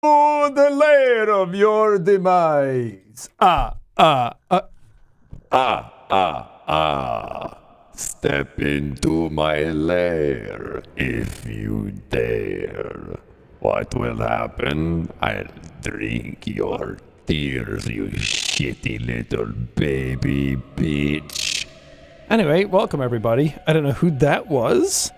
Oh, the lair of your demise. Ah, ah, ah. Ah, ah, ah. Step into my lair if you dare. What will happen? I'll drink your tears, you shitty little baby bitch. Anyway, welcome everybody. I don't know who that was.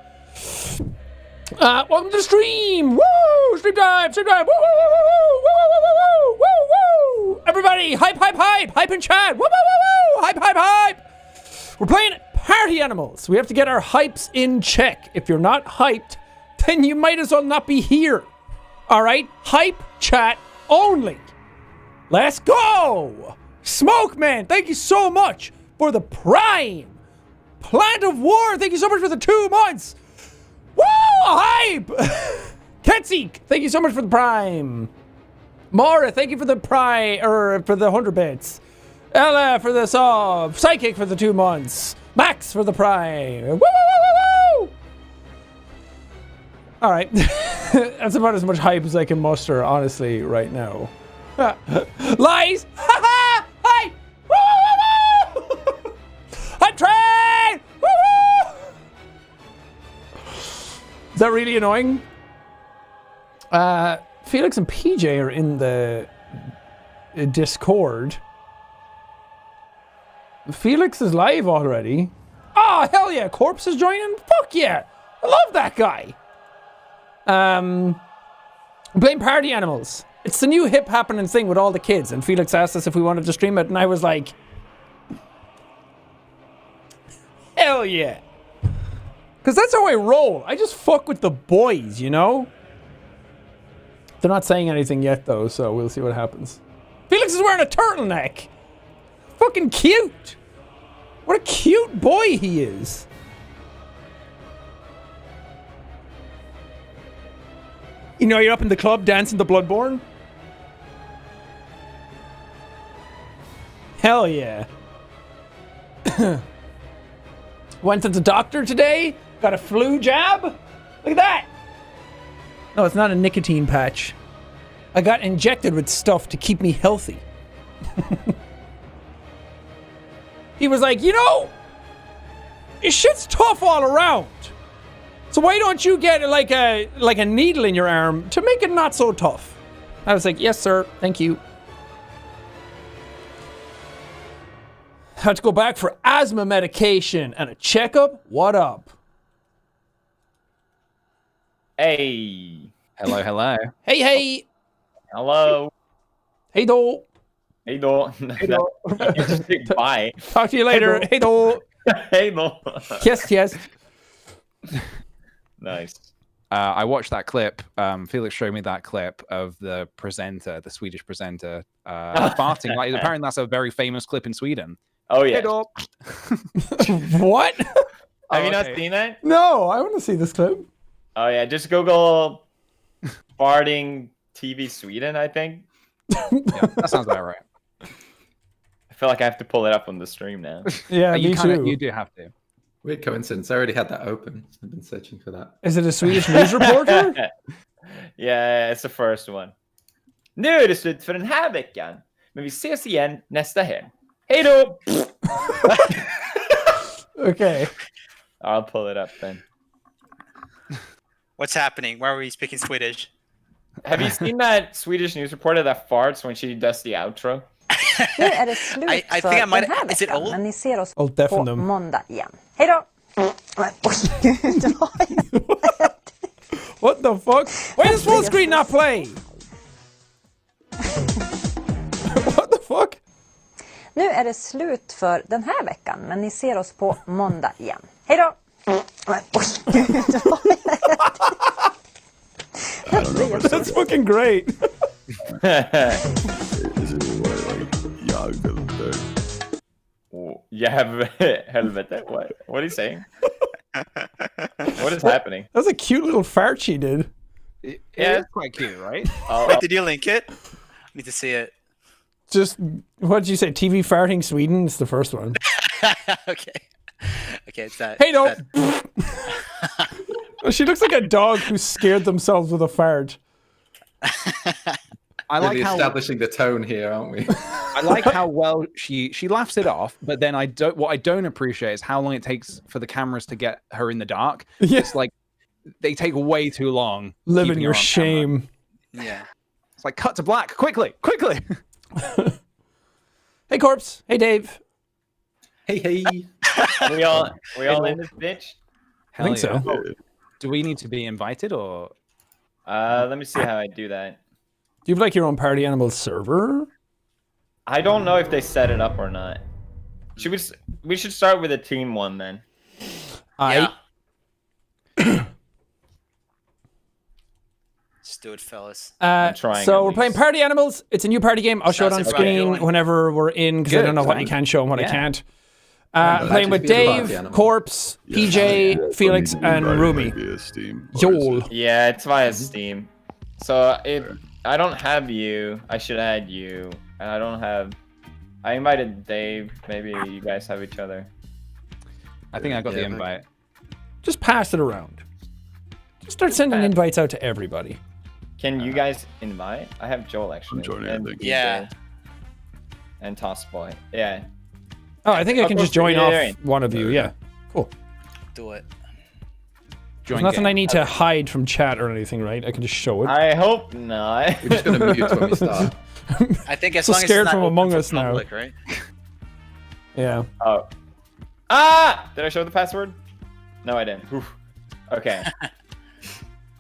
Uh, welcome to the stream! Woo! Stream time! Stream time! Woo! Woo! Woo! Woo! Woo! Woo! Woo! Woo! Woo! Everybody, hype, hype, hype! Hype in chat! Woo! Woo! Woo! Woo! Hype, hype, hype! We're playing Party Animals. We have to get our hypes in check. If you're not hyped, then you might as well not be here. All right? Hype chat only. Let's go! Smoke Man, thank you so much for the prime. Plant of War, thank you so much for the two months. Woo! Hype! Ketzik, thank you so much for the prime. Mara, thank you for the prime, or for the 100 bits. Ella for the sub. Psychic for the two months. Max for the prime. Woo! Woo! Woo! Woo! All right. That's about as much hype as I can muster, honestly, right now. Lies! That really annoying? Uh, Felix and PJ are in the uh, Discord. Felix is live already. Oh, hell yeah. Corpse is joining? Fuck yeah. I love that guy. Um, I'm Party Animals. It's the new hip happening thing with all the kids. And Felix asked us if we wanted to stream it. And I was like, hell yeah. Because that's how I roll. I just fuck with the boys, you know? They're not saying anything yet, though, so we'll see what happens. Felix is wearing a turtleneck. Fucking cute. What a cute boy he is. You know, you're up in the club dancing to Bloodborne? Hell yeah. Went to the doctor today. Got a flu jab. Look at that. No, it's not a nicotine patch. I got injected with stuff to keep me healthy. he was like, you know, this shit's tough all around. So why don't you get like a like a needle in your arm to make it not so tough? I was like, yes, sir, thank you. Had to go back for asthma medication and a checkup. What up? Hey. Hello, hello. Hey, hey, Hello. hey, do. Hey, do. Hey, do. Bye. Talk to you later. Hey, do. hey, do. Yes, yes. nice. Uh, I watched that clip. Um, Felix showed me that clip of the presenter, the Swedish presenter, uh, farting. Like apparently, that's a very famous clip in Sweden. Oh yeah. what? Have Oh, you not okay. seen that? No, I want to see this clip. Oh yeah. Just Google farting TV Sweden. I think. Yeah, that sounds about right. I feel like I have to pull it up on the stream now. Yeah, you me kinda- too. You do have to. Weird coincidence. I already had that open. I've been searching for that. Is it a Swedish news reporter? yeah, it's the first one. Nu är det slut för den här veckan. Men vi ses igen nästa helg. Hej då! Okay. I'll pull it up then. What's happening? Why are we speaking Swedish? Have you seen that Swedish news reporter that farts when she does the outro? Nu är det slut I- I för think I might- den här is it veckan, old? men ni ser oss deafen på måndag igen. Hej då! Oj, gud What the fuck? Why does full screen not play? what the fuck? Nu är det slut för den här veckan, men ni ser oss på måndag igen. Hej då! Men, Oj, gud vad That's fucking great. Oh, Jäv helvete. What, what are you saying? what is happening? That's a cute little fart she did. It- Yeah. It's quite cute, right? Oh, Wait, oh. did you link it? I need to see it. Just what did you say? TV farting Sweden. It's the first one. okay. Okay, it's that. Hey, no. that- She looks like a dog who scared themselves with a fart. I like really how establishing the tone here, aren't we? I like how well she she laughs it off, but then I don't. What I don't appreciate is how long it takes for the cameras to get her in the dark. Yeah. It's like they take way too long. Living keeping your her on camera. shame. Yeah. It's like cut to black quickly, quickly. Hey, Corpse. Hey, Dave. hey, hey. We all we all in this bitch. I think Hell so. yeah. Do we need to be invited or? Uh, let me see how I do that. Do you have like your own party animal server? I don't know if they set it up or not. Should we? We should start with a team one then. I Let's do it, fellas. Uh, trying so we're playing. Party Animals. It's a new party game. I'll show it on screen whenever we're in because I don't know what I can show and what I can't. Uh, Well, playing with actually be a party Dave, animal. Corpse, PJ, Felix, and Roomie. Via Steam. Yol. Yeah, it's via Steam. So if I don't have you, I should add you, and I don't have. I invited Dave. Maybe you guys have each other. I think I got the invite. Just pass it around. Just start sending invites out to everybody. Can you guys invite? I have Joel actually. joining, I and think. DJ, Yeah. And Toss Boy. Yeah. Oh, I think I can just join off yeah, yeah. one of you. Yeah. Cool. Do it. There's nothing game. I need to hide from chat or anything, right? I can just show it. I hope not. We're just going to mute when we start. I think as So long as scared it's not from Among for Us now. public, right? Yeah. oh. Ah! Did I show the password? No, I didn't. Oof. Okay.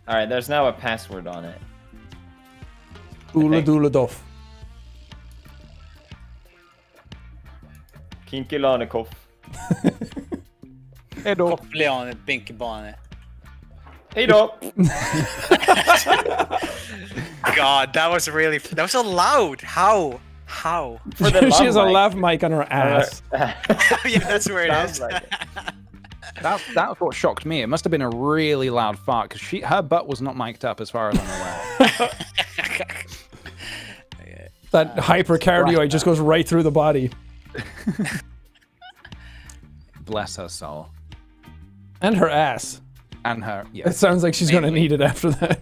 All right. There's now a password on it. Oola think- doola doff. Kinky Lanikov. Koppla Binkebane. Hej då! God, that was really that was so loud. How? How? For the she has a mic. lav mic on her ass. yeah, that's where it Sounds is. like it. That that's what shocked me. It must have been a really loud fart because she her butt was not mic'd up as far as I'm aware. That hypercardioid just goes right through the body. Bless her soul And her ass. and her. It sounds like she's going to need it after that.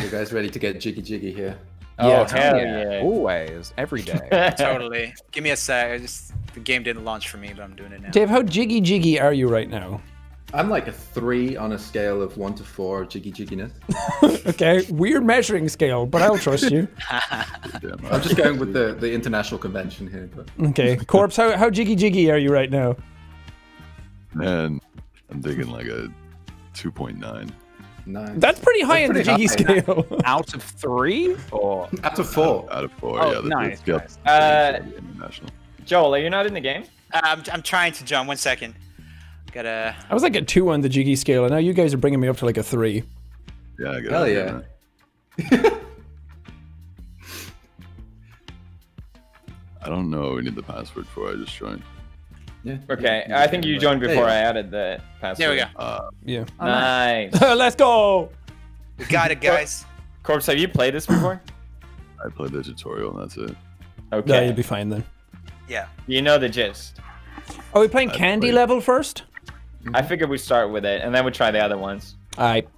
You guys ready to get jiggy jiggy here? Oh, Yeah, hell yeah. Always, every day. totally. Give me a sec. I just the game didn't launch for me, but I'm doing it now. Dave, how jiggy jiggy are you right now? I'm like a three on a scale of one to four jiggy jigginess. Okay, weird measuring scale, but I'll trust you. I'm just going with the, the international convention here, but Okay, Corpse, how, how jiggy jiggy are you right now? Man, I'm thinking like a 2.9. nine. That's pretty high in the pretty jiggy high. scale. Out of three, or out of four. Out of four, Oh, yeah. the- nice, the- nice. Uh, international. Joel, are you not in the game? Uh, I'm I'm trying to jump. One second. Gotta. I was like a two on the jiggy scale, and now you guys are bringing me up to like a three. Yeah, I got Hell yeah. I don't know what we need the password for. I just joined. Yeah. Okay, I think you joined before you I added the password. There we go. Uh, Yeah. Nice. Let's go. We got it, guys. Corpse, have you played this before? I played the tutorial and that's it. Okay. Yeah, you'll be fine then. Yeah. You know the gist. Are we playing I've candy played- level first? I figured we start with it, and then we try the other ones. Alright.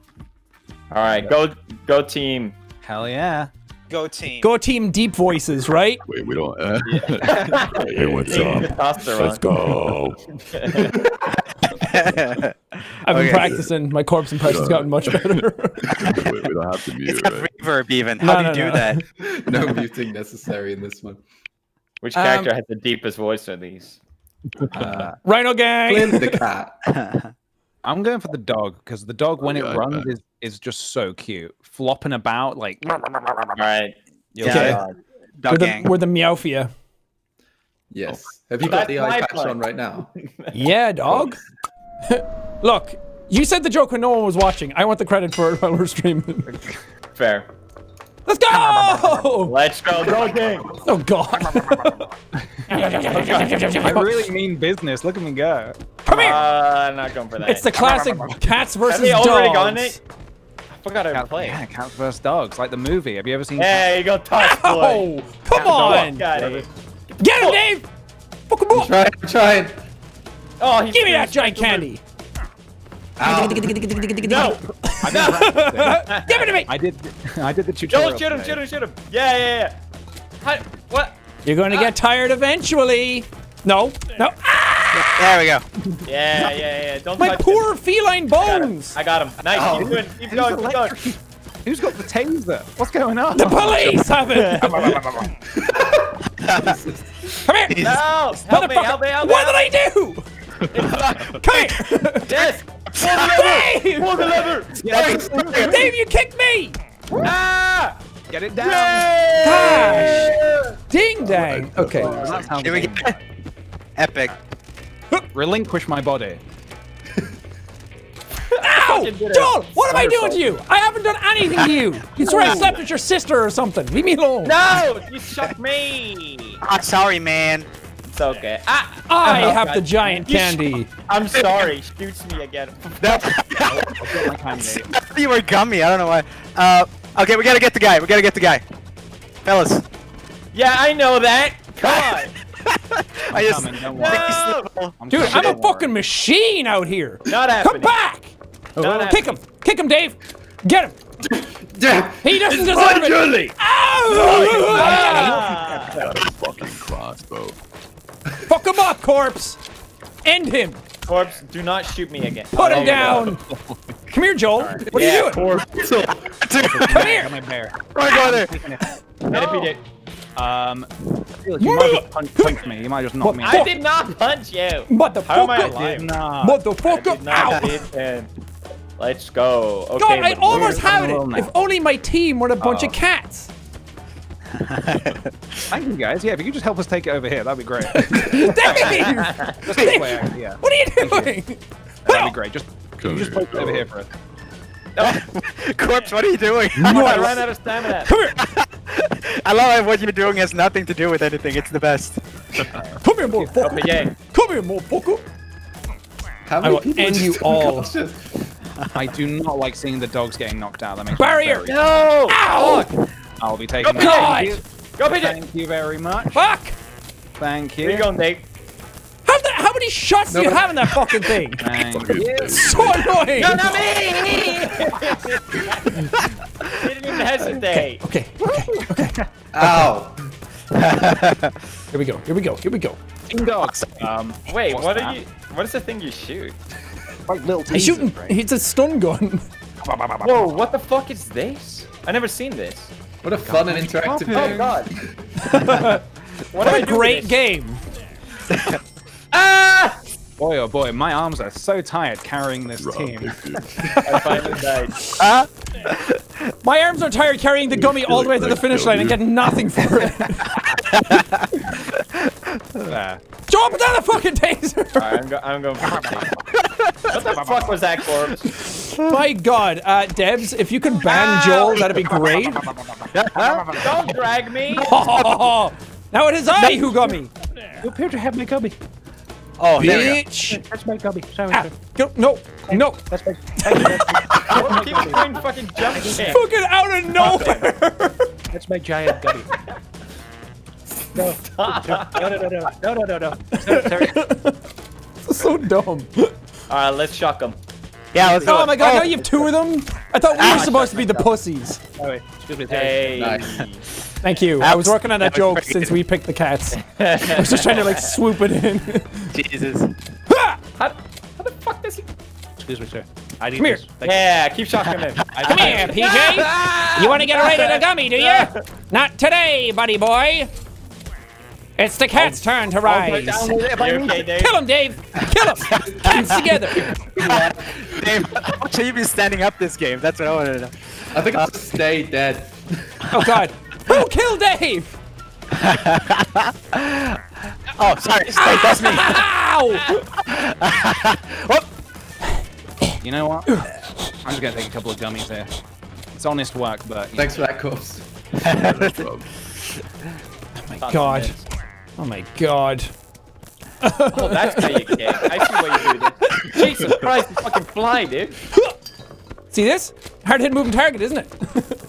All right, go, go team. hell yeah. Go team. Go team deep voices, right? Wait, we don't. Uh, hey, what's Team up? testosterone. go. I've been Okay. practicing. My corpse impression's gotten much better. we, we don't have to mute, It's got right? reverb even. How no, do you do no. that? No muting necessary in this one. Which Um, character has the deepest voice of these? Uh, Rhino gang. Flynn the cat. I'm going for the dog because the dog, when Oh, yeah, it I runs, is, is just so cute, flopping about like. All right. Yeah. Okay. God. We're Dog the, gang. we're the Meowfia. Yes. Have you got That's the my eye patch point. on right now? Yeah, dog. Look, you said the joke when no one was watching. I want the credit for it while we're streaming. Fair. Let's go! Let's go, go gang. Oh god. I really mean business. Look at me go. Come here. Uh, I'm not going for that. It's the classic cats versus Have they already dogs. gone it? I forgot how to play. yeah, cats vs dogs, like the movie. Have you ever seen? Hey, you go toss boy. Oh, come on! Got it. Get him, Dave! Fuck him up! Try, I'm trying. Oh, he's Give me that finished giant the loop. candy! No! Give it to me. I did. I did the tutorial. Joel, shoot him, today. shoot him, shoot him! Yeah, yeah, yeah! Hi, what? You're going to get tired eventually. No, no. Ah, There we go. Yeah, yeah, yeah. Don't my poor him. feline Got him. bones. I got him. Nice. Keep going. Keep going. Keep going. Who's got the taser? What's going on? The police have it. Come here. No! Help me! Help me! Help me! What did I do? Come here. Yes! Dave! Pull the lever! Dave, you kicked me. Ah! Get it down. Gosh. Ding dang. Okay. That's Here we go. Epic. Relinquish my body. Ow! fucking did it. Joel, what am I doing to you? I haven't done anything to you. You swear I slept with your sister or something. Leave me alone. No! You shocked me! Ah, sorry, man. It's okay. Ah! I Oh, have God. the giant candy. I'm sorry. Shoots me again. My candy. you were gummy. I don't know why. Uh, okay, we gotta get the guy. We gotta get the guy. Fellas. Yeah, I know that. Come on. I just. coming, don't worry. No! I'm Dude, coming, I'm a don't fucking machine out here. Not happening. Come back. Not Kick him. Kick him, Dave. Get him. He doesn't My deserve it. Julie! Ow! Ah! Got a fucking crossbow. Fuck him up, corpse. End him. Corpse, do not shoot me again. Put him Oh, down. Come here, Joel. What are you doing? Corpse. Come here. Come in there. Right go there. And if he did- Um, Felix, you might as well punch, punch me. You might just knock me. I did not punch you. Motherfucker. How am I I alive? did not. I did not Ow. hit him. Let's go. Okay, God, I almost we're- have it. now. If only my team were a bunch of cats. Thank you guys. Yeah, if you could just help us take it over here, that'd be great. Dave! Just this way, yeah. What are you doing? That'd be great. Just, you just here. place it over here for us. Oh. Corpse, what are you doing? I ran out of stamina. Come here. I love what you're doing has nothing to do with anything. It's the best. Come here, motherfucker. Okay, yeah. Come here, motherfucker. How I many will people end you all. I do not like seeing the dogs getting knocked out. That makes me Barrier. very- No! Ow! I'll be taking Go that. Thank you. Go PJ! Thank you very much. Fuck. Thank Where you you. going, Dave? How, the, how many shots do you have in that fucking thing? Thank you. so annoying. No, not me! Didn't even hesitate. Okay, okay, okay. Ow. Here we go. Here we go. Here we go. King dogs. Um, Wait, what's what that? are you? What is the thing you shoot? Like little He's tasers, shooting. right? It's a stun gun. Whoa, what the fuck is this? I never seen this. What a fun and interactive game. Oh game. god. what What a great game. Ah! Boy, oh boy, my arms are so tired carrying this Rob, team. big. I finally died. My arms are tired carrying the gummy all the way to the finish line and getting nothing for it. There. Jump down the fucking taser. Alright, I'm, go I'm going for. What the fuck was that corpse? My God, uh, Debs, if you could ban Joel, that'd be great. Don't drag me! now it is I who got me, You appear to have my gummy. Oh, there we go. bitch. That's my gummy. Sorry. Ah, go, no, no, That's my. Keep doing fucking jump kick. fucking out of nowhere. That's my giant gummy. No. No, no, no, no, no, no, no, no. So dumb. Alright, let's shock him. Yeah, let's go. Oh my God, now you have two of them. I thought we Ah, were supposed to be the shut pussies. Sorry. Excuse me. Hey. Nice. Thank you. I was working on that that joke since good. we picked the cats. I was just trying to like swoop it in. Jesus. Ha! How, how the fuck does he? Excuse me, sir. I need Come here. this. Thank Yeah, keep shocking him. Come here, PJ. You want to get a right at a gummy, do you? Not today, buddy boy. It's the cat's turn to rise. Okay, Dave? Kill him, Dave. Kill him. Cats together. Dave, how should you be standing up this game? That's what I wanted to know. I think I'll uh, just stay dead. Oh God. Who killed Dave? Oh, sorry. Wait, that's me. Ow! you. You know what? I'm just gonna take a couple of gummies here. It's honest work, but you Thanks for that, corpse. oh, My God. Oh my God. Oh, that's how you kick. I see what you do. Dude. Jesus Christ, you fucking fly, dude. See this? Hard hit moving target, isn't it?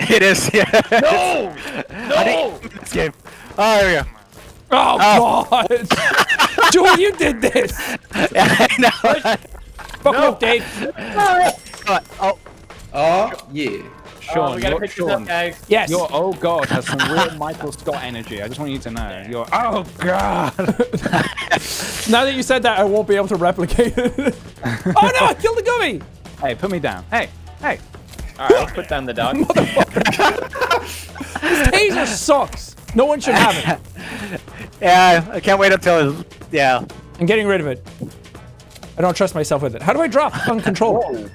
It is, yeah. No! No! This game. Oh, there we go. Oh, oh. God. Joel, you did this. Yeah, I know. Fuck No. up, Dave. Oh, oh, Oh, yeah. Oh, Sean, oh, we gotta you're, pick this up, Sean, guys. Yes. your oh god has some real Michael Scott energy. I just want you to know. You're oh god. Now that you said that, I won't be able to replicate it. oh no, I killed the gummy. hey, put me down. Hey, hey. All right, let's put down the dog. This taser sucks. No one should have it. yeah, I can't wait until. it's, Yeah. I'm getting rid of it. I don't trust myself with it. How do I drop uncontrolled?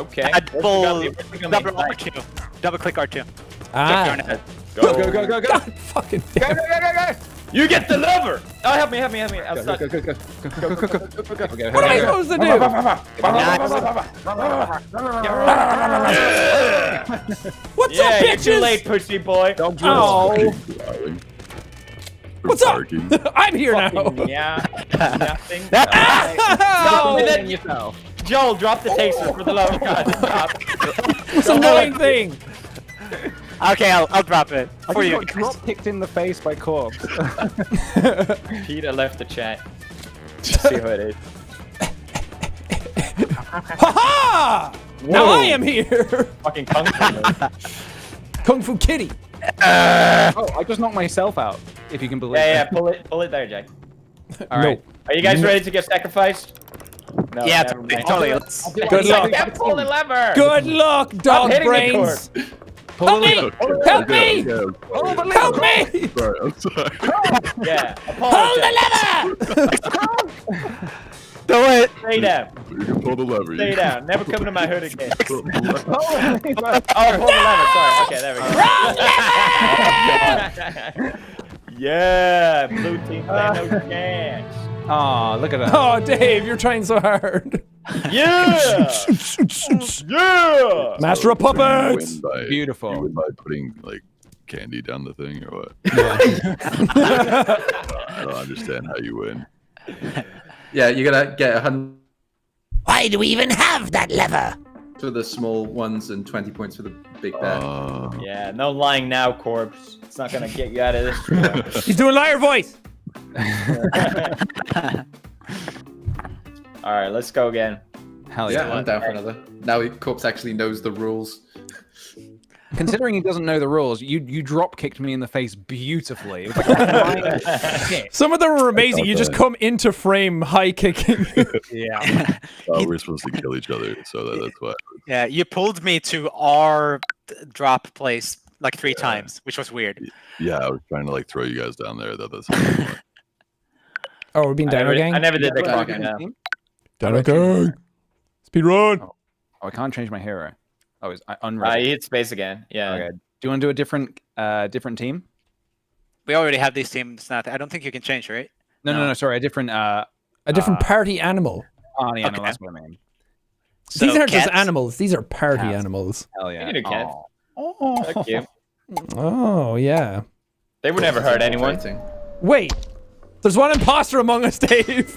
Okay. Uh, Where's the double, gummy? Where's the gummy? double R2. Double click R2. Ah. Go, Go go go go. God fucking damn. Go go go go. You get the lever. Oh, help me, help me, help me. I'm Go stuck. go go go go go go go go go go. What am I supposed to do? What's Yeah, up, you're too bitches? late, pussy boy. Oh, what's up? Barking. I'm here now. Fucking Yeah. Nothing. No. And then yourself. Joel, drop the oh. taser for the love of God. Stop. This annoying thing. Okay, I'll, I'll drop it I for just you. got kicked in the face by corpse. Peter left the chat. Let's see who it is. Ha ha! Now I am here. Fucking kung fu. Kung Fu Kitty. oh, I just knocked myself out. If you can believe. Yeah, yeah, pull it, pull it there, Jack. All right. Are you guys ready to get sacrificed? No, Yeah, never mind. totally. Let's, Good I luck. can't pull the lever. Good luck, dog hitting the brains. Pull Help me! Help me! Help me! Sorry, I'm sorry. Yeah. Hold the lever! do it. Stay down. You can pull the lever. Stay down. Never come to my hood again. Pull. Oh, pull the lever. Sorry. Okay, there we go. yeah, blue team stand no chance. Oh, look at that. Oh, Dave, you're trying so hard. Yeah. yeah. Master of puppets. by- Beautiful. You win by putting like candy down the thing or what? I don't understand how you win. Yeah, you're gonna get a hundred Why do we even have that lever? for the small ones and twenty points for the big bear. Uh, Yeah, no lying now, corpse. It's not gonna get you out of this. He's doing liar voice. All right, let's go again. Hell yeah, yeah. I'm down for another. Now he- Corpse actually knows the rules. Considering he doesn't know the rules, you you drop kicked me in the face beautifully. Like a flying kick. Some of them were amazing. You just come into frame high kicking. Yeah. thought we're supposed to kill each other, so that, that's why. Yeah, you pulled me to our drop place like three times, which was weird. Yeah, I was trying to like throw you guys down there. That that's. oh, we're being I Dino never, Gang? I never did the Yeah, clock okay. now. Dino Gang. Speed run. Oh, I can't change my hero. Oh, is I Uh, unready. you hit space again. Yeah. Okay. Do you want to do a different uh different team? We already have these teams. Not, I don't think you can change, right? No, no, No. no, sorry, a different uh A different Uh, party animal. oh, yeah, Okay. that's what I mean. These aren't just animals. These are party Cats. animals. Hell yeah. can do cats. Oh. Fuck you. Oh, yeah. They would never hurt anyone. Wait. There's one imposter among us, Dave.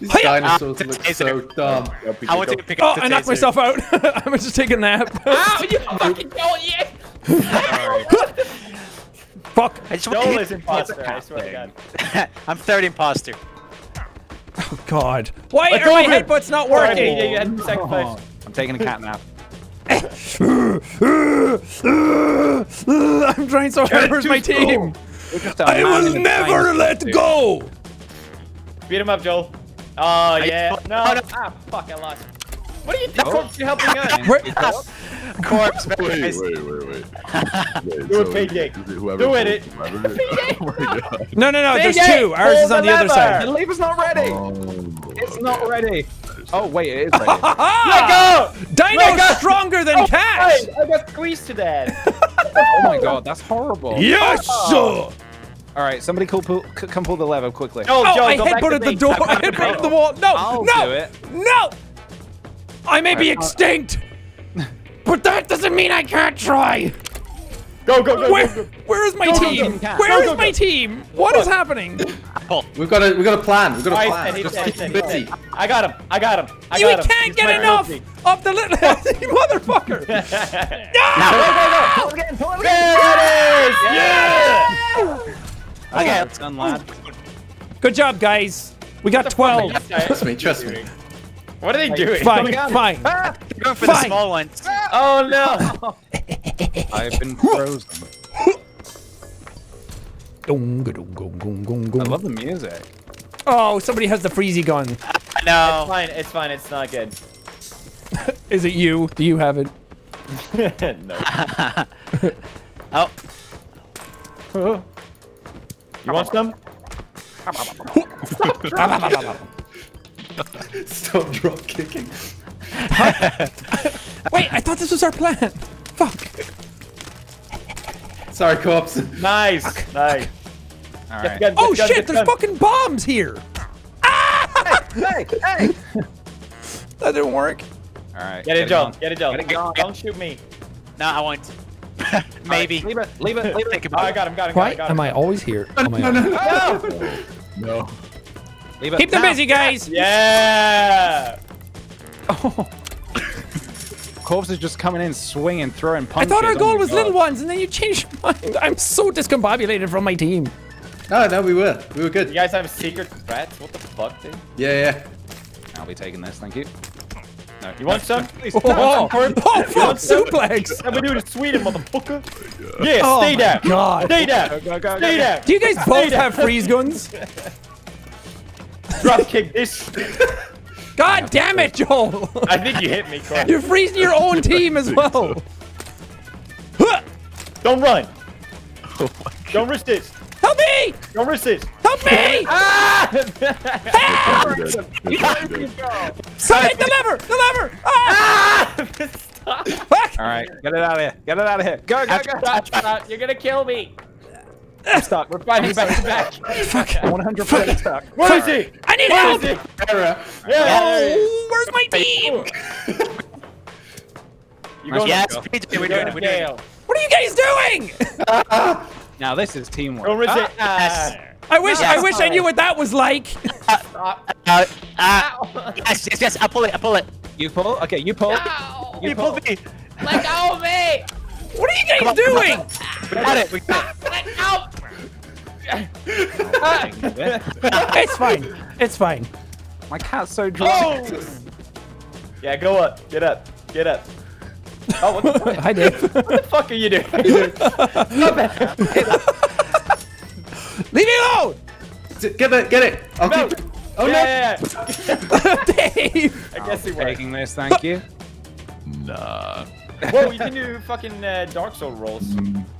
These dinosaurs Ah, look taser. so dumb. I want to pick oh, up the I knocked myself out. I'm going just taking a nap. Ow, you fucking Joel, yeah! Fuck. I just want to imposter, I swear to God. I'm third imposter. Oh, God. Why Let are my go of it. headbutts not Sorry, working? PJ, you had to be sacrificed. I'm taking a cat nap. I'm trying so hard. Where's my team? We're just a I man will never let go. Beat him up, Joel. Oh, yeah. oh, No. no. Ah, fuck, I lost. What are you doing? Corpse, you're helping us? Where- Corpse. very Wait, wait, wait, wait. Wait, Do it, so PJ. Do pulls it. the lever- Oh my god. No, no, no. There's two. Ours is on the the other side. The lever's not ready. Oh, It's not okay. Ready. Oh wait, it is ready. Ah! Let go! Dino's go! stronger than cats. Hey, I got squeezed to death. oh my god, that's horrible. Yes, sir. All right, somebody pull, pull, come pull the lever quickly. Joel, Oh, Joel, I go back to headbutted the me. door. I back to headbutted the wall. No, I'll no, do it. no. I may be Alright, I'll- extinct, but that doesn't mean I can't try. Go, go, go, Where, go, go. where is my Go, go, team? go. Where Go, is go, my go. team? What is happening? Oh, we've got a we've got a plan. We've got a Alright, plan. he's Just dead, keep him busy. I got him. I got him. I You got him. can't He's get enough trophy. of the little motherfucker. No! Pull again, pull again. There it is! Yeah! Okay. It's done, lad. Good job, guys. We got 12. Trust me, trust me. What are they doing? Fine, fine. Ah! Go for the small ones. Oh no! I've been frozen. Dong, dong, dong, dong, dong, I dong. love the music. Oh, somebody has the freezy gun. I It's fine. It's fine. It's not good. Is it you? Do you have it? no. Oh, You want some? Stop drop kicking. Wait, I thought this was our plan. Fuck. Sorry, corpse. Nice. Nice. All Get the right. gun, Oh gun, shit, there's gun. fucking bombs here. Hey, hey! That didn't work. All right. Get it, John. going. Get it, John. Get it going. Don't shoot me. no, I won't. Maybe. Leave it. Leave it. Leave it. Think Oh, about I got him. Got him. Got Why him. Got am. I always here? on my own? No! No. Leave. Keep them now. busy, guys. Yeah! Oh. Corpse is just coming in, swinging, throwing punches. I thought our Oh goal my was God. little ones, and then you changed your mind. I'm so discombobulated from my team. No, no, we were. We were good. You guys have a secret threats? What the fuck, dude? Yeah, yeah. I'll be taking this. Thank you. No. You want some? Oh, oh, oh fuck, suplex. I've been doing Sweden, motherfucker. Oh yeah, Oh stay my down. God. Stay down. Go, go, go, Stay go. down. Do you guys both have freeze guns? Drop kick this? God damn it, Joel. I think you hit me, Corey. You're freezing your own team as well. Huh. Don't run. Don't risk this. Help me! Don't risk this. Help me! Ah! Somebody, the lever! The lever! Ah! Stop. Fuck! All right. Get it out of here. Get it out of here. Go, go, go. Stop, stop. You're gonna kill me. I'm stuck. We're fighting back to back. Fuck! 100% stuck. Where is he? I need Where help! is he? Error. Yeah. Oh, where's my team? You going Yes, to PJ, we're doing it. We're doing it. What are you guys doing? Now this is teamwork. Don't risk Ah, it. Ah. I wish I Yes. wish I knew what that was like. Stop. Uh, uh, yes, yes, yes. I pull it. I pull it. You pull. Okay, you pull. Ow. You You pull. pull me. Let go of me. What are you guys doing? We got it. We got it. Let go. It's fine. It's fine. My cat's so drunk. Oh. Yeah, go up. Get up. Get up. Oh, what the, what Hi, Dave. the fuck are you doing? Stop it. Leave me alone, Get it, get it. I'll No. keep it. Oh yeah, no. yeah, yeah. Dave. I guess he worked. Taking this, thank you. Nah. Whoa, you can do fucking uh, Dark Soul rolls.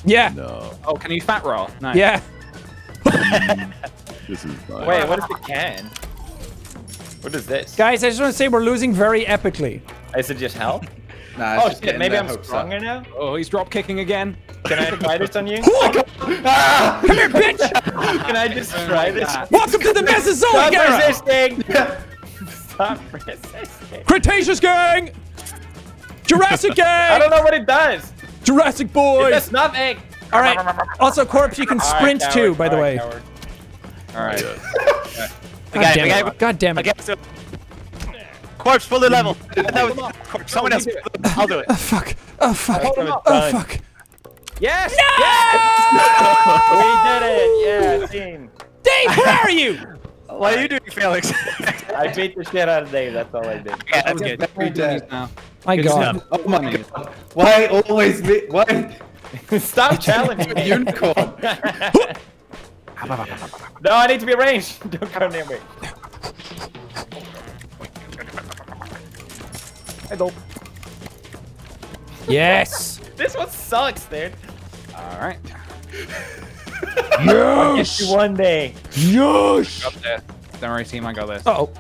Yeah. No. Oh, can you fat roll? No. Yeah. This is fine. Wait, what is the can? What is this? Guys, I just want to say we're losing very epically. Is it just hell? Nah, it's Oh just shit, maybe I'm hopes up. stronger now? Oh, he's drop kicking again. Can I try this on you? Come here, bitch! Can I just try this? Welcome to the Mesozoic Stop era! resisting! Stop resisting. Cretaceous gang! Jurassic I don't know what it does. Jurassic It boys! does nothing. All right. Also, corpse, you can All right, sprint too, coward. by the All way. coward. All right. Yeah. We God damn it! got it. God damn it! Okay, so. Corpse, fully level. Corpse, Someone else. I'll do it. Oh fuck! Oh fuck! Hold him up. Oh fuck! Yes. No. We did it. Yeah, team. Dave, where are you? What are you doing, Felix? I beat the shit out of Dave. That's all I did. yeah, that's good. Very dead. Now. My Good God! stuff. Oh my god. Why always me? Why? Stop challenging me. Unicorn. no, I need to be ranged. Don't come near me. Yes! This one sucks, dude. All right. Get you one day. Yes! Up there. Don't worry, team. I got this. Uh oh.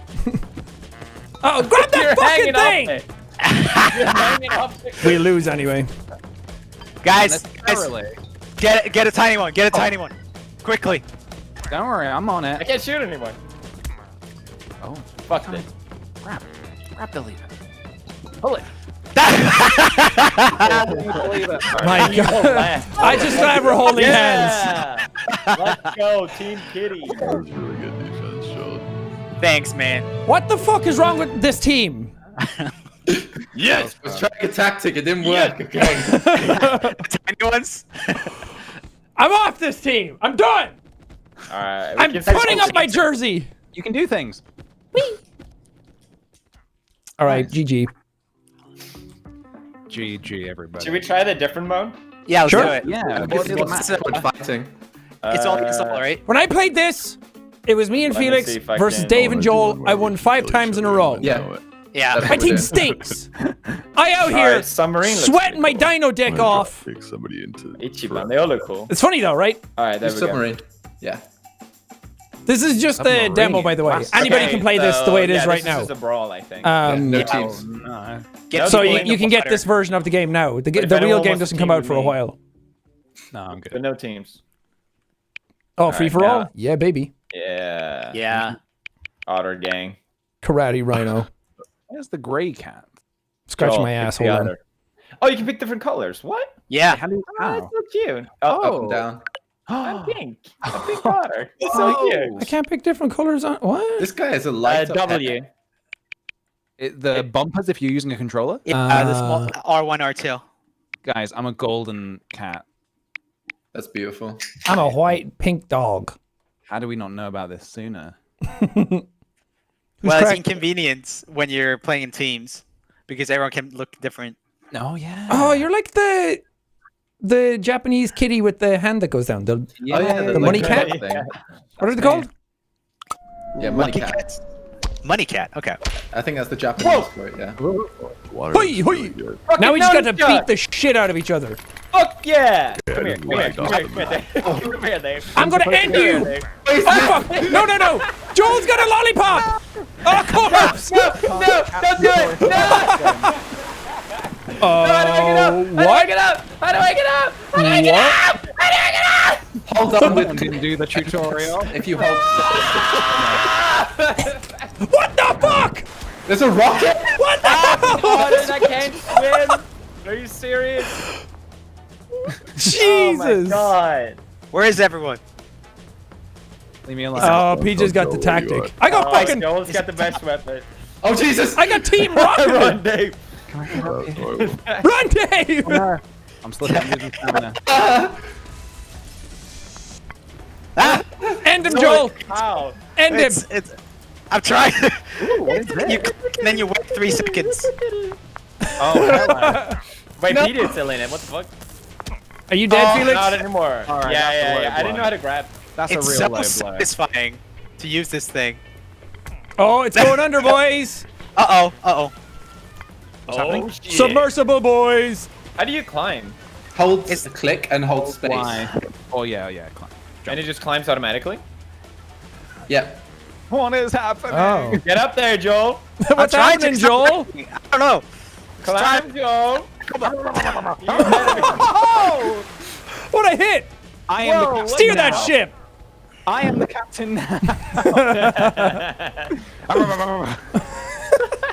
Oh, grab that You're fucking hanging off thing! It. You're hanging off it. We lose anyway. Guys, guys, get get a tiny one. Get a oh. tiny one. Quickly. Don't worry, I'm on it. I can't shoot anyone. Oh, Fuck this. grab, grab the lever. Pull it. Believe. My God! I just thought we're holding hands. Yeah. Let's go, Team Kitty. That really good defense, Joel. Thanks, man. What the fuck is wrong with this team? Yes. I was trying a tactic. It didn't work. Okay. Tiny ones. I'm off this team. I'm done. All right. I'm can- putting up my jersey. You can do things. All right, GG. GG, everybody. Should we try the different mode? Yeah, let's Sure. do it. Yeah. This what's is the what's map? squad fighting. It's all against Uh, all, right? When I played this, it was me and Let Felix see versus Dave and Joel. I won five times in a row. and Yeah. Know it. Yeah. That's My team doing. stinks. I out here Alright, submarine sweating my cool. dino I'm dick off. kick somebody into Ichiban, they all look cool. It's funny though, right? All right, there we go. Submarine. Yeah. This is just the Submarine. demo, by the way. Classic. Anybody Okay, can play this the way it is so, is yeah, right this now. Is a brawl, I think. Um, no yeah. teams. No. Get so you, you the can get this version of the game now. The, the real game doesn't come out for a while. No, I'm good. but no teams. Oh, free Alright, for all? Yeah, baby. Yeah. Yeah. Otter gang. Karate Rhino. Where's the gray cat? Scratch Joel, my pick ass. Hold on. Oh, you can pick different colors. What? Yeah. How do you, Oh, that's so cute. Up Oh, and down. I'm pink. A pink otter. It's so cute. I can't pick different colors on. What? This guy is a Uh, light up W. It, the bumpers, if you're using a controller. Yeah, uh, the small Uh, R1, R2. Guys, I'm a golden cat. That's beautiful. I'm a white pink dog. How do we not know about this sooner? Who's well, it's crack- inconvenience when you're playing in teams because everyone can look different. Oh yeah. Oh, you're like the the Japanese kitty with the hand that goes down. The, oh yeah, the money like, cat? Thing. what are they called? Yeah, money Lucky cat. cats. Money cat. Okay. I think that's the Japanese for it. Yeah. Water Hoi, hoi. really good. Now we just got to Fucking beat the shit out of each other. Fuck yeah! Come here, come here, come why I here, come here, Dave. Come here, Dave. I'm gonna end you. Oh fuck! No, no, no! Joel's got a lollipop. Oh, corpse! No, no, don't do it! No! Oh, How do I get up? How do I what? get up? How do I get up? How do I get up? How do I get up? Hold on Someone with didn't do the tutorial. if you hold. What the fuck? There's a rocket. What the ah, hell? Oh, I can't swim. Are you serious? Oh my Jesus! god. Where is everyone? Leave me alone. Uh, oh, PJ's got the Don't go where you tactic. I got Oh, fucking. Joel's got the best weapon. Oh Jesus! I got Team rocket. Run, Rocket. Dave. That's horrible. Run, Dave! I'm still using stamina. End him, Joel. How? End him. It's, it's, I'm trying. what is you, then you wait three seconds. Oh, hello. Wait, Peter's still in it. What the fuck? Are you dead, Oh, Felix? Not anymore. All right, yeah, that's yeah, low yeah. I didn't know how to grab. That's it's a real so low blow. satisfying to use this thing. Oh, it's going under, boys. Uh oh. Uh oh. Oh, shit. Submersible, boys. How do you climb? Hold It's- the click and hold space. Why? Oh yeah, yeah. Climb. And it just climbs automatically? Yep. What is happening? Oh. Get up there, Joel. What's trying to- happening, Joel? I don't know. Climb, Joel. Oh! What a hit! I am Whoa, the Steer now. that ship. I am the captain now.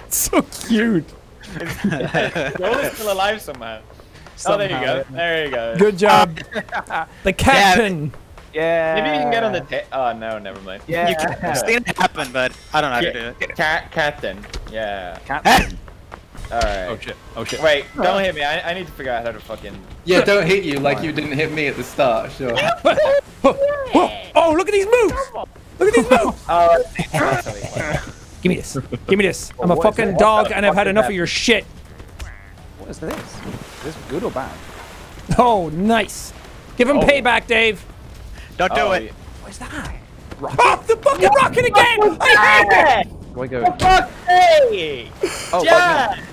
So cute. Joel is still alive somehow. Oh, there you go. There you go. Good job. the captain. Yeah. Maybe you can get on the ta- Oh, no, never mind. Yeah. You can, it's going to happen, but I don't know how to do it. Cat, captain. Yeah. Captain. All right. oh shit. Oh shit. Wait, don't hit me. I, I need to figure out how to fucking. Yeah, don't hit you like you didn't hit me at the start. Sure. Whoa. Oh, look at these moves. Look at these moves. Oh, that's really fun. Give me this. Give me this. I'm a What is fucking dog What the and I've had is enough of your shit. What is this? Is this good or bad? Oh, nice. Give him Oh. payback, Dave. Don't do Oh, it. What is that? Oh, the fucking rocket again! I hate it! Do I go? Fuck me! Oh, Yeah!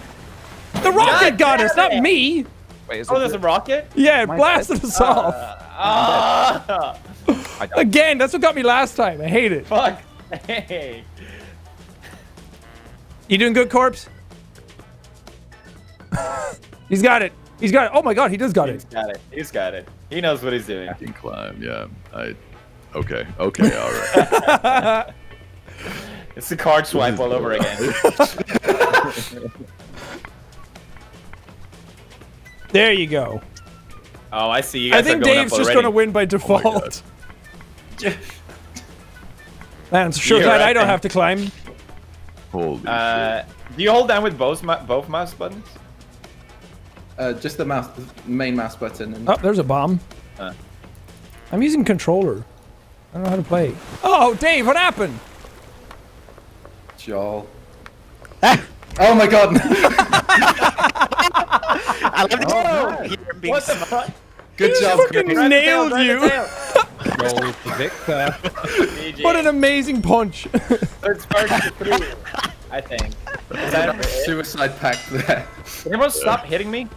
The rocket got us, not me. Wait, is Oh, it there's a rocket? Yeah, it My blasted us off. Ah! I. Again, that's what got me last time. I hate it. Fuck. Hey. You doing good, Corpse? He's got it. He's got it. Oh my god, he does got He's it. got it. He's got it. He knows what he's doing. I can climb. Yeah. I. Okay. Okay. All right. It's the card swipe all over again. There you go. Oh, I see. You I think are going Dave's up just gonna win by default. Man, I'm sure You're glad right, I don't man. have to climb. Holy Uh, do you hold down with both both mouse buttons? Uh, just the mouse, the main mouse button. And Oh, there's a bomb. Uh. I'm using controller. I don't know how to play. Oh, Dave, what happened? Joel. Ah, Oh my god! I love this. Hear him What the fuck? Good job, fucking Chris. Nailed you. tail. Roll for Victor. What an amazing punch. Third spark to three, I think. Is that it? Suicide pact there. Can everyone stop hitting me?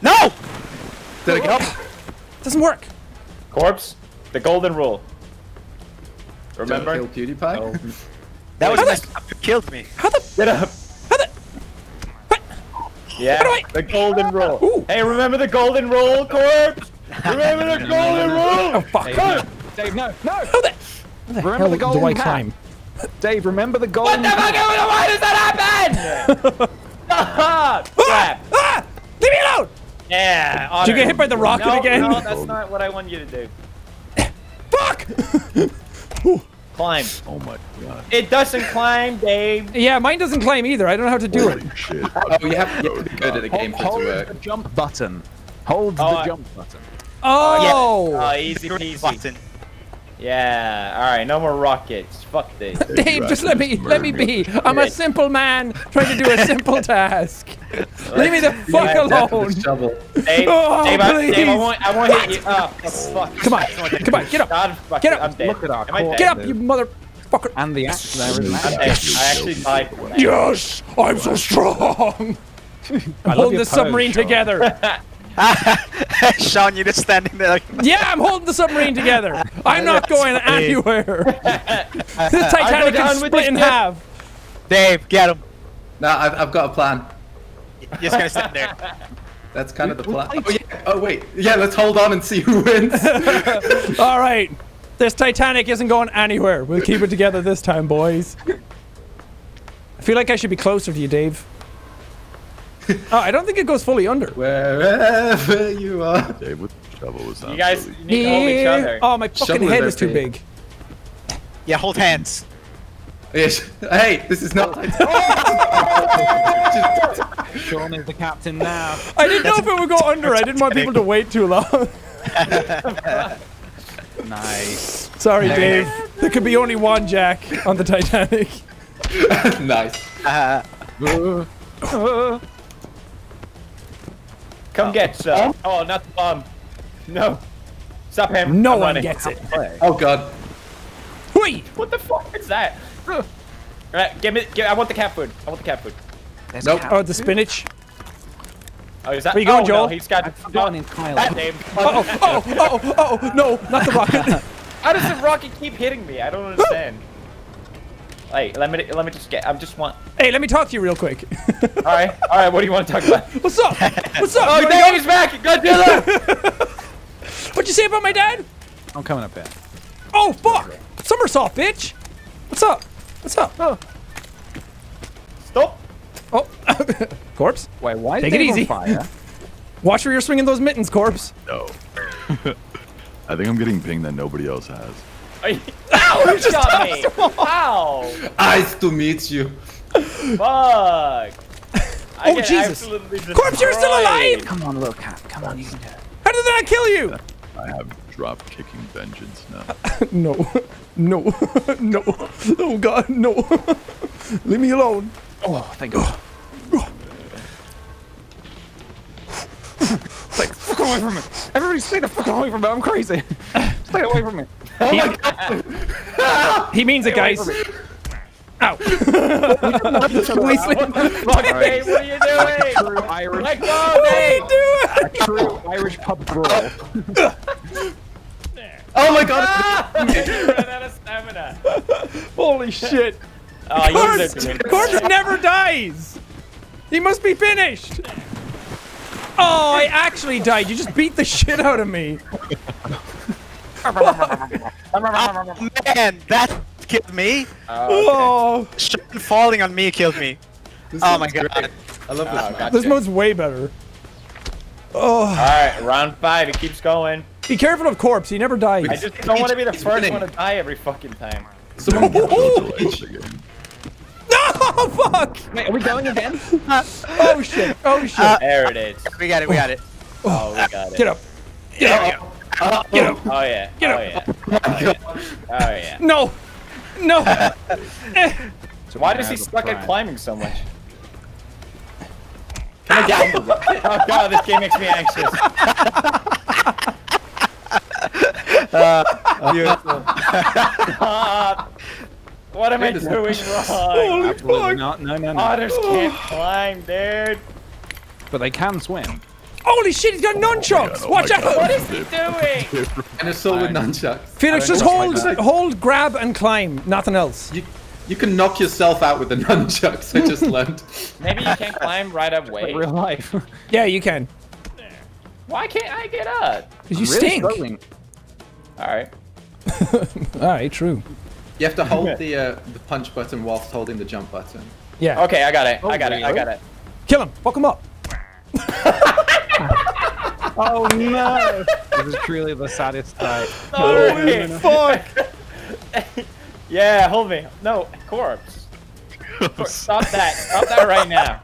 No! Did it go? Doesn't work. Corpse, the golden rule. Don't Remember? kill PewDiePie? Oh. That was How messed up. You killed me. How the Get up. how the Yeah, How do I- the golden rule. Ooh. Hey, remember the golden rule, Corpse? Remember the golden rule? Oh rule? fuck. Dave, no. Dave, no, no. the, how the Remember hell the do I golden hat? climb? Dave, remember the golden... What golden the fuck? Why does that happen? Stop! Crap. Ah! Leave me alone! Yeah. Did you get hit by the rocket no, again? No, that's not what I want you to do. Fuck! Climb. Oh my god. It doesn't climb, Dave. yeah, mine doesn't climb either. I don't know how to do it. Holy shit. Oh, you have, you have to be good at the game Hold, for it to hold the jump button. Hold Oh, the I- jump button. Oh! Oh, easy peasy. Button. Yeah. All right. No more rockets. Fuck this. Dave, just let me let me be. I'm a simple man trying to do a simple task. Leave me the fuck Yeah, alone. a shovel. Dave, Oh, Dave, I, Dave, I won't, I won't hit you. Oh, fuck. Come on, come on, get up, God, Get up. I'm dead. Look at our Am core. get up, you motherfucker! And the axe there is I'm dead. I actually died. Yes, I'm so strong. I'm holding the submarine together. Sean, you're just standing there like, Yeah, I'm holding the submarine together. I'm not going anywhere. the Titanic is with split in half. Dave, get him. No, I've, I've got a plan. You're just gonna stand there. That's kind of the plan. Oh, yeah. oh wait, yeah. Let's hold on and see who wins. All right. This Titanic isn't going anywhere. We'll keep it together this time, boys. I feel like I should be closer to you, Dave. Oh, I don't think it goes fully under. Wherever you are. Dave with the shovel was You guys absolutely- need to hold each other. Oh, my fucking Shovel head is is too okay. big. Yeah, hold hands. Yes. Hey, this is not. Sean is the captain now. I didn't know if it would go under. I didn't want people to wait too long. Nice. Sorry, Dave. There could be only one Jack on the Titanic. nice. Uh, Come get some. Um, oh, not the bomb. No. Stop him. No I'm one running. gets it. Oh god. Wait! What the fuck is that? Alright, give me. Give, I want the cat food. I want the cat food. There's Nope. cat. Oh, the spinach. Oh, is that? Where you going, oh, Joel? No, he's got. I've forgotten entirely. That name. Oh, oh, oh, oh, oh, no, not the rocket. How does the rocket keep hitting me? I don't understand. Like, let me let me just get. I'm just want. hey, let me talk to you real quick. All right, all right. What do you want to talk about? What's up? What's up? Oh, You wanna Dave is back. Godzilla. go? What'd you say about my dad? I'm coming up here. Oh, fuck! Somersault, bitch! What's up? What's up? Oh, Stop. oh. corpse. Wait, why is Take it Dave on easy. fire? Watch where you're swinging those mittens, corpse. No. I think I'm getting ping that nobody else has. Are you- Ow! You shot me. Ow! Nice to meet you. Fuck. I Oh, get Jesus. absolutely Corpse, you're still alive! Come on, little cat. Come on, you can do it. How did that kill you? I have drop kicking vengeance now. No, no, no. Oh God, no. Leave me alone. Oh, thank God. Stay the fuck away from me! Everybody stay the fuck away from me! I'm crazy! Stay away from me! He means it, guys. Ow. Wasteland. Fuck, Dave, what are you doing? True Irish, Let go, Dave. Do it. true Irish pub girl. Oh my god. Ah! Ran out of stamina. Holy shit. Oh, you Corpse, deserve to win. Corpse never dies. He must be finished. Oh, I actually died. You just beat the shit out of me. Oh, man, that killed me. Oh, Sean falling on me killed me. Oh my god. I love this. Oh, man. gotcha. this mode's way better. Oh, All right, round five. It keeps going. be careful of Corpse. He never dies. I just don't want to be the He's first winning. one to die every fucking time. Someone get The. No, fuck. Wait, are we going again? Oh shit. Oh shit. Uh, There it is. We got it, we got it. Oh, we got it. Get up. Get up. Get up. Oh yeah. Get oh yeah. Oh yeah. Oh yeah. No. No. Eh. took Why me does he out suck at climbing so much? Can I get Oh god, this game makes me anxious. Beautiful. God. What am I doing second. wrong? Absolutely not. No, no, no. Otters can't climb, dude. But they can swim. Holy shit, he's got nunchucks! Oh my Watch God. out! What is he doing? Dinosaur with nunchucks. Felix, I don't just know. hold, hold, grab, and climb. Nothing else. You, you can knock yourself out with the nunchucks. I just learned. Maybe you can't climb right away. Real life. Yeah, you can. Why can't I get up? Because you Really stink. struggling. Alright. Alright, true. You have to hold the uh, the punch button whilst holding the jump button. Yeah. Okay, I got it. I got it. I got it. Kill him. Fuck him up. Oh no! this is truly the saddest sight. Holy oh, Fuck. Yeah, hold me. No, corpse. Cor- Stop that. Stop that right now.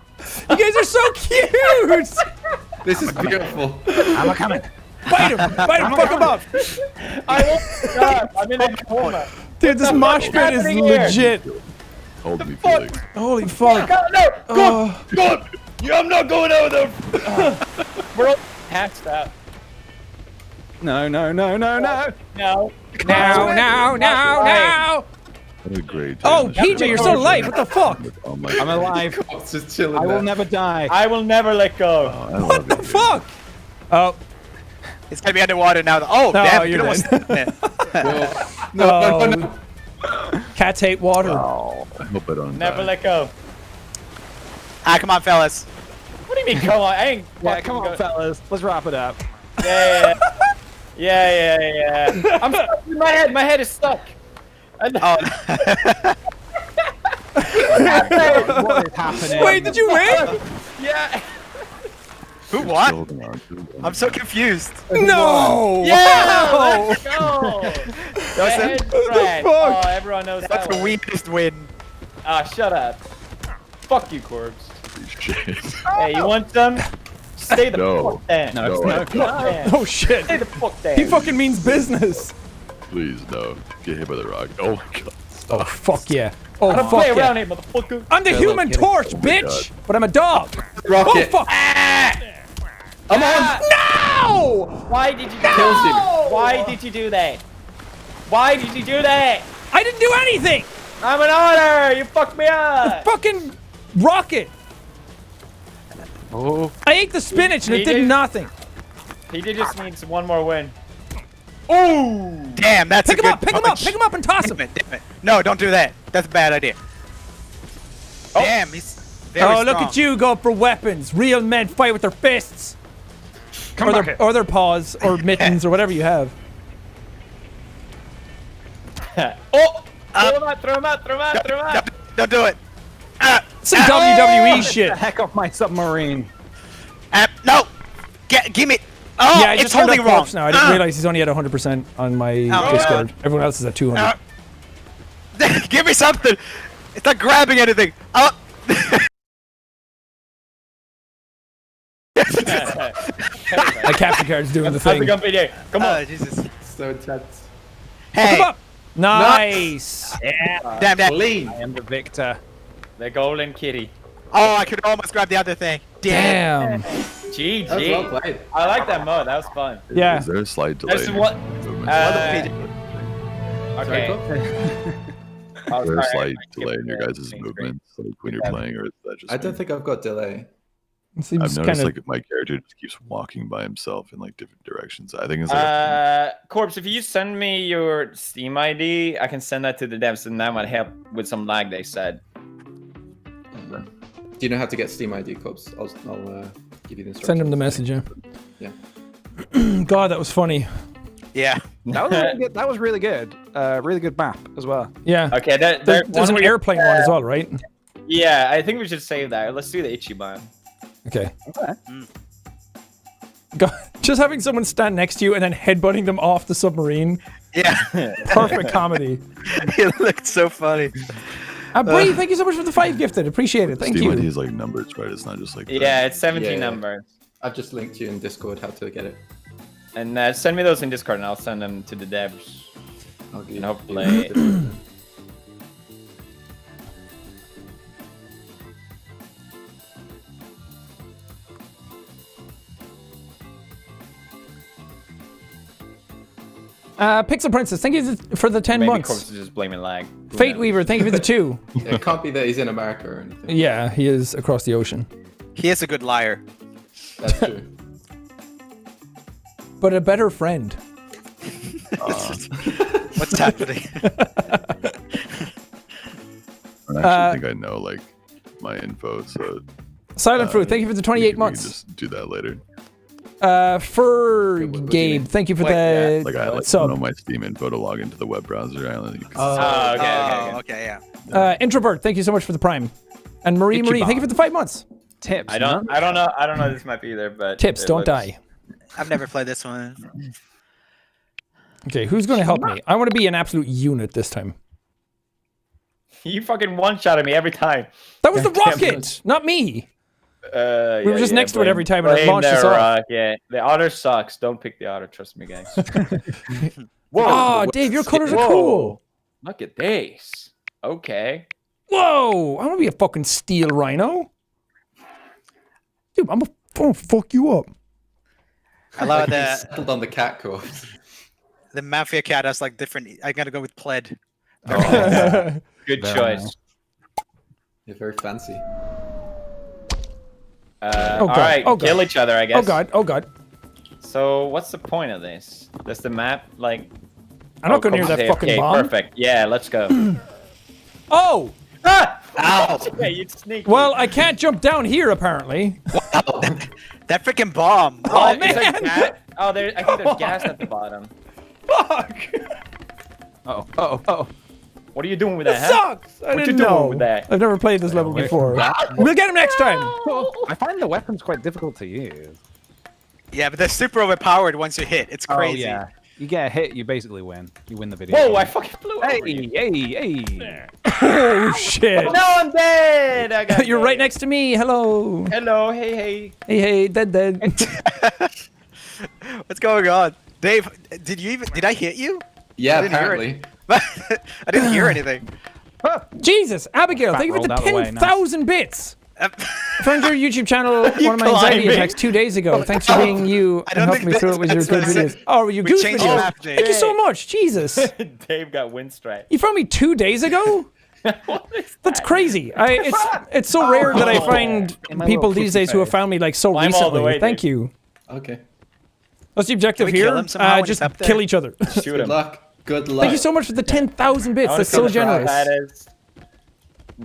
You guys are so cute. This is beautiful. I'm a coming. Bite him. Bite him. Fuck him up. I won't stop. I'm in a coma. Dude, this mosh pit is happening here? legit. Hold me, Felix. Holy fuck. God, no! Oh, God! Yeah, I'm not going over there! We're all passed out. No, no, no, no, no. No. now, now, now, now. What a great Oh. PJ, you're still alive. What the fuck? Oh my I'm alive. It's just chilling I there. will never die. I will never let go. I love What the it. fuck? Oh, It's gonna be underwater now. Oh, No, damn! You you're almost dead. No, no, no, no. cats hate water. I hope I don't Never die. let go. Ah, come on, fellas. What do you mean, come on? I ain't. Yeah, come on, go- fellas. Let's wrap it up. Yeah, yeah, yeah, yeah, yeah. I'm stuck in my head. My head is stuck. And- Oh, what is happening? Wait, did you win? yeah. who Still won? holding on to it. I'm so confused. No. Yeah, let's go. That The was head the, fuck? Oh, everyone knows that's that the one. weirdest win. Ah, shut up. Fuck you, corpse. Shit. Hey, you want some? Stay the No. fuck down. No, No, no. I- Fuck. Oh shit. Stay the fuck down. He fucking means business. Please, no. Get hit by the rock. Oh my god. Oh fuck yeah. Oh Don't fuck play around yeah. here, motherfucker. I'm the human kidding. torch, Oh bitch. God. But I'm a dog. Oh Rocket. fuck. Ah! I'm on. No! Why did you? Kills him. Why did you do that? Why did you do that? I didn't do anything. I'm an otter. You fucked me up. Fucking rocket. Oh, I ate the spinach and it did did- nothing. He did just needs one more win. Oh! Damn, that's Pick a him good up, pick him up, pick him up and toss him. Damn it, damn it. No, don't do that. That's a bad idea. Damn, he's very Oh, look at you go for weapons. Real men fight with their fists. come or their, here. or their paws or mittens or whatever you have. oh! Throw him out, throw him out, throw him out, throw him out. Don't, don't do it. Ah, Some ah, WWE shit. the heck off my submarine. ah, no. Get, give me. Oh, yeah, I it's just turned holding wrong. now. I didn't Ah. realize he's only at 100% on my Oh. Discord. Everyone else is at 200. Ah. give me something. It's not grabbing anything. Oh. My captain card's doing the thing. it going, PJ? Come on. oh, Jesus. So intense. Pick Hey, him up. Nice. damn, damn. Clean. I am the victor. The golden kitty. Oh, I could almost grab the other thing. Damn. Damn. GG. That was well played. I like that mode. That was fun. Yeah. Is there a slight delay? There's in what- Uh, Sorry, okay. Oh, Is there a slight delay in your skipped guys' movements, like when you're Yeah. playing, or is that just? I don't me? think I've got delay. It I've seems noticed kind of. like my character just keeps walking by himself in like different directions. I think it's like a- Uh, Corpse, if you send me your Steam ID, I can send that to the devs, and that might help with some lag. They said. Do you know how to get Steam ID codes? I'll, I'll uh, give you the instructions. Send him the message, yeah. Yeah. God, that was funny. Yeah. That was really good. That was really good. Uh, really good map as well. Yeah. Okay, that, There- that- there's an we- airplane one as well, right? Yeah, I think we should save that. Let's do the Ichiban. Okay. Okay. God, just having someone stand next to you and then headbutting them off the submarine. Yeah. Perfect comedy. it looked so funny. Uh, Bree, thank you so much for the five gifted. Appreciate it. Thank Steam ID you. is like numbers, right? It's not just like the- Yeah, it's 17 Yeah. numbers. I've just linked you in Discord how to get it. And uh, send me those in Discord, and I'll send them to the devs. I'll give And you- hopefully- Uh, Pixel Princess, thank you for the 10 Maybe months. Corpse is just blaming lag. Who Fate knows? Weaver, thank you for the two. It can't be that he's in America or anything. yeah, he is across the ocean. He is a good liar. That's true. But a better friend. What's happening? I actually Uh, think I know like my info, so Silent uh, Fruit, thank you for the we 28 can- we can months. just do that later. Uh, Fur what Gabe, thank you for Wait, the Like I like sub. know my Steam info to log into the web browser. I only think Oh, Oh, okay, okay, oh, okay. okay, yeah. Uh, Introvert, thank you so much for the prime. And Marie Marie, thank you for the five months. Tips. I don't. I don't know. I don't know this might be either, but Tips, don't looks- die. I've never played this one. Okay, who's going to help me? I want to be an absolute unit this time. You fucking one shot at me every time. That was the rocket, not me. Uh, We were just next to it every time and it blame launched us the off. rocket. The otter sucks. Don't pick the otter. Trust me, guys. Whoa! Oh, Dave, your colors are cool. Look at this. Okay. Whoa, I want to be a fucking steel rhino. Dude, I'm gonna fuck you up. I love Like he that settled on the cat corpse. the mafia cat has like different. I gotta go with pled. Good Very choice. You're very fancy. Uh, Oh, all God. right, Oh, God. kill each other, I guess. oh god, oh god. So what's the point of this? Does the map like? I'm not going near Corpse that AFK, fucking bomb. Perfect. Yeah, let's go. Oh, ah! Ow! Okay, you sneak. well, I can't jump down here apparently. That freaking bomb. Oh, Is there man. gas? Oh, there. I think there's gas at the bottom. Fuck. Oh, oh, oh. What are you doing with That that? huh? sucks. I What you didn't doing know. with that? I've never played this level before. We'll get him next time. I find the weapons quite difficult to use. Yeah, but they're super overpowered once you hit. It's oh, crazy. Oh, yeah. You get a hit, you basically win. You win the video. Whoa! game. I fucking flew over Hey, you. hey, hey. Oh shit. No, I'm dead. I got You're right next to me. Hello. Hello. Hey, hey. Hey, hey, dead, dead. What's going on, Dave? Did you even? Did I hit you? Yeah, I didn't hear apparently. I didn't hear anything. Jesus, Abigail, thank you for the rolled out of the way, nice. 10,000 bits. Found your YouTube channel, one of my anxiety climbing? attacks two days ago. Thanks for being you I and don't helping me through it with your good what videos. said. Oh, your We goose videos. the map, Thank you so much. Jesus. Dave got wind strike. You found me two days ago? what is That's crazy. I, it's it's so rare that I find In my people these days who have found me like so Climb recently. way, Thank Dave. you. Okay. What's the objective here? kill him somehow uh, just kill each other. Shoot Good him. luck. Good luck. Thank you so much for the 10,000 bits. That's see so what generous. That is.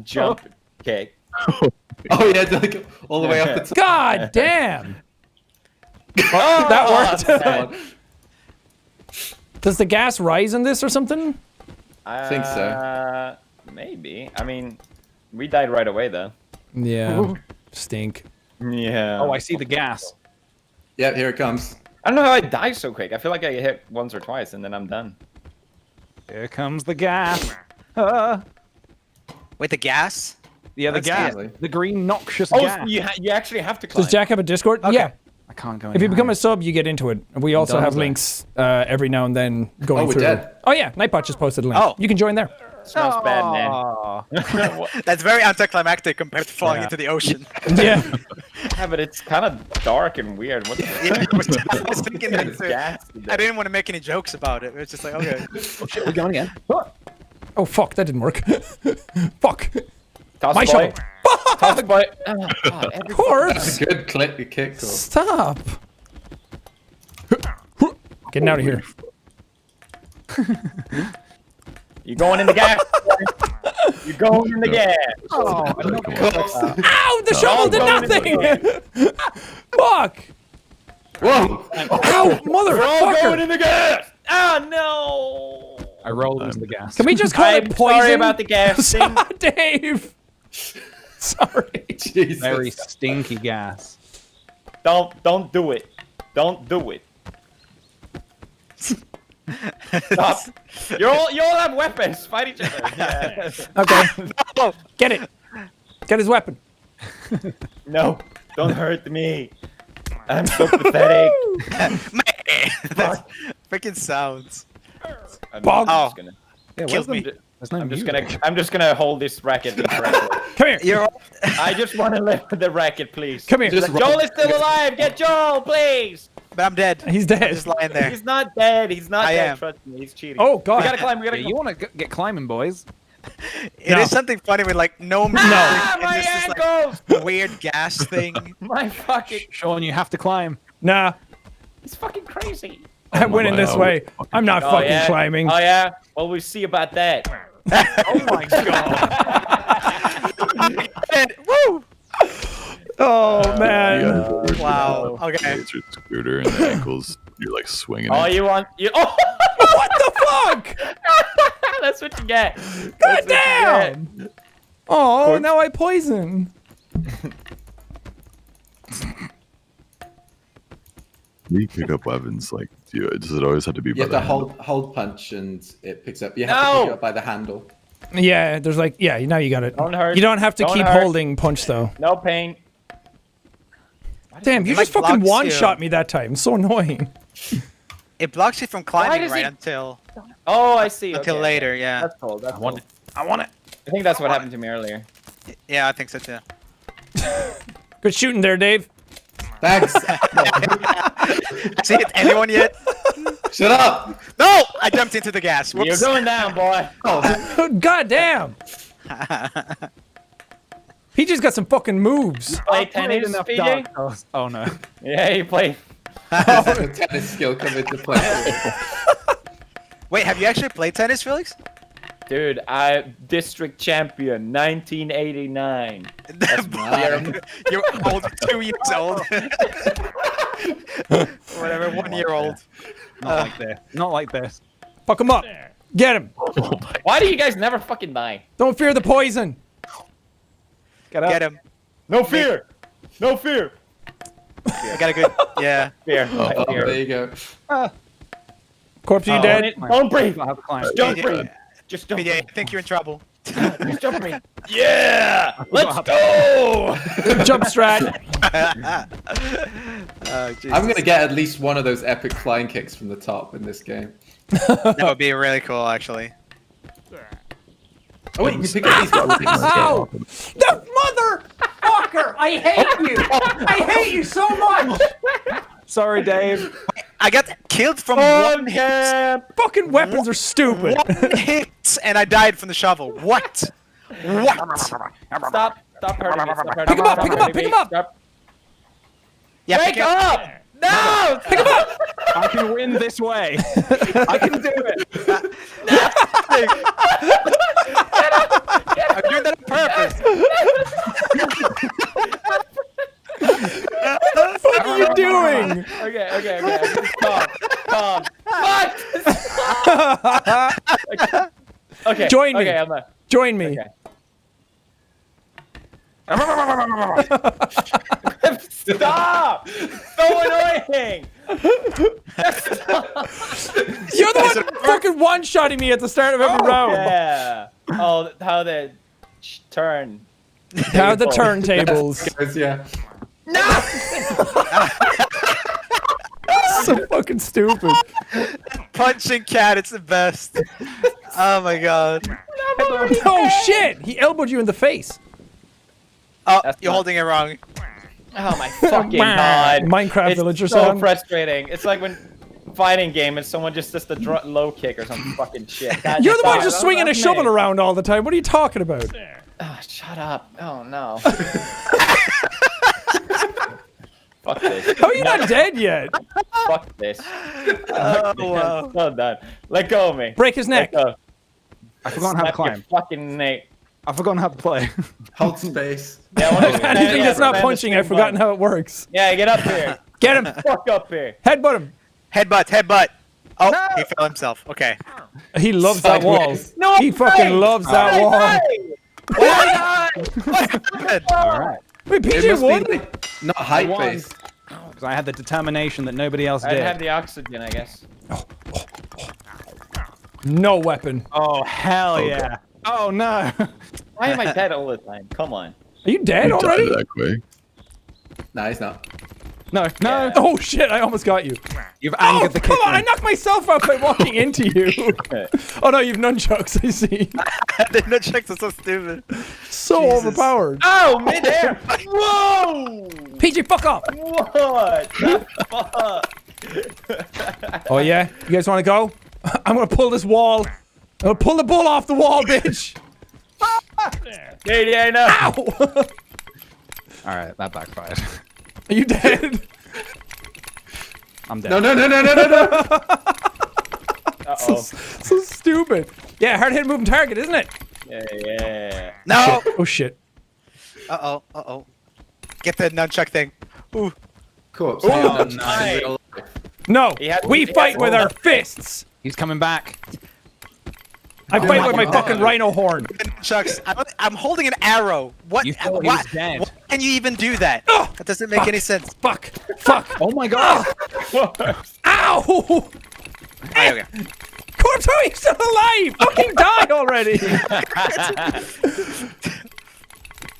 Jump kick. Oh yeah, like, all the way up the top. God damn. Oh, That worked. Does the gas rise in this or something? I think so. Uh, maybe. I mean, we died right away though. Yeah. Stink. Yeah. Oh, I see the gas. Yeah, here it comes. I don't know how I die so quick. I feel like I get hit once or twice and then I'm done. Here comes the gas. Ah. Wait, the gas? yeah, the That's gas. easy. The green noxious Oh, gas. you, ha- you actually have to climb. Does Jack have a Discord? Yeah. I can't go If you any become higher. a sub, you get into it. We also have links uh, every now and then going Oh, we're through. dead. Oh yeah, Nightbot just posted a link. Oh. You can join there. Smells bad, man. That's very anticlimactic compared to falling Yeah. into the ocean. Yeah. yeah, but it's kind of dark and weird. What the I was thinking that too. I didn't want to make any jokes about it. It's just like, okay. Oh, shit, We're going again. oh fuck, that didn't work. fuck. Toss My the boy. shovel. Toss the boy. Oh, God, every- Corpse. Good click, kick. Cool. Stop. Getting out of here. You going in the gas? You're oh, going in the gas? Oh, Ow! The shovel did nothing. Fuck. Whoa! Ow, We're all going in the gas. Oh no! I rolled into the gas. Can we just call I'm it poison? sorry about the gas. Dave. Sorry. Jesus. Very stinky gas. Don't don't do it. Don't do it. Stop. You all you all have weapons. Fight each other. Yeah. Okay. Get it. Get his weapon. No, don't hurt me. I'm so pathetic. That's freaking sounds. I'm Bog. just oh. gonna. Yeah, Killed where's me. the- There's no I'm just music. gonna. I'm just gonna hold this racket. Come here. You're I just want to lift the racket, please. Come here. Just Joel is still alive. Get Joel, please. But I'm dead. He's I'm dead. just lying there. He's not dead. He's not I dead. am. Trust me. He's cheating. Oh, God. We gotta climb. We gotta Yeah, climb. you want to get climbing, boys? It is No. something funny with like no music Ah, my just this ankles! like weird gas thing. My fucking. Sean, you have to climb. Nah, It's fucking crazy. I'm winning this wow. way. I'm not Oh, fucking yeah? climbing. Oh yeah. Well, we'll see about that. Oh my god. And, woo! Oh You man. guys are- Wow. Yeah, Okay. It's your scooter and the ankles. You're like swinging. Oh, it. you want you? Oh, What the fuck? that's what you get. God That's what you damn. Oh, now I poison. You pick up weapons like do you, does it always have to be? You by have the to handle? hold hold punch and it picks up. You have to pick it up by the handle. Yeah, there's like yeah, now you got it. Don't hurt. You don't have to Don't keep hurt. holding punch though. No pain. Damn, you It, like, just fucking blocks one you. shot me that time. So annoying. It blocks you from climbing right he- until Oh, I see. until okay, later. Yeah. That's cool. That's want cool. I want it. I think that's what happened to me earlier. Yeah, I think so too. Good shooting there, Dave. Thanks. See it? Anyone yet? Shut up. No! I jumped into the gas. You're going down, boy. Oh, God damn. He just got some fucking moves. Play I've played tennis, enough PJ? Dark Oh no. Yeah, you play. the tennis skill come into play. Wait, have you actually played tennis, Felix? Dude, I district champion, 1989. Wow. You're old, two years old. Whatever, one year old. Not like this. Uh, Not like this. Fuck him up. Get him. Why do you guys never fucking die? Don't fear the poison. Get up. Get him. No fear. No fear. I got a good. Yeah. Fear. Oh, I fear. there you go. Ah. Corpse, you Don't, dead? don't breathe. I have to climb. Don't PJ, breathe. Just don't PJ, I think you're in trouble. Just don't breathe. Yeah. Let's go. Jump strat. Oh, I'm gonna get at least one of those epic flying kicks from the top in this game. That would be really cool, actually. Oh wait, you pick up these guys. Ow! The motherfucker! I hate oh, you! Oh. I hate you so much! Sorry, Dave. I got killed from On one hit. Fucking weapons are stupid. one hit, and I died from the shovel. What? What? Stop. Stop hurting me. Stop hurting Pick him up, pick him up, pick him up. Yeah, Wake pick it up. No. Pick him up. I can win this way. I can do it. I'm doing that on purpose. What the fuck are you doing? Okay, okay, okay. Just calm. Calm. What? okay. Join me. Okay, I'm not. Join me. Okay. Stop! So annoying! You're the one fucking one-shotting me at the start of every oh, round. Yeah. Oh, how the turn. How the turntables. Guys, yeah. so fucking stupid. Punching cat, it's the best. Oh my god. Oh shit! He elbowed you in the face. Oh, That's you're not- holding it wrong. Oh my fucking god. Minecraft it's villager so sound. frustrating. It's like when fighting game and someone just does the dr- low kick or some fucking shit. God, You're the one just swinging a That's shovel me. around all the time. What are you talking about? Oh, shut up. Oh no. Fuck this. How are you not dead yet? Fuck this. Oh, wow. so done. Let go of me. Break his neck. I've forgotten how to climb. fucking neck. I've forgotten how to play. Hold space. Yeah, I wanna- Anything that's not punching, I've forgotten how it works. Yeah, get up here. Get him. Fuck up here. Headbutt him. Headbutt, headbutt. Oh, he fell himself. Okay. He loves that wall. Sideways. No, He fucking way. loves that Why wall. die? Why die? All right. Wait, It PJ must won? be not height won. face. Because I had the determination that nobody else I did. didn't have the oxygen, I guess. Oh, oh, oh. No weapon. Oh hell yeah! Oh no! Why am I dead all the time? Come on. Are you dead You died that quick. Nah, he's not. No, no! Oh shit, I almost got you. You've Oh, angered the oh, come on, I knocked myself out by walking into you. oh no, you've nunchucks, I see. the nunchucks are so stupid. So Jesus. overpowered. Oh, midair! Whoa! PJ, fuck off. What fuck? Oh yeah, you guys want to go? I'm gonna pull this wall. I'm gonna pull the bull off the wall, bitch. Yeah, no. Ow! All right, that backfired. Are you dead? I'm dead. No, no, no, no, no, no, no. Uh oh. so stupid. Yeah, hard hit moving target, isn't it? Yeah, yeah. No. Oh shit. Uh oh. Uh oh. Get the nunchuck thing. Ooh. Corpse. Oh, yeah, that's nice. real life. No, He has- we he fight with our fists. He's coming back. I fight my with my God. fucking rhino horn. Nunchucks. I'm, I'm holding an arrow. What? You thought why- dead. why can you even do that? Oh, That doesn't make fuck. any sense. Fuck. Fuck. Oh my god! Ow! Okay, okay. Corpse, how are you still alive? Fucking die already!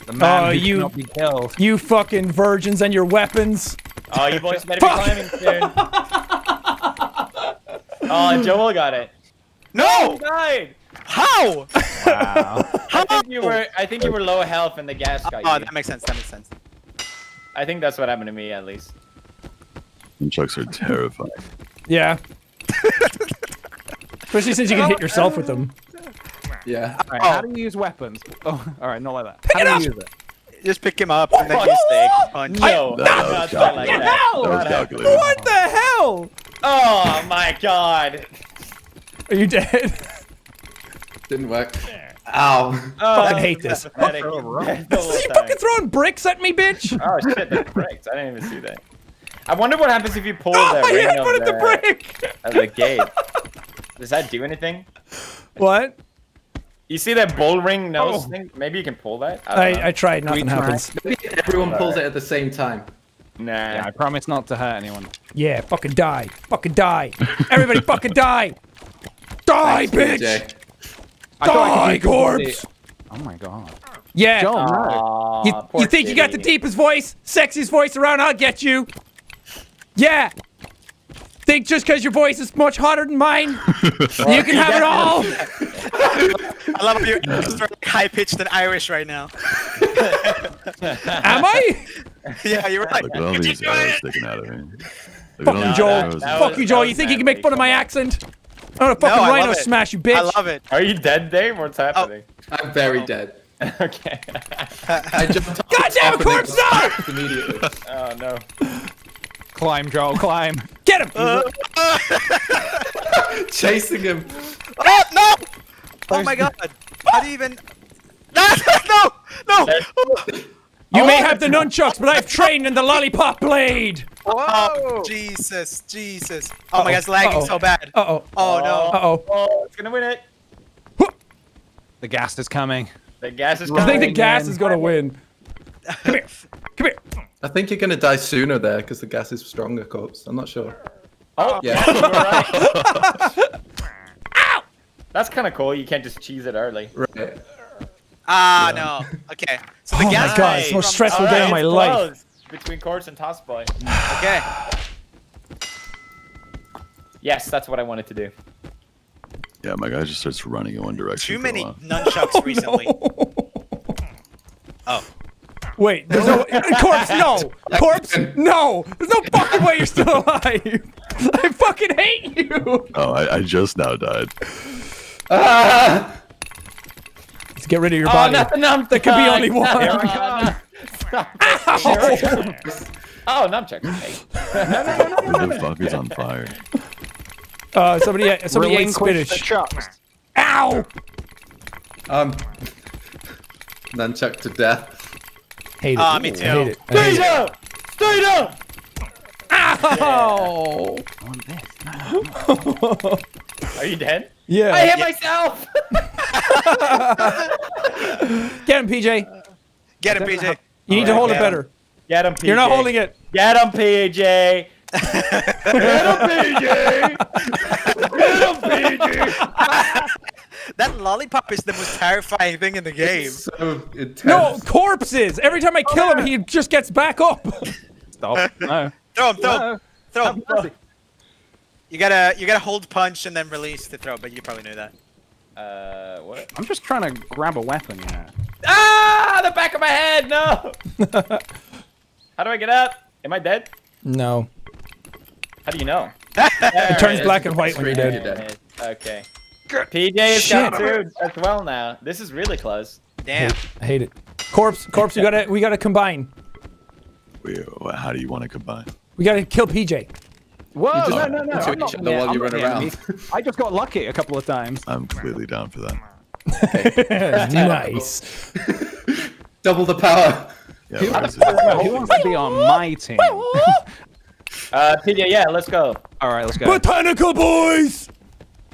The man Oh, who you- be killed. You fucking virgins and your weapons. Oh, you boys better be Fuck. climbing soon. oh, Joel got it. No! He died. How? Wow. I think you were. I think you were low health and the gas oh, got Oh, you. that makes sense. That makes sense. I think that's what happened to me at least. Nunchucks are terrifying. Yeah. Especially since you can hit yourself with them. Yeah. Oh. All right, how do you use weapons? Oh, all right, not like that. Pick how it do up! use it? Just pick him up and then use the punch. No, That not was that like that. That was Not happening. calculated. What the hell? Oh my god. Are you dead? Didn't work. Ow. Oh, oh Fucking hate this. pathetic. Are you fucking throwing bricks at me, bitch? Oh shit, the bricks. I didn't even see that. I wonder what happens if you pull Oh, the ring hit of one of the the, brick! of the gate. Does that do anything? What? You see that bull ring oh. nose Oh. thing? Maybe you can pull that. I, don't know. I, I tried, nothing happens. Maybe everyone pulls it at the same time. Nah. Yeah, I promise not to hurt anyone. Yeah, fucking die. Fucking die. Everybody fucking die! Die, bitch! Jay. I thought I could Die, corpse! Oh my god. Yeah. John, You, you think you got the deepest voice, sexiest voice around? I'll get you. Yeah. Think just because your voice is much hotter than mine, you can have it all. I love how you're extra high pitched and Irish right now. Am I? yeah, you're right. Look at all these arrows sticking out of me. Look at Fuck all you, Joel. Fuck you, Joel. You think you can make fun of my accent? I'm gonna fucking I rhino love it. smash you, bitch. I love it. Are you dead, Dave? What's oh. happening? I'm very dead. okay. I jumped off the Goddamn top and corpse, it no! immediately. oh no. Climb, Joel, climb. Get him. Chasing him. Oh no! Oh my god! How do you even? No! No! No! You may have the nunchucks, but I've trained in the lollipop blade. Oh, Jesus! Jesus! Oh my god, it's lagging uh-oh. so bad. Uh oh. Oh no! Uh oh. Oh, it's gonna win it. The gas is coming. The gas is I think the gas man. is gonna win. Come here. Come here. I think you're gonna die sooner there because the gas is stronger, corpse. I'm not sure. Oh, Yeah. you were right. That's kind of cool. You can't just cheese it early. Right. Ah no. Okay. So the Oh my. God, it's the most from- stressful day of my life. Between Corpse and Toss Boy. Okay. Yes, that's what I wanted to do. Yeah, my guy just starts running in one direction. Too many while. nunchucks recently. Oh. Wait, there's no corpse. No, corpse. No, there's no fucking way you're still alive. I fucking hate you. Oh, I, I just now died. Ah! Let's get rid of your Oh, body. nothing. I'm There could be only one. Oh, nunchuck. Hey. Who the fuck is on fire? Uh, somebody, ate- somebody ate spinach. chucks. Ow! Um. Nunchuck to death. Hate it. Ah, me too. hate it. I hate Stay it. down. Stay down. Ow! Are you dead? Yeah. I hit myself. Get him, PJ. Get him, PJ. You need to hold it yeah. better. Get him, PJ. You're not holding it. Get him, PJ. Get him, PJ. Get him, PJ. That lollipop is the most terrifying thing in the game. So intense. No, corpses. Every time I kill him, he just gets back up. Stop. No. Throw him, throw him, No. throw him. You gotta, you gotta hold punch and then release to throw, but you probably knew that. Uh, what? I'm just trying to grab a weapon, yeah. Ah, the back of my head. No. How do I get up? Am I dead? No. How do you know? It turns black and white when you're Screen, dead. dead. Okay. PJ has Shit. got two as well now. This is really close. Damn. I hate it. Corpse, corpse, we gotta, we gotta combine. Wait, how do you want to combine? We gotta kill PJ. Whoa! just No, no, no. into I'm not each the- other while I'm you run the around. I just got lucky a couple of times. I'm completely down for that. nice. Double the power. Yeah, Who wants to- who wants to be on my team? Uh, PJ, yeah, let's go. All right, let's go. Botanical boys.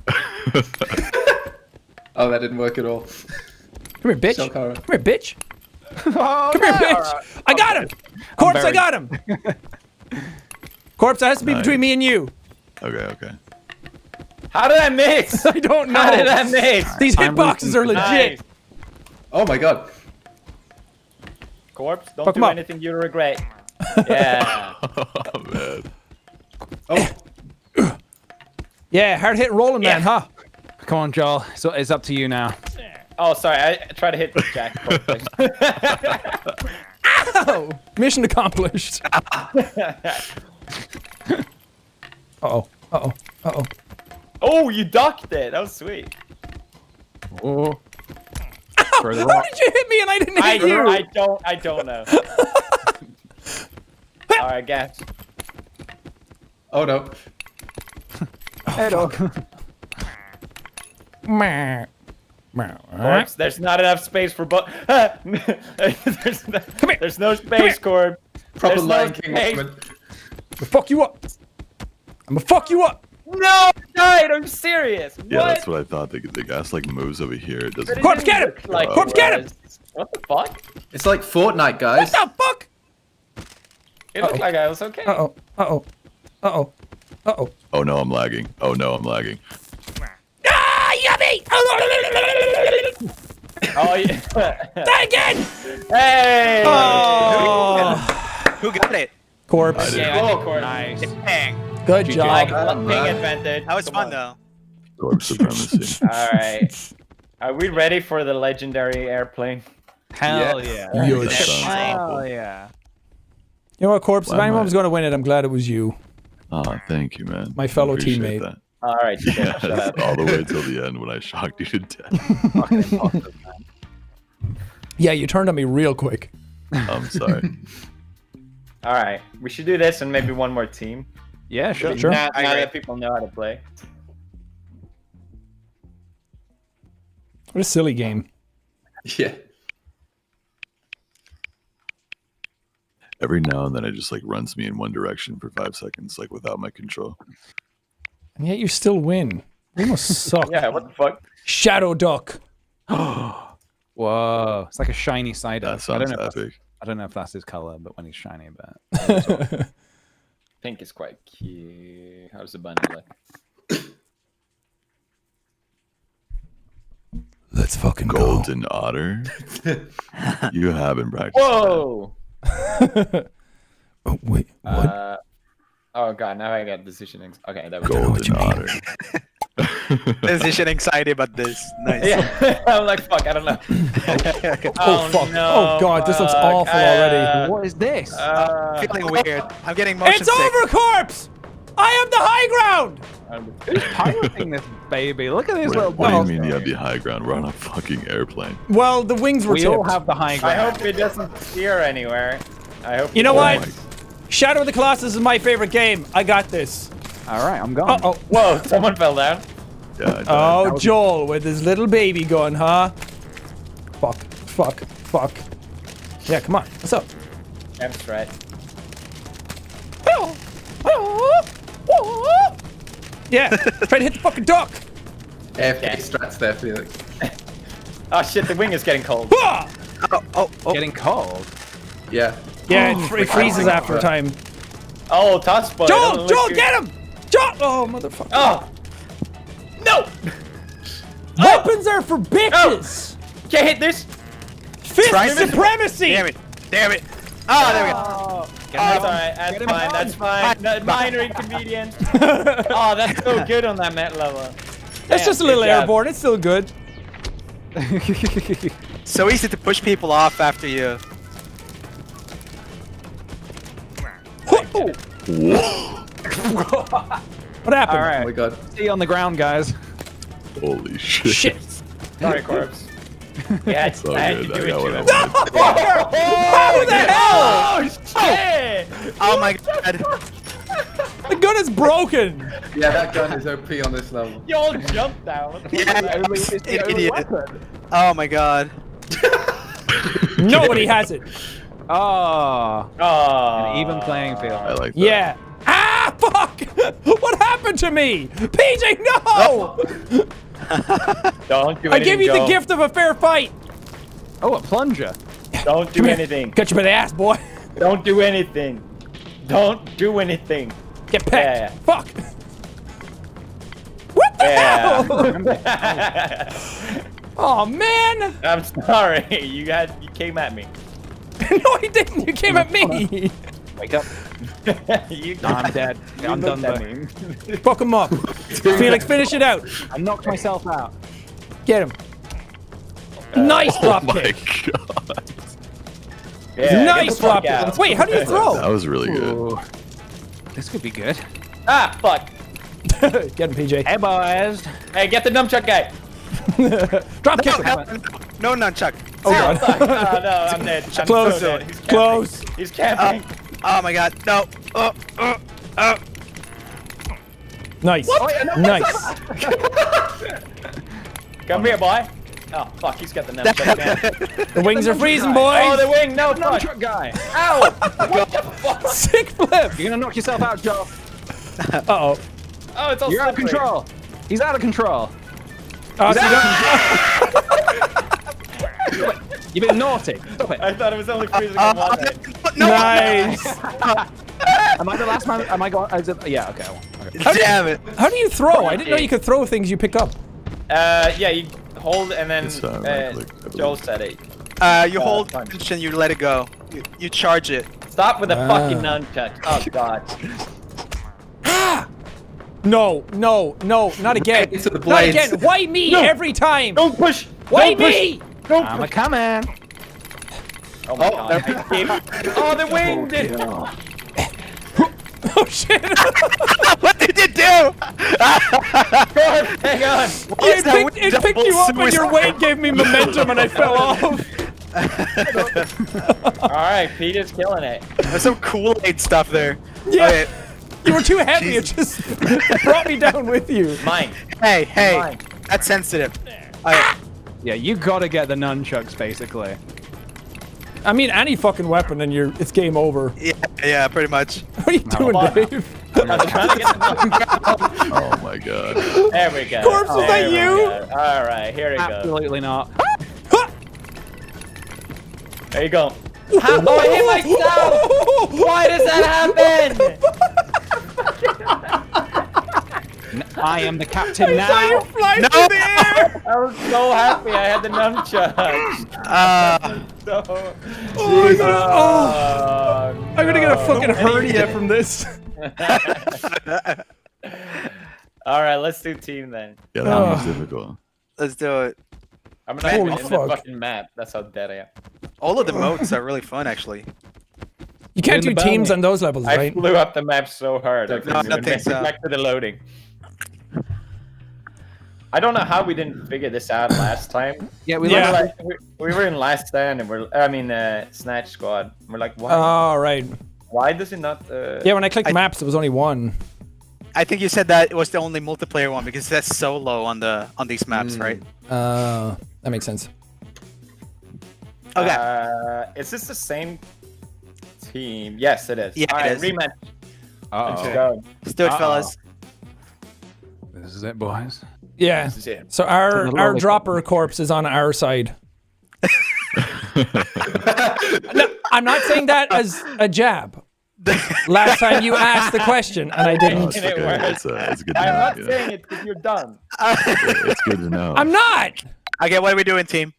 Oh, that didn't work at all. Come here, bitch. Shell Come here, bitch. Oh, Come here, bitch. I got him. Corpse, I got him. Corpse, that has to be Nice. between me and you. Okay, okay. How did I miss? I don't know. How did I miss? These I'm hitboxes are legit. Nice. Oh my god. Corpse, don't Fuck 'em do up. anything you regret. Yeah. Oh man. Oh, oh. Yeah, hard hit rolling man, huh? Come on, Joel. So it's up to you now. Oh, sorry. I tried to hit Jack. Oh, mission accomplished. Uh-oh. Uh-oh. Uh-oh. oh, you ducked it. That was sweet. Oh. Throw How did you hit me and I didn't I, hit you? I don't. I don't know. All right, gas. oh no. Meh. Meh. Corpse, there's not enough space for both. there's, no, here. there's no space, Corb. Proper There's no Lion King space. moment. Fuck you up. I'm gonna fuck you up. No, I died. I'm serious. Yeah, what? that's what I thought. The, the gas like moves over here. It doesn't. Corpse, get him! look Like Corpse, get him! What the fuck? It's like Fortnite, guys. What the fuck? It looked like I was okay. Uh-oh. Uh-oh. Uh-oh. Uh-oh. Oh no, I'm lagging. Oh no, I'm lagging. Ah, yummy! Oh yeah. Die again! hey. Oh. Who got it? Corpse. Yeah, I think Corpse. Nice. Dang. Good GG. Like job. a ping advantage. That was Come fun on. though. Corpse supremacy. All right. Are we ready for the legendary airplane? Hell yeah. Yo, That shit. Hell awful. yeah. You know what, Corpse? If Why am anyone I- was going to win it, I'm glad it was you. Oh, thank you, man. My fellow Appreciate teammate. that. All right, shut Yes, up. all the way till the end when I shocked you to death. Yeah, you turned on me real quick. I'm sorry. All right, we should do this and maybe one more team. Yeah, sure. Sure. Now, I now agree. that people know how to play. What a silly game. Yeah. Every now and then it just like runs me in one direction for five seconds, like without my control. And yet you still win. You must suck. Yeah, what the fuck? Shadow Duck. Whoa. It's like a shiny cider. That I don't, sounds know if that's, epic. I don't know if that's his color, but when he's shiny, but Pink is quite cute. How's the bunny look? Let's fucking go. Golden otter. you haven't practiced. Whoa! Oh, wait. What? Uh, oh god, now I got decisioning. Okay, that was that. what you Golden otter. Position anxiety about this. Nice. Yeah, I'm like, fuck, I don't know. oh, fuck. no, oh, God. This looks awful Uh, already. what is this? Uh, Feeling weird. I'm getting motion It's sick. over, Corpse! I am the high ground! Who's piloting this baby? Look at this What, little what do you mean you have the high ground? We're on a fucking airplane. Well, the wings were We tipped. all have the high ground. I hope it doesn't steer anywhere. I hope. You know Oh what? my- Shadow of the Colossus is my favorite game. I got this. All right, I'm gone. Uh-oh. Whoa! Someone fell down. Yeah, I died. Oh, Joel with his little baby gun, huh? Fuck, fuck, fuck. Yeah, come on. What's up? I'm straight. Yeah, try to hit the fucking duck. AFK strats there, Felix. Oh shit! The wing is getting cold. Oh, oh, oh. Getting cold. Yeah. Yeah, it, fr- it freezes after a time. Oh, toss boy. Joel, Joel, get him! Joel! Oh, motherfucker. Oh! No! Weapons are for oh. bitches! Can't hit this. Fist Try supremacy! Damn it. Damn it. Oh, there we go. Oh, That's alright. That's fine. on. That's fine. No, minor inconvenience. oh, that's so good on that met level. It's Damn, just a little airborne. It's still good. So easy to push people off after you. What happened? All Oh my god. See you on the ground, guys. Holy shit. Shit. Sorry, corpse. Yeah, It's all I had to do I it got what I to him. wanted. What the hell? Oh shit! Oh my god. The gun is broken. Yeah, that gun is OP on this level. You all jumped down. Yeah, It's the an only idiot. weapon. Oh my god. Nobody has it. Oh, Oh, an even playing field. I like that. Yeah. Ah, fuck! What happened to me? PJ, no! Don't do anything. I give you the gift of a fair fight. Oh, a plunger. Don't do Come anything. Got you by the ass, boy. Don't do anything. Don't do anything. Get pecked. Yeah, yeah. Fuck. What the Yeah. hell? Oh man! I'm sorry. You guys, you came at me. no, he didn't. You came at me. Wake up. you, I'm dead. you I'm done. looked though. Fuck him up. Felix, finish it out. I knocked myself out. Get him. nice drop Oh my kick. god. Yeah, nice drop kick. Wait, how do you throw? That was really good. Ooh. This could be good. Ah, fuck. Get him, PJ. Hey, boys. Hey, get the nunchuck guy. Drop kick. No nunchuck. Oh Oh, god. Oh, no, I'm dead. I'm Close. so dead. He's camping. Close. He's camping. Oh my god. No. Oh, oh, oh. Nice. Nice. Come here, boy. Oh, fuck. He's got the nunchuck. The wings are freezing, boy. Oh, the boys. wing. No, fuck. Nunchuck guy. Ow. What the fuck? Sick flip. You're gonna knock yourself out, Joe. Uh oh. Oh, it's all You're out of control. He's out of control. Oh, so you don't- You've been naughty. Stop it. I thought it was only freezing Uh, in one day. no. nice. Am I the last man? Am I going? Is it, yeah. Okay. okay. Damn it. How do you throw? I didn't know you could throw things you pick up. Uh, yeah, you hold and then It's, uh, uh, right click, I believe. Joel said it. Uh, you Uh, hold fine. punch and you let it go. You, you charge it. Stop with the Ah. fucking nunchuck. Oh god. No, no, no, not again. into the Not again. Why me every time? Don't push. Why Don't push. Me? I'm a coming. Oh my Oh, god. I keep- oh, the wing did. Oh, oh shit! what did you do? Hang on. it picked, it picked you up and your weight gave me momentum and I fell off. All right, Pete is killing it. There's some Kool-Aid stuff there. Yeah. Okay. You were too heavy. It just brought me down with you. Mine. Hey, hey. Mine. That's sensitive. Okay. Yeah, you gotta get the nunchucks, basically. I mean, any fucking weapon and you're it's game over. Yeah, yeah, pretty much. What are you doing. Dave? I was trying to get the Oh my god. There we go. Corpse, is that you? All right, here we go. Absolutely not. There you go. How, oh, I hit myself. Why does that happen? I am the captain I saw you now. fly No. through the air. I was so happy I had the nunchucks. Uh, So, Oh, my God. Oh, uh, I'm gonna get a fucking no. hernia from this. All right, let's do team then. Yeah, that was Ugh. difficult. let's do it. I'm gonna Holy in fuck. the fucking map. That's how dead I am. All of the modes are really fun, actually. You can't do teams on those levels, I right? flew up the map so hard. I No, couldn't I even don't think make it so. back to the loading. I don't know how we didn't figure this out last time. Yeah, we We, Yeah. were like, we, we were in last stand and we're, I mean, uh, Snatch Squad. We're like, why, Oh, right. why does it not? Uh, Yeah, when I clicked I- maps, there was only one. I think you said that it was the only multiplayer one because that's so low on the on these maps, Hmm. right? Uh, that makes sense. Okay. Uh, is this the same team? Yes, it is. Yeah, All it right, is. rematch. Let's Uh-oh. go. Let's do it, Uh-oh. fellas. This is it, boys. Yeah. This is it. So our our lollipop. dropper corpse is on our side. no, I'm not saying that as a jab. Last time you asked the question and I didn't. it's, And it okay. it's, uh, it's good to I'm know. not you know. saying it because you're dumb. It's good to know. I'm not. okay, what are we doing, team?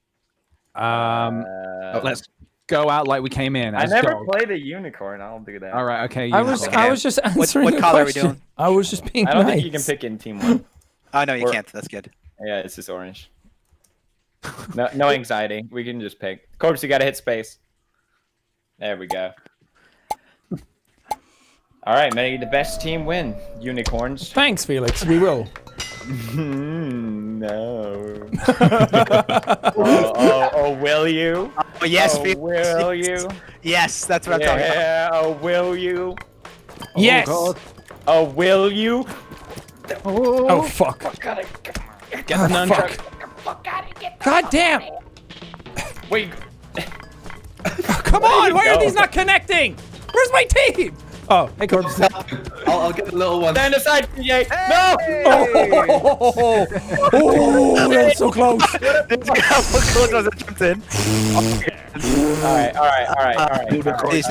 Um, Uh, let's go out like we came in. I never dogs. played a unicorn. I'll do that. All right. Okay. I was unicorn. I was just answering what the color are we doing? I was just being I don't nice. think you can pick in team one. Oh no, you Or- can't. That's good. Yeah, it's just orange. No, no anxiety. We can just pick. Corpse, you gotta hit space. There we go. All right, may the best team win. Unicorns. Thanks, Felix. We will. No. oh, oh, oh, will you? Oh, yes, oh, Felix. will you? Yes, that's what I'm talking about. Yeah, oh, will you? yes. Oh, oh will you? Oh, oh, fuck. Gotta Get Oh, the nunchuck. fuck. God damn. wait. Oh, come on. Why are these not connecting? Where's my team? Oh, hey, Corbs. I'll, I'll get the little one. Stand aside, PJ. No. Oh, oh, that was so close. Close was jumped in. All right, all right, all ah, right, all right. All right, Jesus.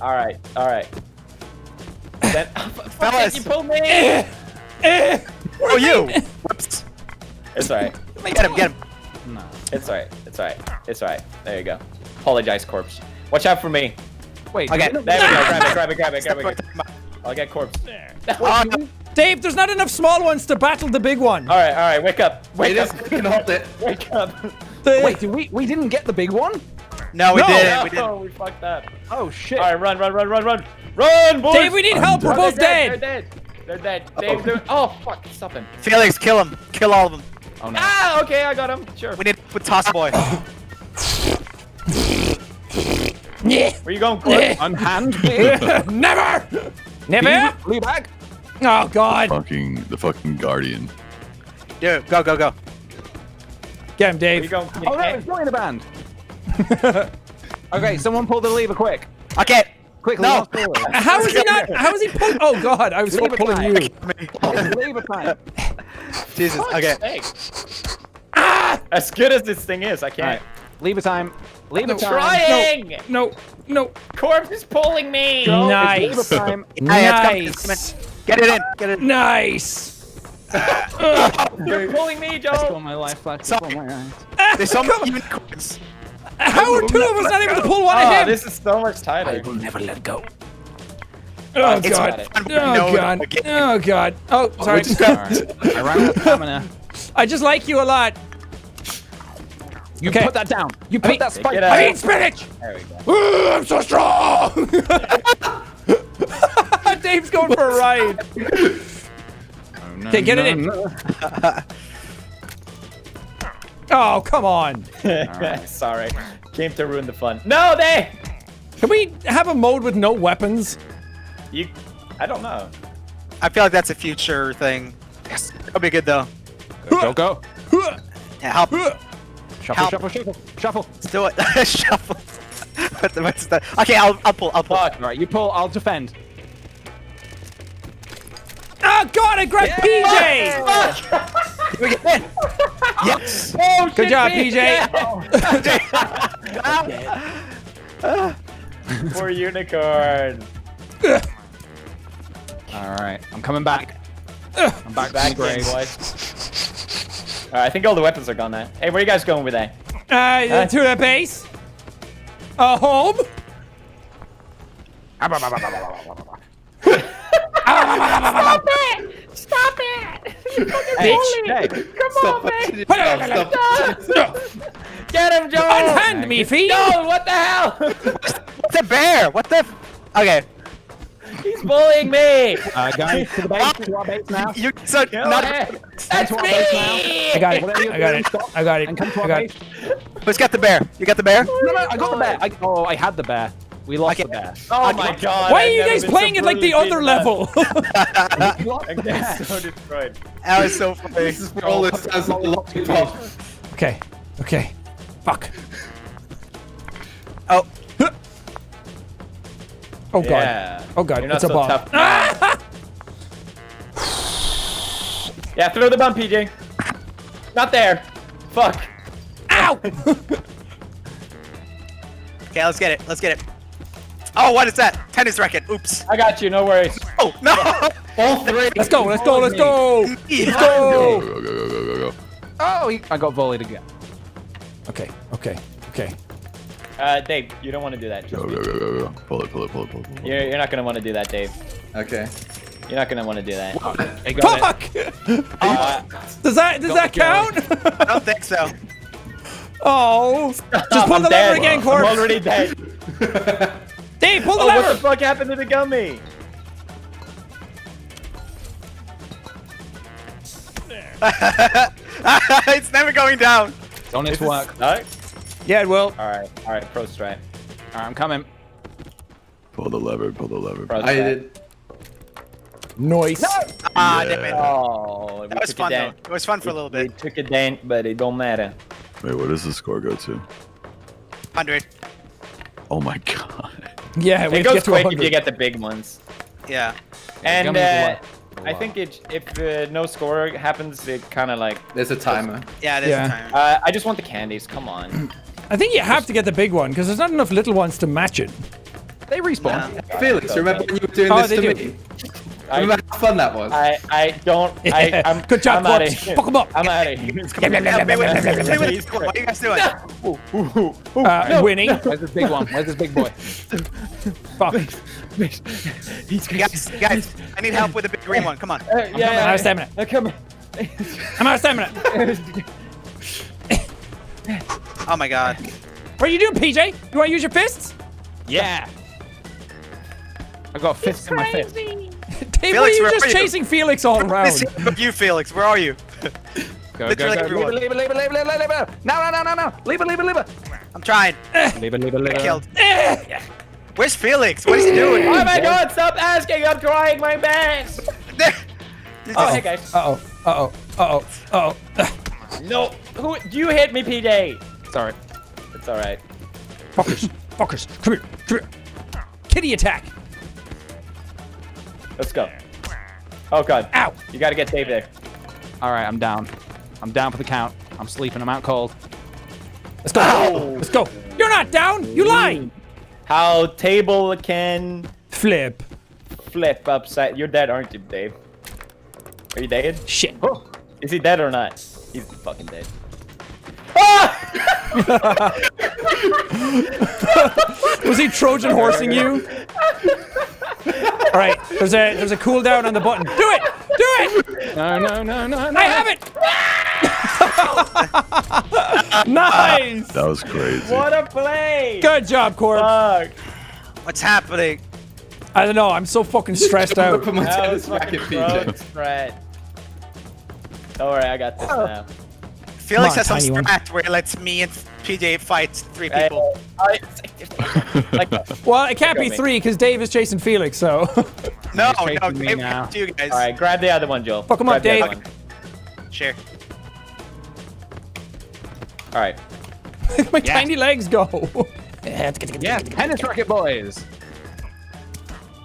all right, all right. Then, Fellas. you pulled me. Eh! Eh, Oh, you! Whoops. It's alright. Get him, get him. No. It's alright. It's alright. It's alright. There you go. Apologize, corpse. Watch out for me. Wait, Okay. do we There not- we go. Grab it. Grab it. Grab it. Grab it. I'll get corpse. Oh, Dave, there's not enough small ones to battle the big one. All right. All right. Wake up. Wake It is. up. You can hold it. Wake up. The- Wait, did we we didn't get the big one? no, we No. didn't. We No, didn't. we fucked up. Oh shit. All right. Run. Run. Run. Run. Run. Run, boys. Dave, we need help. We're Oh, both they're dead. They're dead. They're dead. Dave, they're... Oh fuck! Stop him. Felix, kill him. Kill all of them. Oh no. Ah. Okay. I got him. Sure. We need to put Toss Boy. Yeah. Where you going, corpse? Unhand me. Never. Never. Lee back. Oh God. Fucking the fucking guardian. Dude, go, go, go. Get him, Where you Dave. going? Oh no, he's joining the band. okay, someone pull the lever quick. Okay. Quickly. No. How is he not? How is he pulling? Oh God, I was Leave it pulling back. you. lever time. Jesus. Okay. Hey. Ah! As good as this thing is, I can't. Alright. Lever time. Lever time. Trying. No, no. Corpse is pulling me. Go. Nice. lever time. Hey, it's coming, it's Nice. coming. Get it in. Get it in. Nice. You're pulling me, I stole Joe. my life back. Sorry. before my eyes. Ah, There's so Come many on. unicorns. How are two of us not able to pull one Oh, of him? this is so much tighter. never let go. Oh It's God. fun, but we Oh God. Oh God. Oh, sorry. Alright. I ran out of stamina. I just like you a lot. You Okay. put that down. You put mean- that spike Get down. I eat spinach. There we go. Ooh, I'm so strong. Dave's going for a ride. Oh, okay, get it in. Oh, come on. Sorry. Came to ruin the fun. No, they. Can we have a mode with no weapons? You. I don't know. I feel like that's a future thing. Yes. That'll be good though. Go, go. Yeah, help. Shuffle, Help. shuffle, shuffle, shuffle. Let's do it. Shuffle. Put the rest of okay, I'll, I'll pull. I'll pull. Fuck. All right, you pull. I'll defend. Oh God, I grabbed PJ. We get in. Yes. Oh, Good shit, job, me. PJ. Poor unicorn. All right, I'm coming back. I'm back, Back back in, grave. boys. Alright, I think all the weapons are gone now. Hey, where are you guys going with that? Uh, to the base. Uh, home. Hey, Bitch. hey, Stop it. Stop. Stop. Get him, Joe! Unhand me, feet. No, what the hell? What's a bear? What the? F- okay. He's bullying me! uh, guys, to the base, to our base now. You so Kill not. him. That's That's me! me! I got it. I got it. I got it. And come to I our got base. it. Who's got the bear? You got the bear? No, no, I got the bear. I, oh, I had the bear. We lost Okay. the bear. Oh my god. Why I've are you guys playing so it like the other level? up. I'm the getting bear. so destroyed. That was so funny. This is for all it says on the lollipop. okay. Okay. Fuck. Oh, Oh God. Yeah. Oh God. You're it's a so bomb. tough. Ah! Yeah, throw the bomb, PJ. Not there. Fuck. Ow! okay. Let's get it. Let's get it. Oh, what is that? Tennis racket. Oops. I got you, no worries. Oh no. All three. Let's go. Let's go. Let's go. Let's Go, go. go, go, go, go, go, go. Oh, he, I got volleyed again. Okay. Okay. Okay. Uh, Dave, you don't want to do that. Go, go, go, go, go. Pull it, pull it, pull it, pull it. Pull it. You're, you're not gonna want to do that, Dave. Okay. You're not gonna want to do that. I got Fuck! Uh, Does that does that count? I don't think so. oh! Just pull I'm the dead. lever again, I'm already dead. Dave, pull the oh, lever! What the fuck happened to the gummy? it's never going down. Don't it work? No? Yeah, it will. All right, all right, pro strike. All right, I'm coming. Pull the lever, pull the lever. Pro I did. Noise. No! Ah, yeah. damn it. Oh, that was fun, though. It was fun for a little bit. It took a dent, but it don't matter. Wait, what does the score go to? 100. Oh, my God. Yeah, we It to goes quick if you get the big ones. Yeah. And uh, I think it, if uh, no score happens, it kind of like. There's a timer. Yeah, there's Yeah. a timer. Uh, I just want the candies. Come on. I think you have to get the big one because there's not enough little ones to match it. They respawn. Nah. Felix, remember when you were doing Oh, this to do. me? I, Remember how fun that was? I, I don't. I, I'm, Good job, I'm Corpse. here. Fuck 'em up. I'm out of here. What are you guys doing? Uh, Winning. Where's this big one? Where's this big boy? Fuck. Guys, guys, I need help with the big green one. Come on. Uh, yeah, I'm out of stamina. Uh, come on. I'm out of stamina. Oh my god. What are you doing, PJ? You want to use your fists? Yeah. I've got fists in my fist. Dave, Felix, you where just are you? chasing Felix all around? you, Felix. Where are you? Go, Literally go, go. everyone. Leave it, leave it, leave it, leave it, leave it. No, no, no, no, no. Leave it, leave it, leave it. I'm trying. Leave it, leave it, leave it. Killed. Eh. Where's Felix? What is he doing? Oh my god, stop asking! I'm trying my best! There. Oh, hey guys. Uh-oh. Uh-oh. Uh-oh. Uh-oh. Ugh. No! Who, you hit me, PJ! Sorry. It's alright. Fuckers. Fuckers. Come here. Come here. Kitty attack. Let's go. Oh god. Ow. You gotta get Dave there. All right, I'm down. I'm down for the count. I'm sleeping. I'm out cold. Let's go. Let's go. You're not down. You lied. How table can Flip. flip upside. You're dead, aren't you, Dave? Are you dead? Shit. Is he dead or not? He's fucking dead. Was he Trojan horsing you? All right. There's a there's a cooldown on the button. Do it. Do it. No, no, no, no, no. I have it. nice. That was crazy. What a play! Good job, Corp. Fuck! What's happening? I don't know. I'm so fucking stressed out. For my That tennis was fucking racket, pro PJ. strat. Don't worry, I got this oh. now. Felix on, has some tiny one. strat where it lets me and PJ fight three people. I- like, Well, it can't be three because Dave is chasing Felix. So No, He's no, chasing me Dave, now. to you guys. all right, grab the other one, Joel. Fuck 'em Grab up, Dave. one. Sure. All right. my tiny legs go. Yeah, tennis racket boys.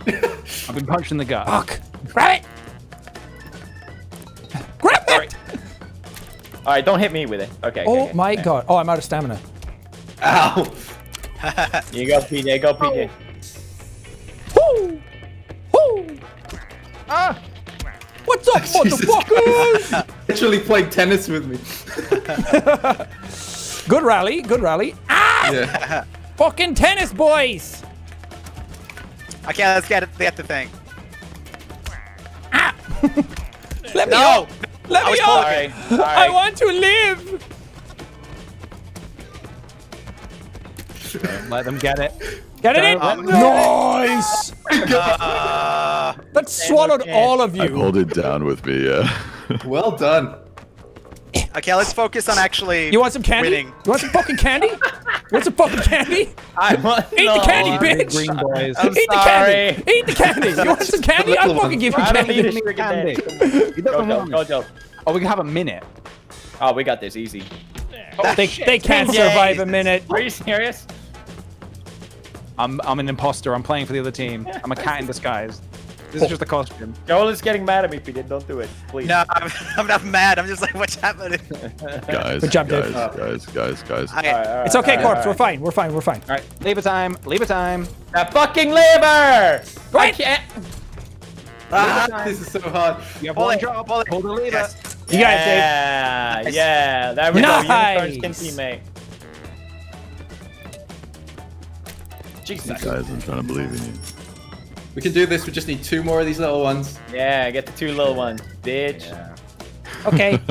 I've been punched in the gut. Fuck. Grab it. Grab it. All right, don't hit me with it. Okay. okay, Oh okay. my There. god. Oh, I'm out of stamina. Ow! You go, PJ. Go, PJ. Woo. Woo. Ah! What's up, motherfuckers? Literally played tennis with me. good rally. Good rally. Ah! Yeah. Fucking tennis boys. Okay, let's get it. Get the thing. Ah! Let me No. out. Let I me out. All right. All right. I want to live. Let them get it. Get it. Don't- Nice. Uh, That swallowed all of I you. pulled it down with me. Yeah. Well done. Okay, let's focus on actually. You want some candy? Winning. You want some fucking candy? You want some fucking candy? I want Eat the candy, no. bitch. Green boys. I'm Eat the sorry. candy. Eat the candy. You want some candy? I'll little fucking one. give you I don't need candy. a freaking Candy. candy. You Go, don't Joe. want Go, it. Oh, we can have a minute. Oh, we got this easy. Oh, they, they can't Yay. survive a minute. Are you serious? I'm I'm an imposter. I'm playing for the other team. I'm a cat in disguise. This is just a costume. Joel is getting mad at me, PJ. Don't do it, please. No, I'm, I'm not mad. I'm just like, what's happening? Guys, Good job, guys, Dave. guys, guys, guys. Okay. All right, all right, It's okay, all right, Corpse. all We're fine. We're fine. We're fine. All right, leave it time. Leave it time. That fucking liver! I Right. can't. Ah, this is so hard. You have Pull one it, job. pull it. The lever. Yes. You got it, Dave. Yeah, Nice. yeah. There we Nice. go. Unicorn skin teammate. Jesus. Guys, I'm trying to believe in you. We can do this. We just need two more of these little ones. Yeah, get the two little ones, bitch. Okay.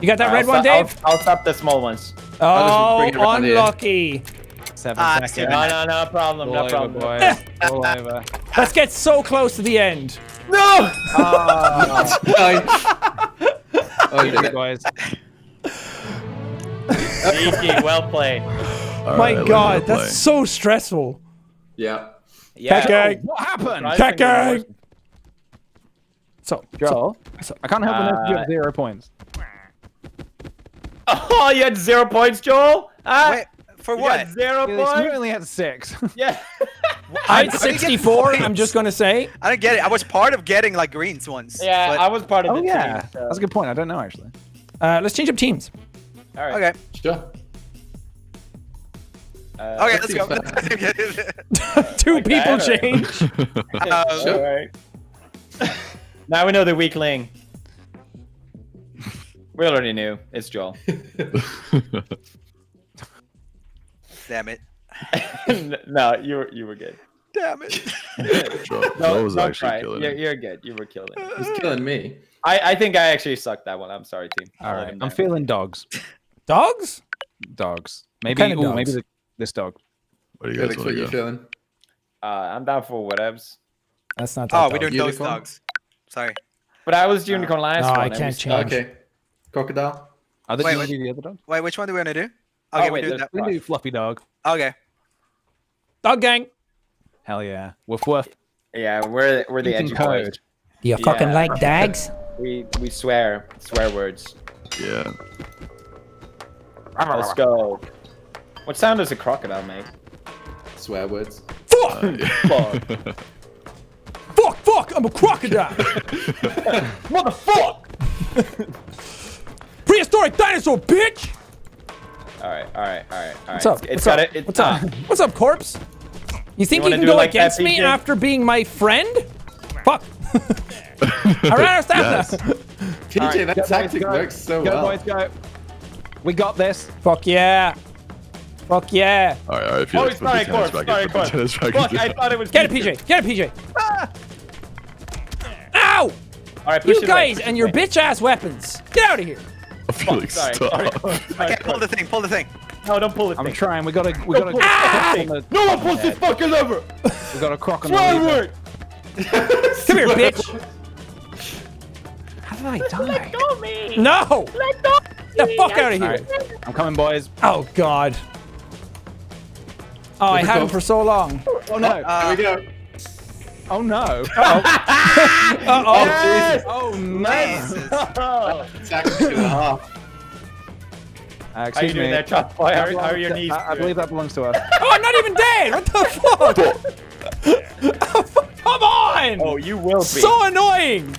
You got that I'll red one, stop- Dave? I'll, I'll stop the small ones. I'll Oh, just bring it around here. unlucky. Seven Ah, seconds. seven. No, no, no problem, All no over, problem. boys. All over. Let's get so close to the end. No! oh, you Easy, did it. boys. Easy, well played. All My right, let me God, play. that's so stressful. Yeah. Yeah. Cat gang. What happened? Surprising Cat gang. So, Joel, so- I can't help but notice you Uh, have zero points. Oh, you had zero points, Joel? Ah, Wait, for what? got zero You points? only had six. Yeah. I had How do you get 64. I'm just gonna say. I didn't get it. I was part of getting like greens once. yeah, but- I was part of oh the yeah, team. so- that's a good point. I don't know actually. Uh, let's change up teams. All right. Okay. Sure. Uh, Okay, let's go. Two Like people that, change. Uh, Sure. All right. now we know the weak link. We already knew. It's Joel. Damn it. no, you were you were good. Damn it. Joel, No, Joel was actually cry. killing You're, it. you're good. You were killing. it. He's killing me. I, I think I actually sucked that one. I'm sorry, team. I'll All let right, him I'm feeling dogs. Dogs? Dogs. Maybe. kind of ooh, maybe the, this dog. What do you guys Felix, what to you feeling? Uh, I'm down for whatevs. That's not that Oh, dog. we're doing those dogs. Sorry. But I was unicorn last No, one. I can't change. Okay. Crocodile. Are they Wait, going wait. the other dog? Wait, which one do we want to do? Oh, Okay, wait, we do there's- that. We do fluffy dog. Okay. Dog gang. Hell yeah. Woof woof. Yeah, we're we're the Eating edgy boys. Do you fucking like dags? We we swear swear words. Yeah. Let's go. What sound does a crocodile make? Swear words. Fuck! Uh, Fuck. fuck! Fuck! I'm a crocodile! what the fuck? Prehistoric dinosaur, bitch! All right, all right, all right, all right. What's up? It's What's got up? it. It's What's up? What's up, corpse? You think You you, can go like that, against me after being my friend? Fuck! I ran out of Yes. stamina. PJ, that go, tactic works so Go, well. boys, go. We got this. Fuck yeah. Fuck yeah. All right, all right. Oh, Felix, it's put not the a corpse. racket, Sorry, put corpse. Fuck, I thought it was. Get it, PJ. PJ. Get it, PJ. Ow! All right, push You it away, guys and your bitch ass weapons. Get out of here. Felix, Sorry, stop. sorry, sorry. Okay, pull the thing, pull the thing. No, don't pull it. I'm trying. We gotta. We gotta. pull Ah! the thing. No one pulls this fucking lever. We got a croc on the Swear lever. word. Come here, bitch. How did I die? No! Let Get the fuck out of here. right, I'm coming, boys. Oh, God. Oh, I had him for so long. Oh no! Uh, Here we go. oh no! Uh-oh. Jesus. Oh no! Attack two and a half. Uh, How you excuse doing me. there, Chop Boy? How, how are your knees? I, I believe that belongs to us. Oh, I'm not even dead. What the fuck? Come on. Oh, you will be. so annoying.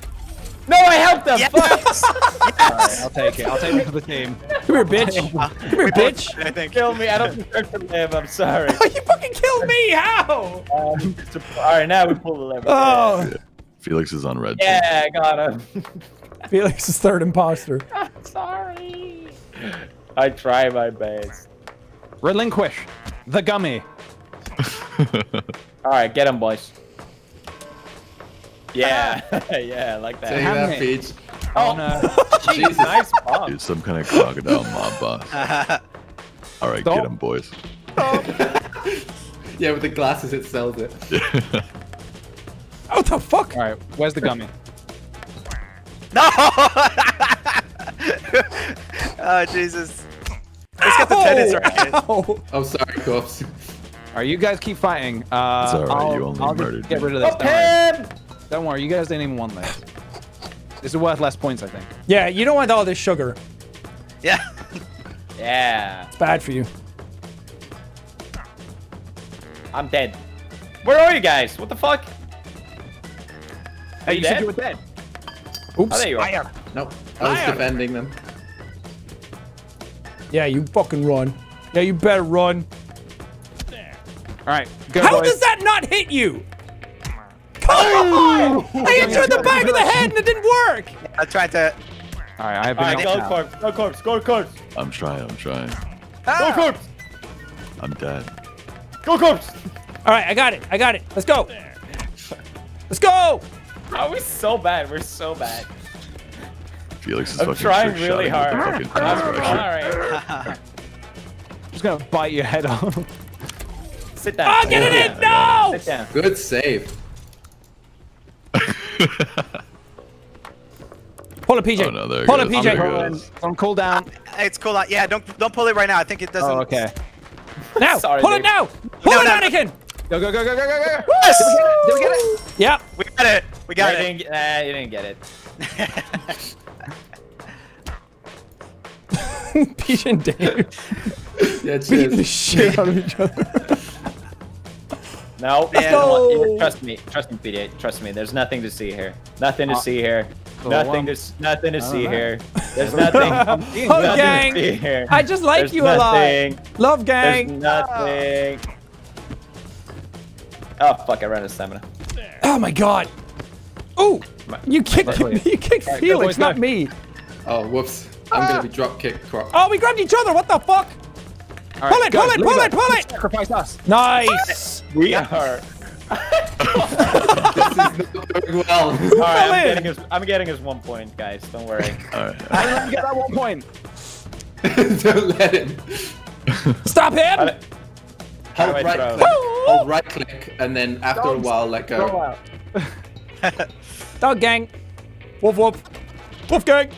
No, I helped them. Yes! Fuck. Alright, I'll take it. I'll take it for the team. Come here, bitch. Come here, bitch. I think. Kill me. I don't deserve to live. I'm sorry. Oh, You fucking killed me. How? Um, all right, now we pull the lever. Oh. Felix is on red. Yeah, I got him. Felix is third imposter. sorry. I try my best. Relinquish the gummy. All right, get him, boys. Yeah, yeah, I like Take that. that, it. Peach. Oh no! Jesus. nice bomb. Dude, some kind of crocodile mob boss. All right, Stop. get him, boys. Yeah, with the glasses, it sells it. What the fuck? All right, where's the gummy? No! oh, Jesus. Let's get the tennis racket. Ow. Oh, sorry, corpse. All right, you guys keep fighting. Uh, It's all right, I'll, you only I'll murdered get me. rid of this. Up Don't him! Don't worry, you guys didn't even want this. This is worth less points, I think. Yeah, you don't want all this sugar. Yeah. Yeah, It's bad for you. I'm dead. Where are you guys? What the fuck? Hey, you you said dead? you were dead. Oops. Oh, there you are. Nope. I was Liar. defending them. Yeah, you fucking run. Yeah, you better run. All right, go How boys. does that not hit you? Come on! I hit you in the back of the head and it didn't work. I tried to. All right, I have been right, go corpse, go corpse, go corpse, I'm trying, I'm trying. go Ah! corpse, I'm dead. go corpse. All right, I got it. I got it. Let's go. Let's go. Oh, we're so bad. We're so bad. Felix is I'm fucking trying really hard. with the fucking tennis I'm racket. sorry. I'm just gonna bite your head off. Sit down. Ah, get it in! No! Sit down. Good save. Pull it, PJ. Oh, no, there Pull it. PJ. There it On, goes. on cooldown. It's cool. out. Yeah, don't don't pull it right now. I think it doesn't. Oh, okay. Now, Sorry, pull it now. Pull No, it, no. Anakin. Go, go, go, go, go, go, go. Yes! Did we get it? Yep. We got it. We got you it. Didn't, get- nah, you didn't get it. PJ and Dave Yeah, beating the shit out of each other. No, Let's go. Trust me, trust me, PJ. Trust me. There's nothing to see here. Nothing to Uh, see here. oh, Nothing to nothing to see know. here. There's nothing. Oh, nothing to gang. see here. I just like There's you a lot. nothing. Love There's gang. nothing. Oh fuck! I ran out of stamina. Oh my god. Oh, you kicked Luckily. you kicked Alright, go, Felix, boys, not me. Oh, whoops. I'm gonna be drop kicked. Oh, we grabbed each other. What the fuck? All Pull it, pull it, pull it, pull it. Sacrifice us. Nice. We are. This is not going well. All right, Pull I'm getting us. I'm getting us one point, guys. Don't worry. All right. How did I get that one point? Don't let him. Stop him. I- How do Hold right throw? click. Hold right click, and then after a while, let Go go. out. Dog gang. Woof woof. Woof gang.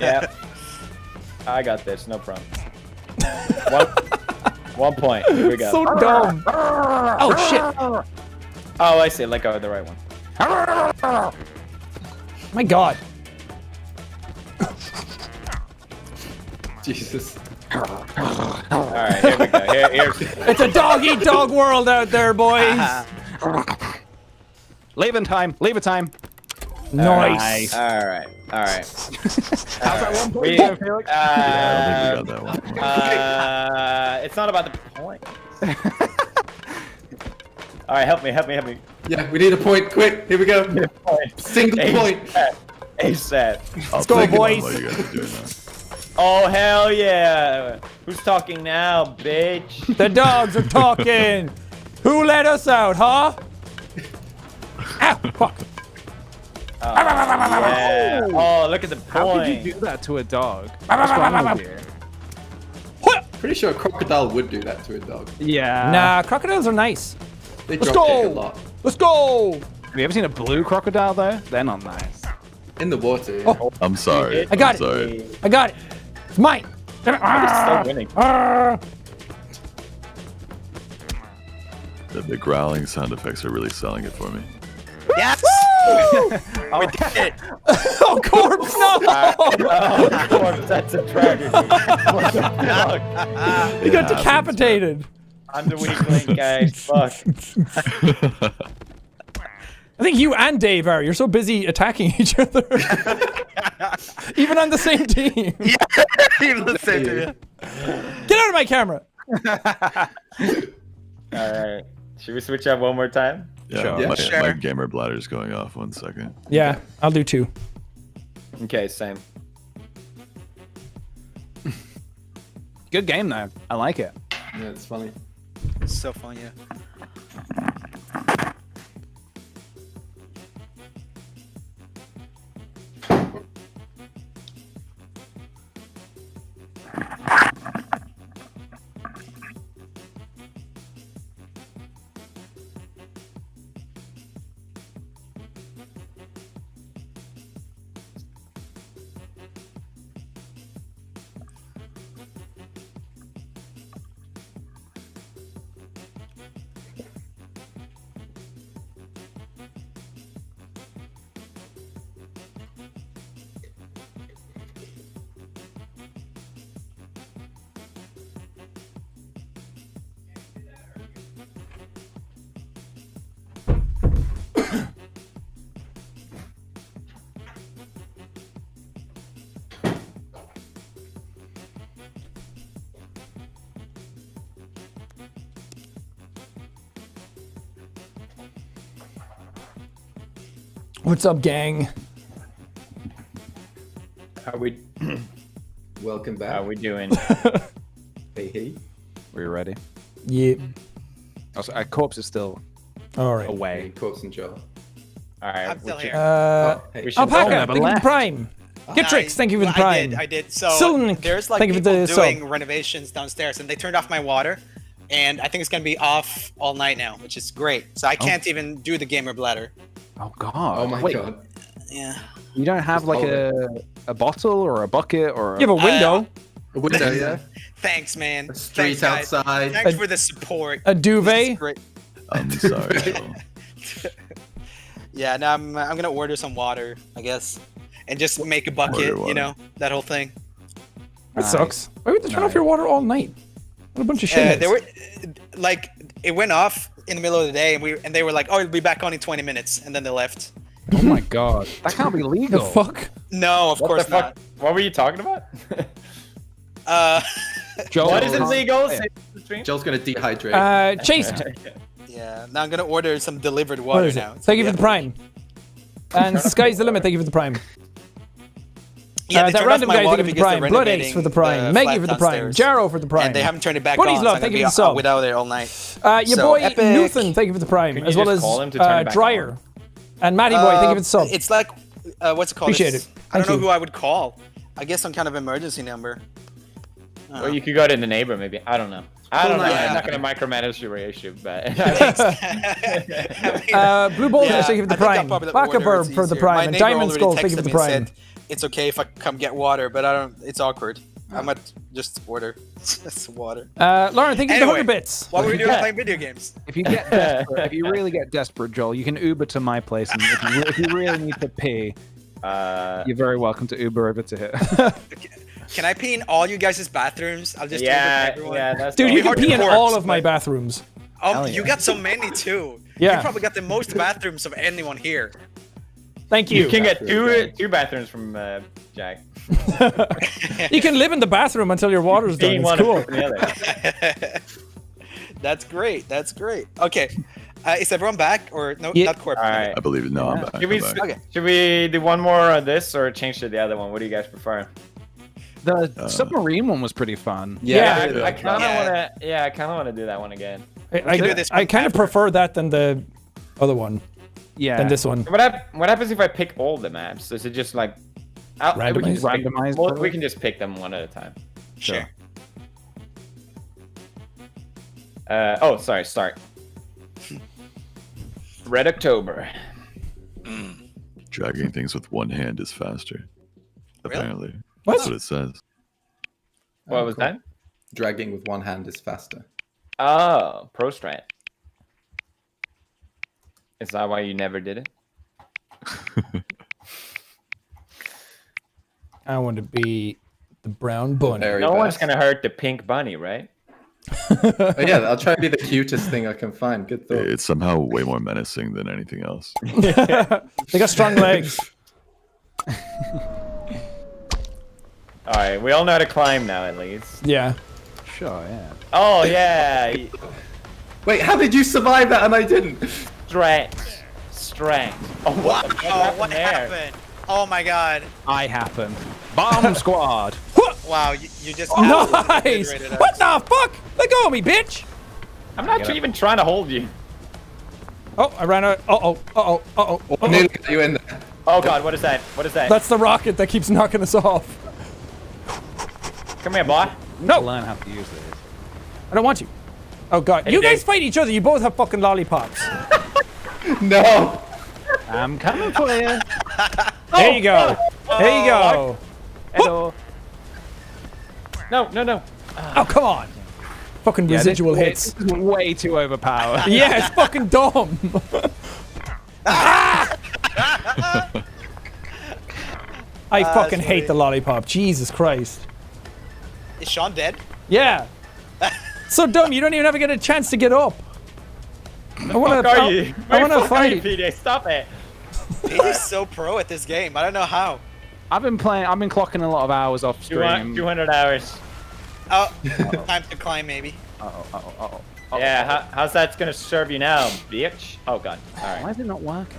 Yeah. I got this. No problem. One, one point. Here we go. So dumb. Oh shit. oh, I see. Let go of the right one. My god. Jesus. All right, here we go. Here, here's. It's a dog eat dog world out there, boys. Uh-huh. Leaving time. Leave it time. Nice. All right. All right. How's that one point? We, going, Felix? I don't uh, think we got that one. uh, it's not about the point. All right, help me, help me, help me. Yeah, we need a point. Quick, here we go. Point. Single point. ASAP. ASAP. I'll go, take it on boys. while you guys are doing that. Oh hell yeah! Who's talking now, bitch? The dogs are talking. Who let us out, huh? Ow, fuck. Yeah. Oh, look at the How could you do that to a dog? What's wrong with you? Pretty sure a crocodile would do that to a dog. Yeah. Nah, crocodiles are nice. They Let's go. a lot. Let's go. Have you ever seen a blue crocodile though? They're not nice. In the water. yeah. Oh. I'm sorry. I got I'm it. sorry. I got it. It's mine. Damn it. Still winning. Ah. The, the growling sound effects are really selling it for me. Yes. We did it. Oh, corpse, no. Oh, corpse, that's a tragedy. What the fuck? He got decapitated. I'm the weak link, guys. Fuck. I think you and Dave are. You're so busy attacking each other. Even on the same team. Even the same to you. Get out of my camera. All right. Should we switch up one more time? Yeah, Sure. my, Sure. my gamer bladder's going off. One second. Yeah, I'll do two. Okay, same. Good game though. I like it. Yeah, it's funny. It's so fun, yeah. What's up, gang? How we Welcome back. how we doing? Hey, hey. Were you ready? Yeah. Also, our corpse is still All right. Hey, away. Corpse and Joel. All right. I'm still we here. should- Uh, Oh, hey. Alpaca, thank you for prime. Get tricks, thank you for the prime. I did, I did. So Silnik, there's like thank you for people the doing sub. renovations downstairs, and they turned off my water, and I think it's gonna be off all night now, which is great. So I can't even do the gamer bladder. Oh god. Oh my Wait, god. Yeah. You don't have like hold a a bottle or a bucket or a... You have a window, A window, yeah. Thanks, man. A street Thanks, guys. outside. Thanks for the support. a duvet. great. I'm sorry. Yeah, now I'm I'm gonna order some water, I guess, and just make a bucket. You know that whole thing. That Nice. sucks. Why would they turn off your water all night? What a bunch of Uh, shit. they were like, it went off in the middle of the day, and we and they were like, "Oh, it'll be back on in 20 minutes," and then they left. Oh my god. That can't be the legal. fuck? No, of What course the fuck? not. What were you talking about? Uh, Joel, what is can't illegal? say Say it. it on. Joel's gonna dehydrate. Uh, Chase, yeah. Now I'm gonna order some delivered water is it? now. Thank you Yeah. for the prime. And sky's the limit. Thank you for the prime. Yeah, uh, that random guy, water thank you for the prime. Blood Ace for the prime. the Maggie for the prime. downstairs. Jaro for the prime. And they haven't turned it back Buddy's on. love, so I'm thank gonna you for the out sub. without it all night. Uh, your So, boy Epic. Newton, thank you for the prime, Can as well as call him to turn uh, it back Dryer and Matty Boy. Thank you for the Uh, sub. It's like, uh, what's it called? Appreciate It's- it. I don't Thank know who I would call. I guess some kind of emergency number. Or you could go to the neighbor, maybe. I don't know. I don't know. Yeah. I'm not gonna micromanage your issue, but I mean, Uh, Blue Bolt, yeah, thank you for the I think I'll prime. probably order, for the prime. And neighbor Diamond already Skull, thank you for the prime. Said, It's okay if I come get water, but I don't. It's awkward. I might just order just water. Uh, Lauren, thank you for the Anyway. 100 bits. While we were doing Yeah. playing video games. If you get desperate, if you really get desperate, Joel, you can Uber to my place, and if you, if you really need to pee, uh, you're very welcome to Uber over to here. Can I pee in all you guys' bathrooms? I'll just yeah, Uber everyone. yeah, that's Dude, you can pee in corpse, all of my bathrooms. Oh, Hell you got so many too. Yeah. You probably got the most bathrooms of anyone here. Thank you. You can get two two bathrooms from uh, Jack. You can live in the bathroom until your water's done. It's cool. and the other. That's great. That's great. Okay. Uh, is everyone back or no? Yeah. Not corp. All right. I believe it. No, I'm back. Should we, I'm back. Okay. should we do one more of this or change to the other one? What do you guys prefer? The submarine one was pretty fun. Yeah. I, I kind of want to. Yeah, I kind of want to do that one again. I, can do this I, I kind of prefer that than the other one, Yeah. than this one. What, hap- what happens if I pick all the maps? Is it just like I'll- we can Randomized? just pick- Randomized, well, we can just pick them one at a time. Sure. Uh, oh, sorry. Start. Red October. Dragging things with one hand is faster. Really? Apparently. What? That's what it says. What was that? Dragging with one hand is faster. Oh, Pro Strat. Is that why you never did it? I want to be the brown bunny. Very no one's gonna hurt the pink bunny, right? Oh, yeah, I'll try to be the cutest thing I can find. Good thought. It's somehow way more menacing than anything else. they got strong legs. All right, we all know how to climb now, at least. Yeah. Sure, yeah. Oh yeah, Wait, how did you survive that and I didn't? Strength, strength. Oh, what, the fuck Oh, happened what happened? Oh my god. I happened. Bomb squad. Wow, you, you just Nice. What the fuck? Let go of me, bitch. I'm not even trying to hold you. Oh, I ran out. Uh oh. Uh oh. Uh oh. I nearly got you in there. Oh god, what is that? What is that? That's the rocket that keeps knocking us off. Come here, boy. No, Learn how to use this. I don't want you. Oh god, you Dave. guys fight each other. You both have fucking lollipops. No! I'm coming for you. There you go. Oh. There you go. Oh, Hello. No, no, no. Oh come on. Fucking Yeah, residual wait, hits. This is way too overpowered. Yeah, it's fucking dumb. Ah! I ah, fucking that's hate the lollipop. Jesus Christ. Is Sean dead? Yeah. So dumb. You don't even ever get a chance to get up. I want Fuck to. are you? I want to the fuck are you, fight. PJ? Stop it. He's so pro at this game. I don't know how. I've been playing. I've been clocking a lot of hours off stream. 200 200 hours. Oh, time to climb maybe. Uh-oh, uh-oh, uh-oh. Yeah, how, how's that gonna serve you now, bitch? Oh god. Why is it not working?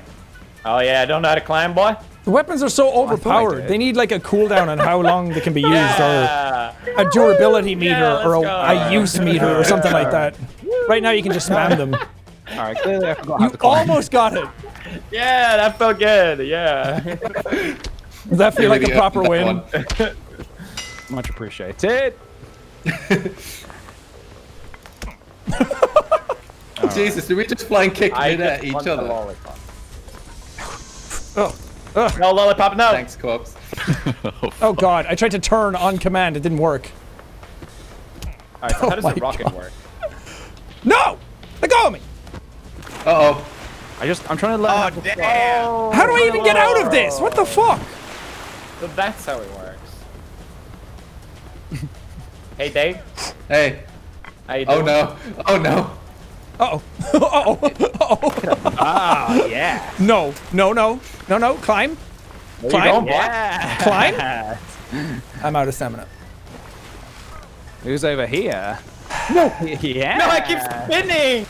Oh yeah, I don't know how to climb, boy. The weapons are so oh, overpowered. did. They need like a cooldown on how long they can be used, Yeah. or a durability meter, Yeah, or a, a use meter, or something like that. Right now, you can just spam them. All right, clearly I forgot how You to climb. almost got it. Yeah, that felt good. Yeah. Does that feel like a uh, proper win? Much appreciated. Jesus, did we just flying kick I mid at each want the other? lollipop. Oh. Oh, No lollipop, no. Thanks, corpse. oh god, I tried to turn on command. It didn't work. All right, so how does Oh the rocket God. work? No! Let go of me! Uh oh. I just I'm trying to learn. how Oh to- damn! How do I even get out of this? What the fuck? So that's how it works. hey, Dave. Hey. How you doing? Oh doing? no. Oh. Uh-oh. Uh-oh. Uh-oh. Ah, yeah. No. No, no. No, no. Climb. Where you Climb. going, boy? Yeah. Climb. I'm out of stamina. Who's over here? No. Yeah. No, I keep spinning.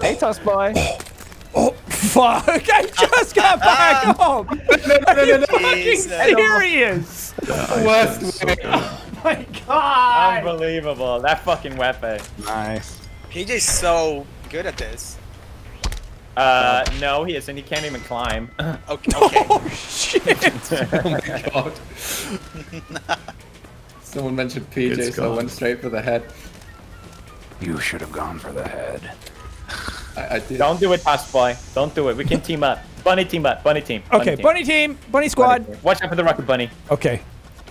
Hey, Toss Boy. Oh, fuck. I just got back up. Are you fucking Jesus. serious? Worst way. My god. Unbelievable. That fucking weapon. Nice. PJ's so good at this. Uh, no, he isn't. He can't even climb. Okay. okay. Oh, shit. Oh my god. Someone mentioned PJ, It's so I went straight for the head. You should have gone for the head. I, I did. Don't do it, Toss Boy. Don't do it. We can team up. Bunny team up. Bunny team. Okay, team. bunny team. Bunny Bunny squad. team. Watch out for the rocket bunny. Okay.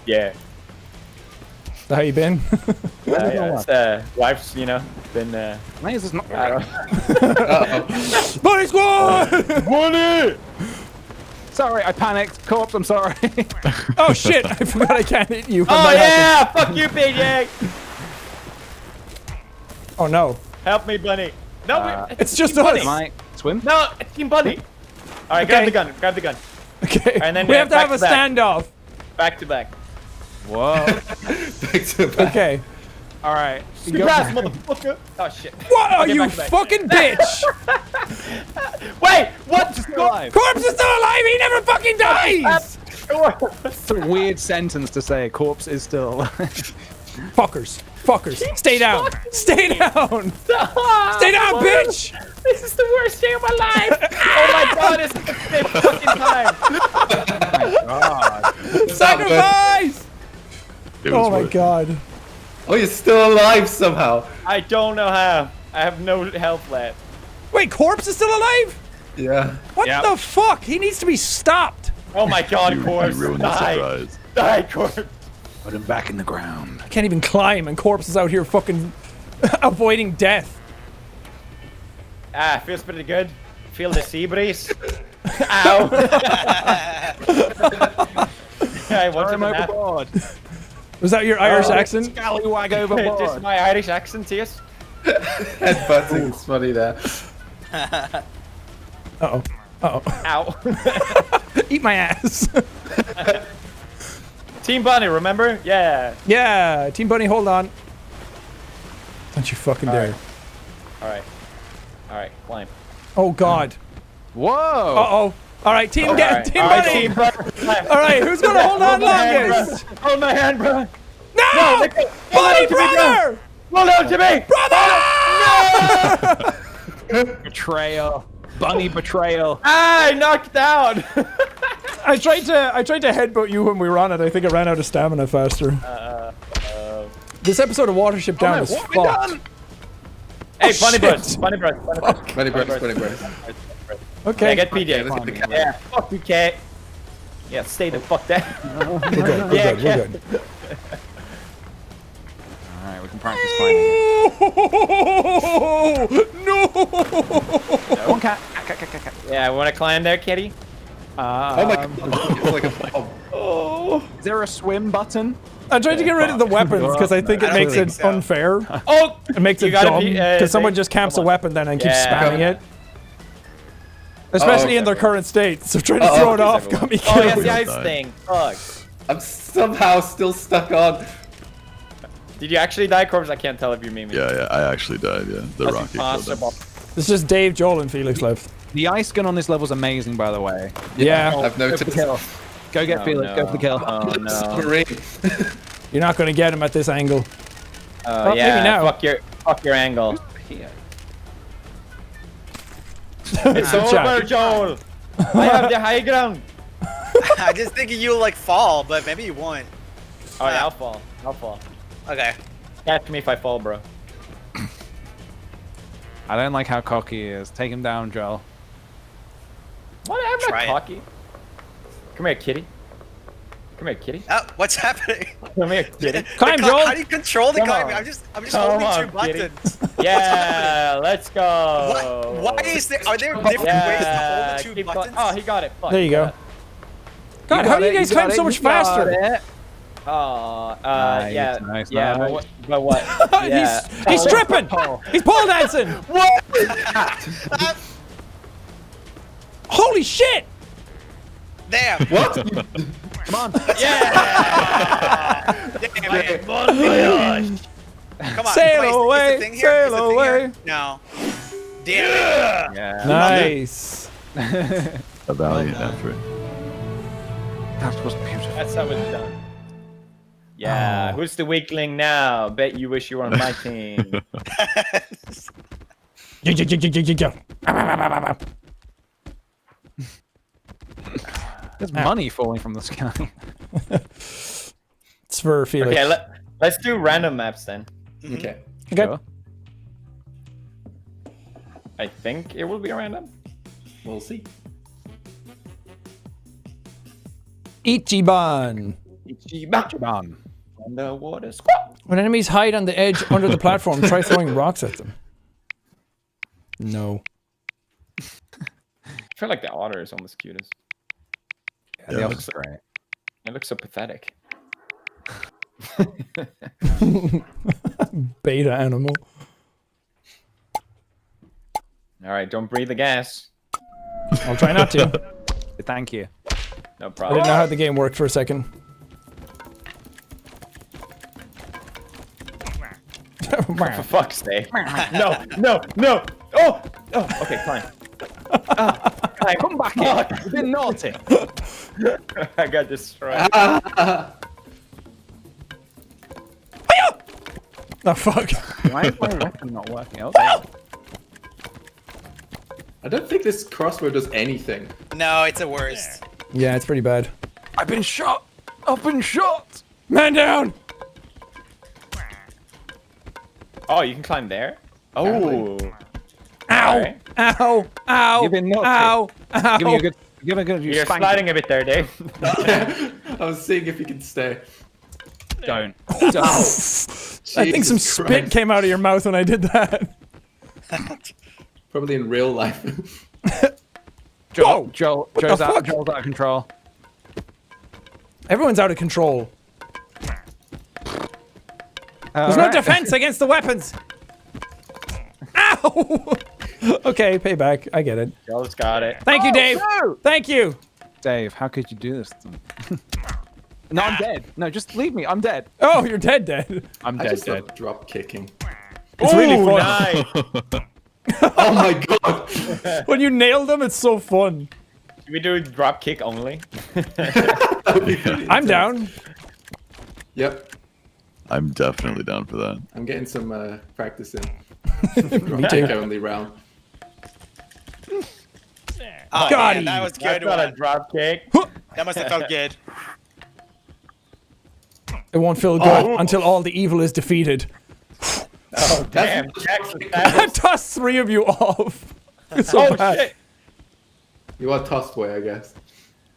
Yeah. How you been? Uh, yeah, it's, uh, wife's, you know, been, uh, Why is this not? I don't Uh-oh. bunny squad. Bunny! Sorry, I panicked. Corpse, I'm sorry. oh shit! I forgot I can't hit you. Oh my weapon. yeah! Fuck you, PJ! Oh no! Help me, Bunny. No, Uh, we- It's just Team Bunny. us. Am I swim? No, it's Team Bunny. All right, grab the gun. Grab the gun. Okay. And then we we have have to have a back standoff. Back to back. Whoa. Back to back. Okay. All right. You pass, motherfucker. Oh shit. What are Okay, you back to back. fucking bitch? Wait, what? Still alive. Corpse is still alive. He never fucking dies. It's a weird sentence to say. Corpse is still alive. Fuckers. Fuckers. Stay down. Stay down. Stay down, bitch. This is the worst day of my life. oh my god, it's the fifth fucking time. Oh, god. Sacrifice. It was Oh my worth it. god. Oh, you're still alive somehow. I don't know how. I have no health left. Wait, corpse is still alive? Yeah. What Yep. the fuck? He needs to be stopped. Oh my god, You, you corpse. ruined the Die. surprise. Die, corpse. Put him back in the ground. I can't even climb, and corpse is out here fucking avoiding death. Ah, feels pretty good. Feel the sea breeze. Ow. I want Throw him to overboard. Was that your Irish Oh, accent? Scallywag Just my Irish accent, yes. Headbutting is funny there. Uh oh. Uh oh. Ow. Eat my ass. Team Bunny, remember? Yeah. yeah, Team Bunny, hold on. Don't you fucking dare. All right. All right, climb. Oh god. Whoa. Uh oh. All right, Team All get right, Team all right, Bunny. Team Bunny. All right, who's gonna hold on my longest? bro. Hold my hand, bro. No, No, let go. Bunny Hold on to me, brother, Hold on to me. brother. Betrayal. Bunny betrayal. Ah, I knocked down. I tried to I tried to headbutt you when we were on it. I think I ran out of stamina faster. uh, This episode of Watership Down is what have we fucked. done? hey, Oh, Bunny shit. Bros. Bunny Bros. Bunny Bros. Bunny Bunny birds, bunny birds. Birds. Okay. Yeah, get PJ. let's get the cat. Yeah, fuck you, cat. Yeah, stay the fuck down. We're good. We're Yeah, good. yeah. We're good. All right, we can practice climbing. no! One cat. Cat, cat, cat, cat. Yeah, wanna climb there, kitty? Oh my Um, god. It's like a bomb. Is there a swim button? I tried to get rid of the weapons because I think it I makes think it so. unfair. Oh! It makes it gotta dumb because uh, someone just camps a weapon then and keeps spamming it. Especially oh, in their current state, so trying to Uh-oh. throw it off Everyone. got me Oh, yes, the ice thing. Fuck. I'm somehow still stuck on. Did you actually die, Corpse? I can't tell if you mean me. Yeah, yeah, I actually died. Yeah, the That's rocket killed him. impossible. It's just Dave, Joel, and Felix left. The ice gun on this level is amazing, by the way. Yeah, I've Go for the noticed. kill. Go get Oh, Felix. Go for the kill. Oh, oh no. You're not going to get him at this angle. Oh Well, maybe yeah. now. Fuck your fuck your angle. Here. It's Good job. over, Joel. I have the high ground. I just thinking you'll like fall, but maybe you won't. Alright, uh, I'll fall. I'll fall. Okay. Catch me if I fall, bro. I don't like how cocky he is. Take him down, Joel. What? I'm Try not it. cocky. Come here, kitty. Come here, kitty. Oh, what's happening? Come here, kitty. Climb, The Joel. How do you control the Come climbing? on. I'm just, I'm just Come holding on, two kitty. buttons. Yeah, let's go. What? Why is there? Are there different ways to hold the two buttons? Oh, he got it. Fuck, There you go. got it. God, how do you guys climb so much faster? Oh, uh, Nice, yeah, nice, yeah, but what? But what? Yeah. he's he's stripping. He's pole dancing. what? Holy shit! Damn. What? Come on. Yeah. Damn it. Oh Come on. Sail wait, is- is the away, thing here? sail Is the thing here? away. No. Damn it. Yeah. Nice. A valiant effort. That was beautiful. That's how it's done. Yeah, oh. who's the weakling now? Bet you wish you were on my team. There's money falling from the sky. It's for Felix. okay, let, let's do random maps then. Okay. Okay. Sure. I think it will be random. We'll see. Ichiban. Ichiban. Underwater squat. When enemies hide on the edge under the platform, try throwing rocks at them. No. I feel like the otter is almost cutest. Yeah, the Yeah. other's great. It looks so pathetic. Beta animal. All right, don't breathe the gas. I'll try not to. Thank you. No problem. I didn't know how the game worked for a second. For fuck's sake. No, no, no. Oh, oh, okay, fine. Ah, I- Come back here. You've been naughty. I got destroyed. oh fuck. Why is my weapon not working? There. I don't think this crossbow does anything. No, it's the worst. Yeah, it's pretty bad. I've been shot. I've been shot. Man down! Oh, you can climb there? Oh. Ow! Alright. Ow! Ow! You've been naughty. Ow! Ow! Give me a good. Give me a good. You You're spank sliding a bit there, Dave. I was seeing if you can stay. Don't. I think some Jesus spit came out of your mouth when I did that. Probably in real life. Joel, Whoa! Joel, the Joel's out, fuck? Joel's out of control. Everyone's out of control. Uh, There's no defense against the weapons. Ow! okay, payback. I get it. Joel's got it. Thank you, Dave. no! Thank you. Dave, how could you do this? to me? no, I'm dead. No, just leave me. I'm dead. Oh, you're dead, dead. I'm I dead, just dead. drop kicking. It's really fun. Nice. Oh my god! When you nail them, it's so fun. Should we do drop kick only? I'm down. Yep, I'm definitely down for that. I'm getting some uh, practice in. drop kick only round. Oh, Got man, that him. was That's good. not a one. drop kick. That must have felt good. It won't feel good oh. until all the evil is defeated. Oh, damn. Jackson. I tossed three of you off. It's so Oh, bad. shit. You are tossed way, I guess.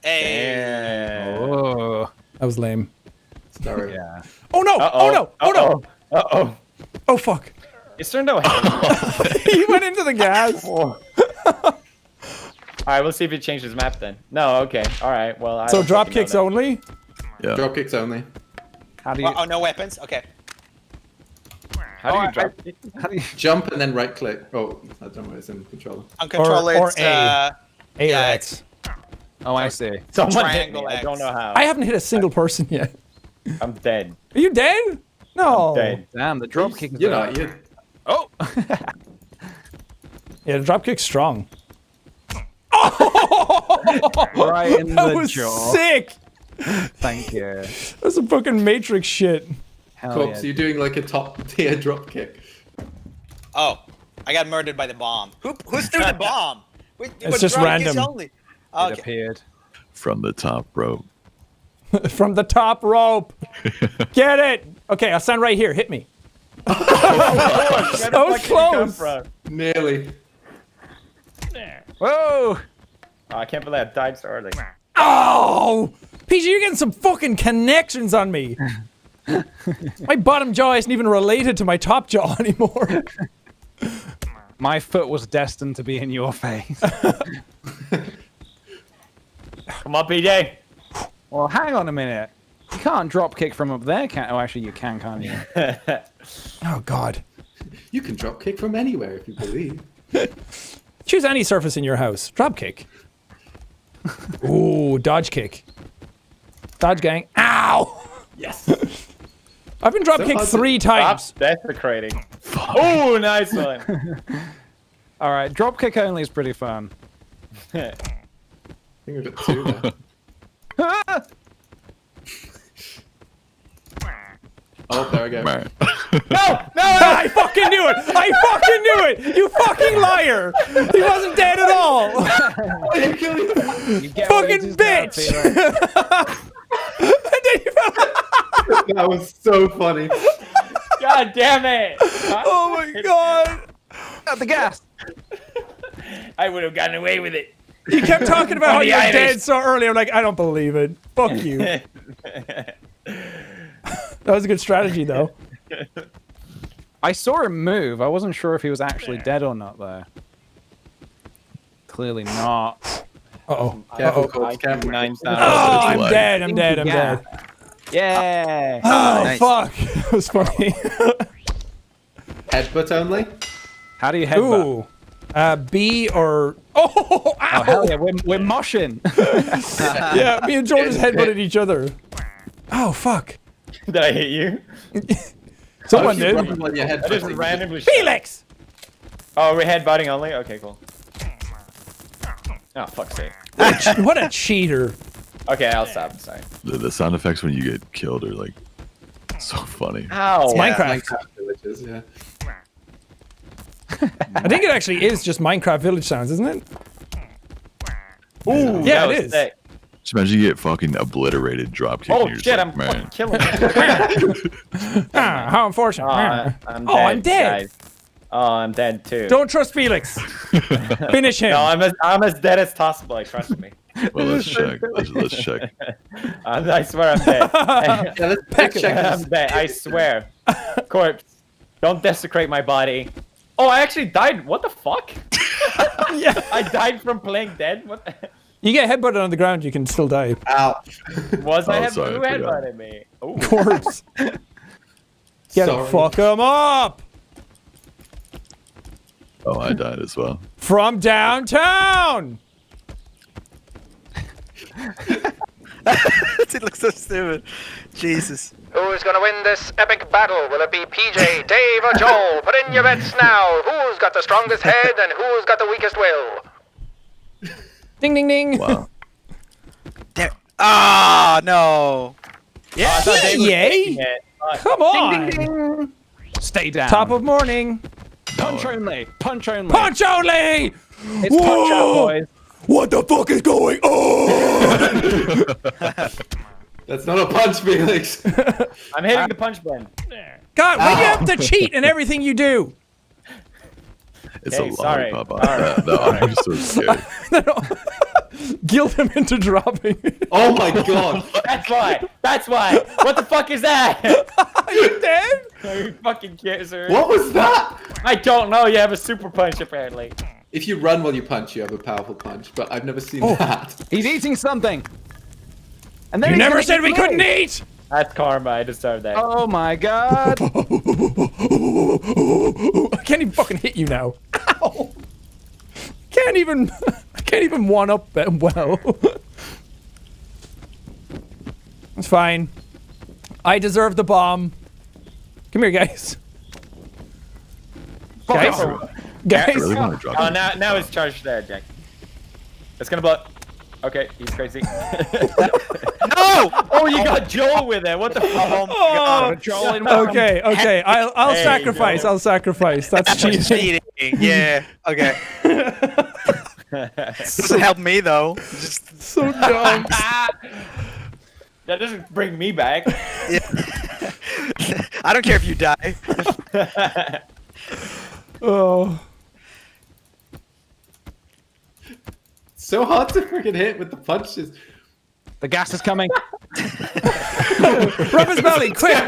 Hey. Oh, That was lame. Sorry. yeah. Oh no! Oh, Uh-oh. Oh no! Oh no! Uh-oh. Oh fuck! Is turned no head? he went into the gas. Alright, we'll see if it changes map then. No, okay. Alright, well, I So drop kicks only. Yeah. Drop kicks only. How do you? Oh, oh, no weapons? Okay. How do Oh, you I- drop kick? How do you? Jump and then right click. Oh, I don't know. It's in controller. On controller, or it's, A. uh, A or Yeah, X. Oh, I see. Someone hit me. Triangle I X. don't know how. I haven't hit a single person yet. I'm dead. Are you dead? No. Dead. Damn, the drop kick. is You're not. You're, Oh. Yeah, the drop kick's strong. Right in That the was jaw. sick. Thank you. That's some fucking Matrix shit. Hell Corpse, yeah. you're doing like a top tier drop kick. oh, I got murdered by the bomb. Who, who threw the bomb? Wait, It's but just drop kicks random. Only. It appeared. From the top rope. From the top rope. Get it. Okay, I'll stand right here. Hit me. Oh, where the So fuck did you come close. from? Nearly. Whoa! Oh, I can't believe I died so early. Oh, PG, you're getting some fucking connections on me. my bottom jaw isn't even related to my top jaw anymore. My foot was destined to be in your face. Come on, PJ. well, hang on a minute. You can't drop kick from up there, can? Oh, actually, you can, can't you? Oh God. You can drop kick from anywhere if you believe. Choose any surface in your house. Drop kick. Ooh, dodge kick. Dodge gang. Ow! Yes. I've been drop So kicked to- three Stop times. desecrating. Oh, nice one. All right, drop kick only is pretty fun. I think we've got two Oh, there we go. Right. no, no, I fucking knew it! I fucking knew it! You fucking liar! He wasn't dead at all! You get Fucking what it is now, bitch! And then you fell- That was so funny. God damn it. oh my god! At the gas. I would have gotten away with it. You kept talking about how you're Irish. dead so early. I'm like, I don't believe it. Fuck you. That was a good strategy, though. I saw him move. I wasn't sure if he was actually dead or not, though. Clearly not. Uh oh. Careful, Uh-oh. Corpse, careful. Nine Oh, stars. I'm dead. I'm dead. I'm Yeah. dead. Yeah. Oh, Nice. fuck. That was funny. Headbutt only? How do you headbutt? Ooh. Uh, B or. Oh, ow! Oh, hell yeah, we're, we're moshing. Yeah, me and Joel just Getting headbutted each other. Oh, fuck. Did I hit you? Someone Oh, did. you're I just headbutting. randomly. shot. Felix! Oh, we're headbutting only? Okay, cool. Oh, fuck's sake. What a cheater. Okay, I'll stop. Sorry. The, the sound effects when you get killed are like so funny. Ow. Minecraft. Minecraft villages, yeah. I think it actually is just Minecraft village sounds, isn't it? Ooh, Yeah, that it was is. sick. Just imagine you get fucking obliterated drop kick. Oh and shit, like, I'm man. fucking killing. Ah, how unfortunate. I- I'm Oh, dead, I'm dead. guys. Oh, I'm dead too. Don't trust Felix. Finish him. No, I'm as, I'm as dead as possible. Trust me. Well, let's check. Let's, let's check. I, I swear I'm dead. Yeah, let's, let's check I'm dead. I swear. Corpse, don't desecrate my body. Oh, I actually died. What the fuck? yeah. I died from playing dead. What? The... You get headbutted on the ground, you can still die. Ow. Was oh, I Oh, have sorry, who I forgot. headbutted me? Oh, Corpse. Get him. Sorry. Fuck him up. Oh, I died as well. From downtown. it looks so stupid. Jesus. Who's gonna win this epic battle? Will it be PJ, Dave, or Joel? Put in your bets now. Who's got the strongest head and who's got the weakest will? Ding, ding, ding. Wow. Damn. Ah, no. Yeah, I thought Dave was yay. taking it. Uh, Come on. Stay down. Top of morning. punch only. Punch only. Punch only. It's punch out, Whoa! boys. What the fuck is going on? That's not a punch, Felix. I'm hitting the punch button. God, why do you have to cheat in everything you do? It's Hey, a sorry. lollipop. Sorry. That, that I'm so scared. Guilt him into dropping. Oh my god. That's why. That's why. What the fuck is that? Are you dead? Are you fucking kidding, sir? What was that? I don't know. You have a super punch apparently. If you run while you punch, you have a powerful punch, but I've never seen Oh. that. He's eating something. And then You never said we me. couldn't eat. That's karma. I deserve that. Oh my god. I can't even fucking hit you now. Ow. Can't even. I can't even one up them well. It's fine. I deserve the bomb. Come here, guys. Guys, guys. really want to drop Oh, now now it's charged there, Jack. It's gonna blow. Okay, he's crazy. No! oh, you got Joel with it. What the fuck? Oh, oh. Joel in okay, okay. I'll I'll There sacrifice. go. I'll sacrifice. That's cheating. Cheating. Yeah. Okay. Doesn't help me though. Just so dumb. that doesn't bring me back. Yeah. I don't care if you die. Oh. So hard to freaking hit with the punches. The gas is coming. Rub his belly, quick!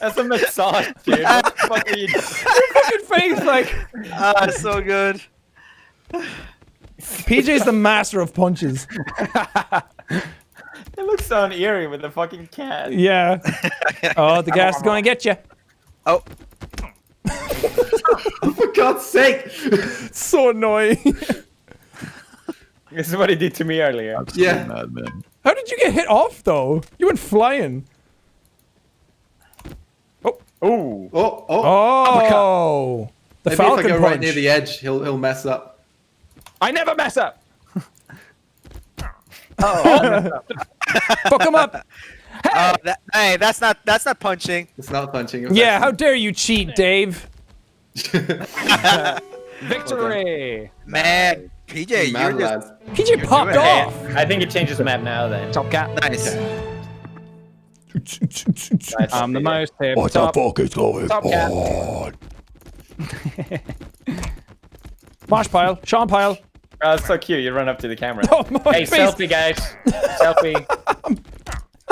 That's a massage, dude. What the fuck are you Fucking face, like. Ah, so good. PJ's the master of punches. It looks so eerie with the fucking cat. Yeah. Oh, the gas is gonna get you. Oh, For God's sake. So annoying. This is what he did to me earlier. Absolute Yeah. madman. How did you get hit off though? You went flying. Ooh. Oh, oh. Oh. The Maybe falcon if I go punch. right near the edge, he'll he'll mess up. I never mess up. Oh. Fuck him up. uh, that, hey, that's not that's not punching. It's not punching. It's Yeah, how dare you cheat, Dave? Victory. Man, PJ, you're just lad. PJ popped doing it. off. I think it changes the map now then. Top cat. nice. Nice. I'm the most hip. What the fuck is going Top cat. on? Mosh pile. Sean pile. Oh, that's so cute. You run up to the camera. Oh, hey, face. selfie, guys. selfie.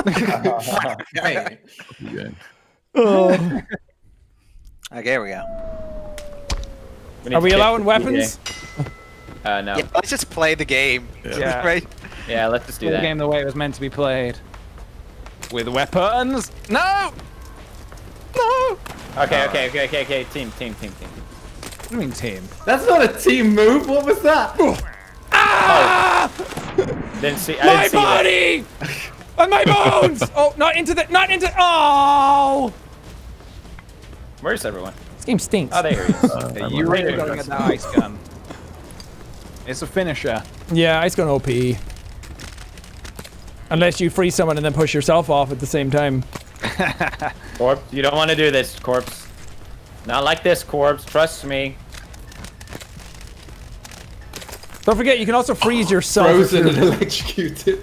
Hey, Okay. Oh. Okay, here we go. need Are we allowing the weapons? PJ. Uh, no. Yeah, let's just play the game. Yeah. right? Yeah, let's just do Do the game the way it was meant to be played. With weapons. No. No. Okay, okay, okay, okay, okay. Team, team, team, team. What do you mean team? that's not a team move. What was that? Didn't see. I My didn't see body! and my bones! Oh, not into the. Not into. Oh! Where's everyone? This game stinks. Oh, there he is. Yeah, you really gotta get that ice gun. It's a finisher. Yeah, it's gonna OP. Unless you free someone and then push yourself off at the same time. Corpse, you don't want to do this, corpse. Not like this, corpse. Trust me. Don't forget, you can also freeze yourself. Frozen and electrocuted.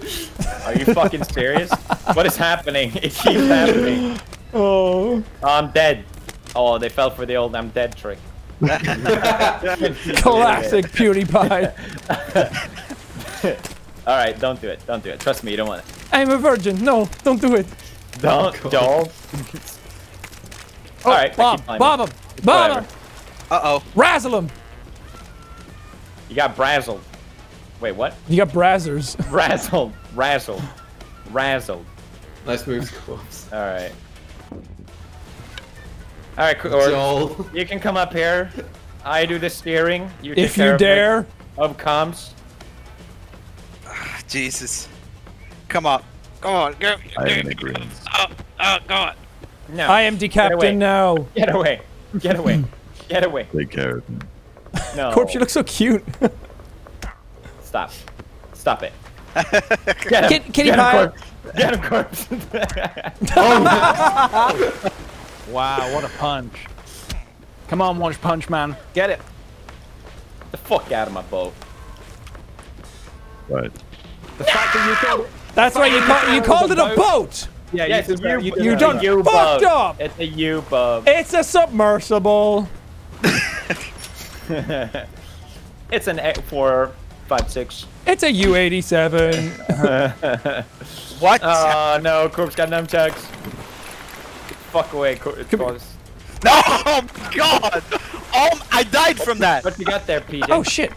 Are you fucking serious? what is happening? It keeps happening. Oh. Oh, I'm dead. Oh, they fell for the old I'm dead trick. Classic PewDiePie. All right, don't do it. Don't do it. Trust me, you don't want it. I'm a virgin. No, don't do it. Don't, don't. All right, I Bomb, keep climbing. bomb him. Bomb him. Uh oh. Razzle him. You got brazzled. Wait, what? You got brazzers. Razzled, razzled, razzled. nice moves, corpse. All right. All right, cool. Or Joel. you can come up here. I do the steering. You If you dare. Of comms. Ah, Jesus. Come on. Come on. Go. I am in agreement. Oh, oh, go on. No. I am the Get captain now. Get away. Get away. Get away. Take care of him. No. Corpse, you look so cute. Stop. Stop it. Get him. Kid- kitty Get him, pie. corpse. Get him, corpse. Oh. Wow, what a punch. Come on, One Punch Man. Get it. the fuck out of my boat. Right. The fact that you called That's right. You, call, you called it a boat. Yeah, Yes, you, did that, you, did you that. done U fucked up. It's a U bub. It's a submersible. It's an A- four, five, six. It's a U-87. What? Oh no, corpse got nunchucks. Fuck away, corpse. no! Oh, God! Oh, I died from that. What you got there, PJ? oh shit.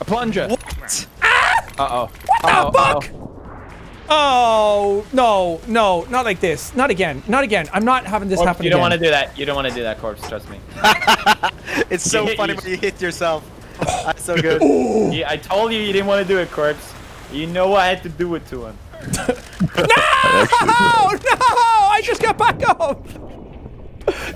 A plunger. What? Ah! Uh-oh. What the fuck? Oh no, no, not like this. Not again. Not again. I'm not having this Corpse, happen you don't want to do that. You don't want to do that, corpse. Trust me. It's so You- funny you- when you hit yourself. Oh. That's so good. Yeah, I told you you didn't want to do it, corpse. You know I had to do it to him. No, no! I just got back up.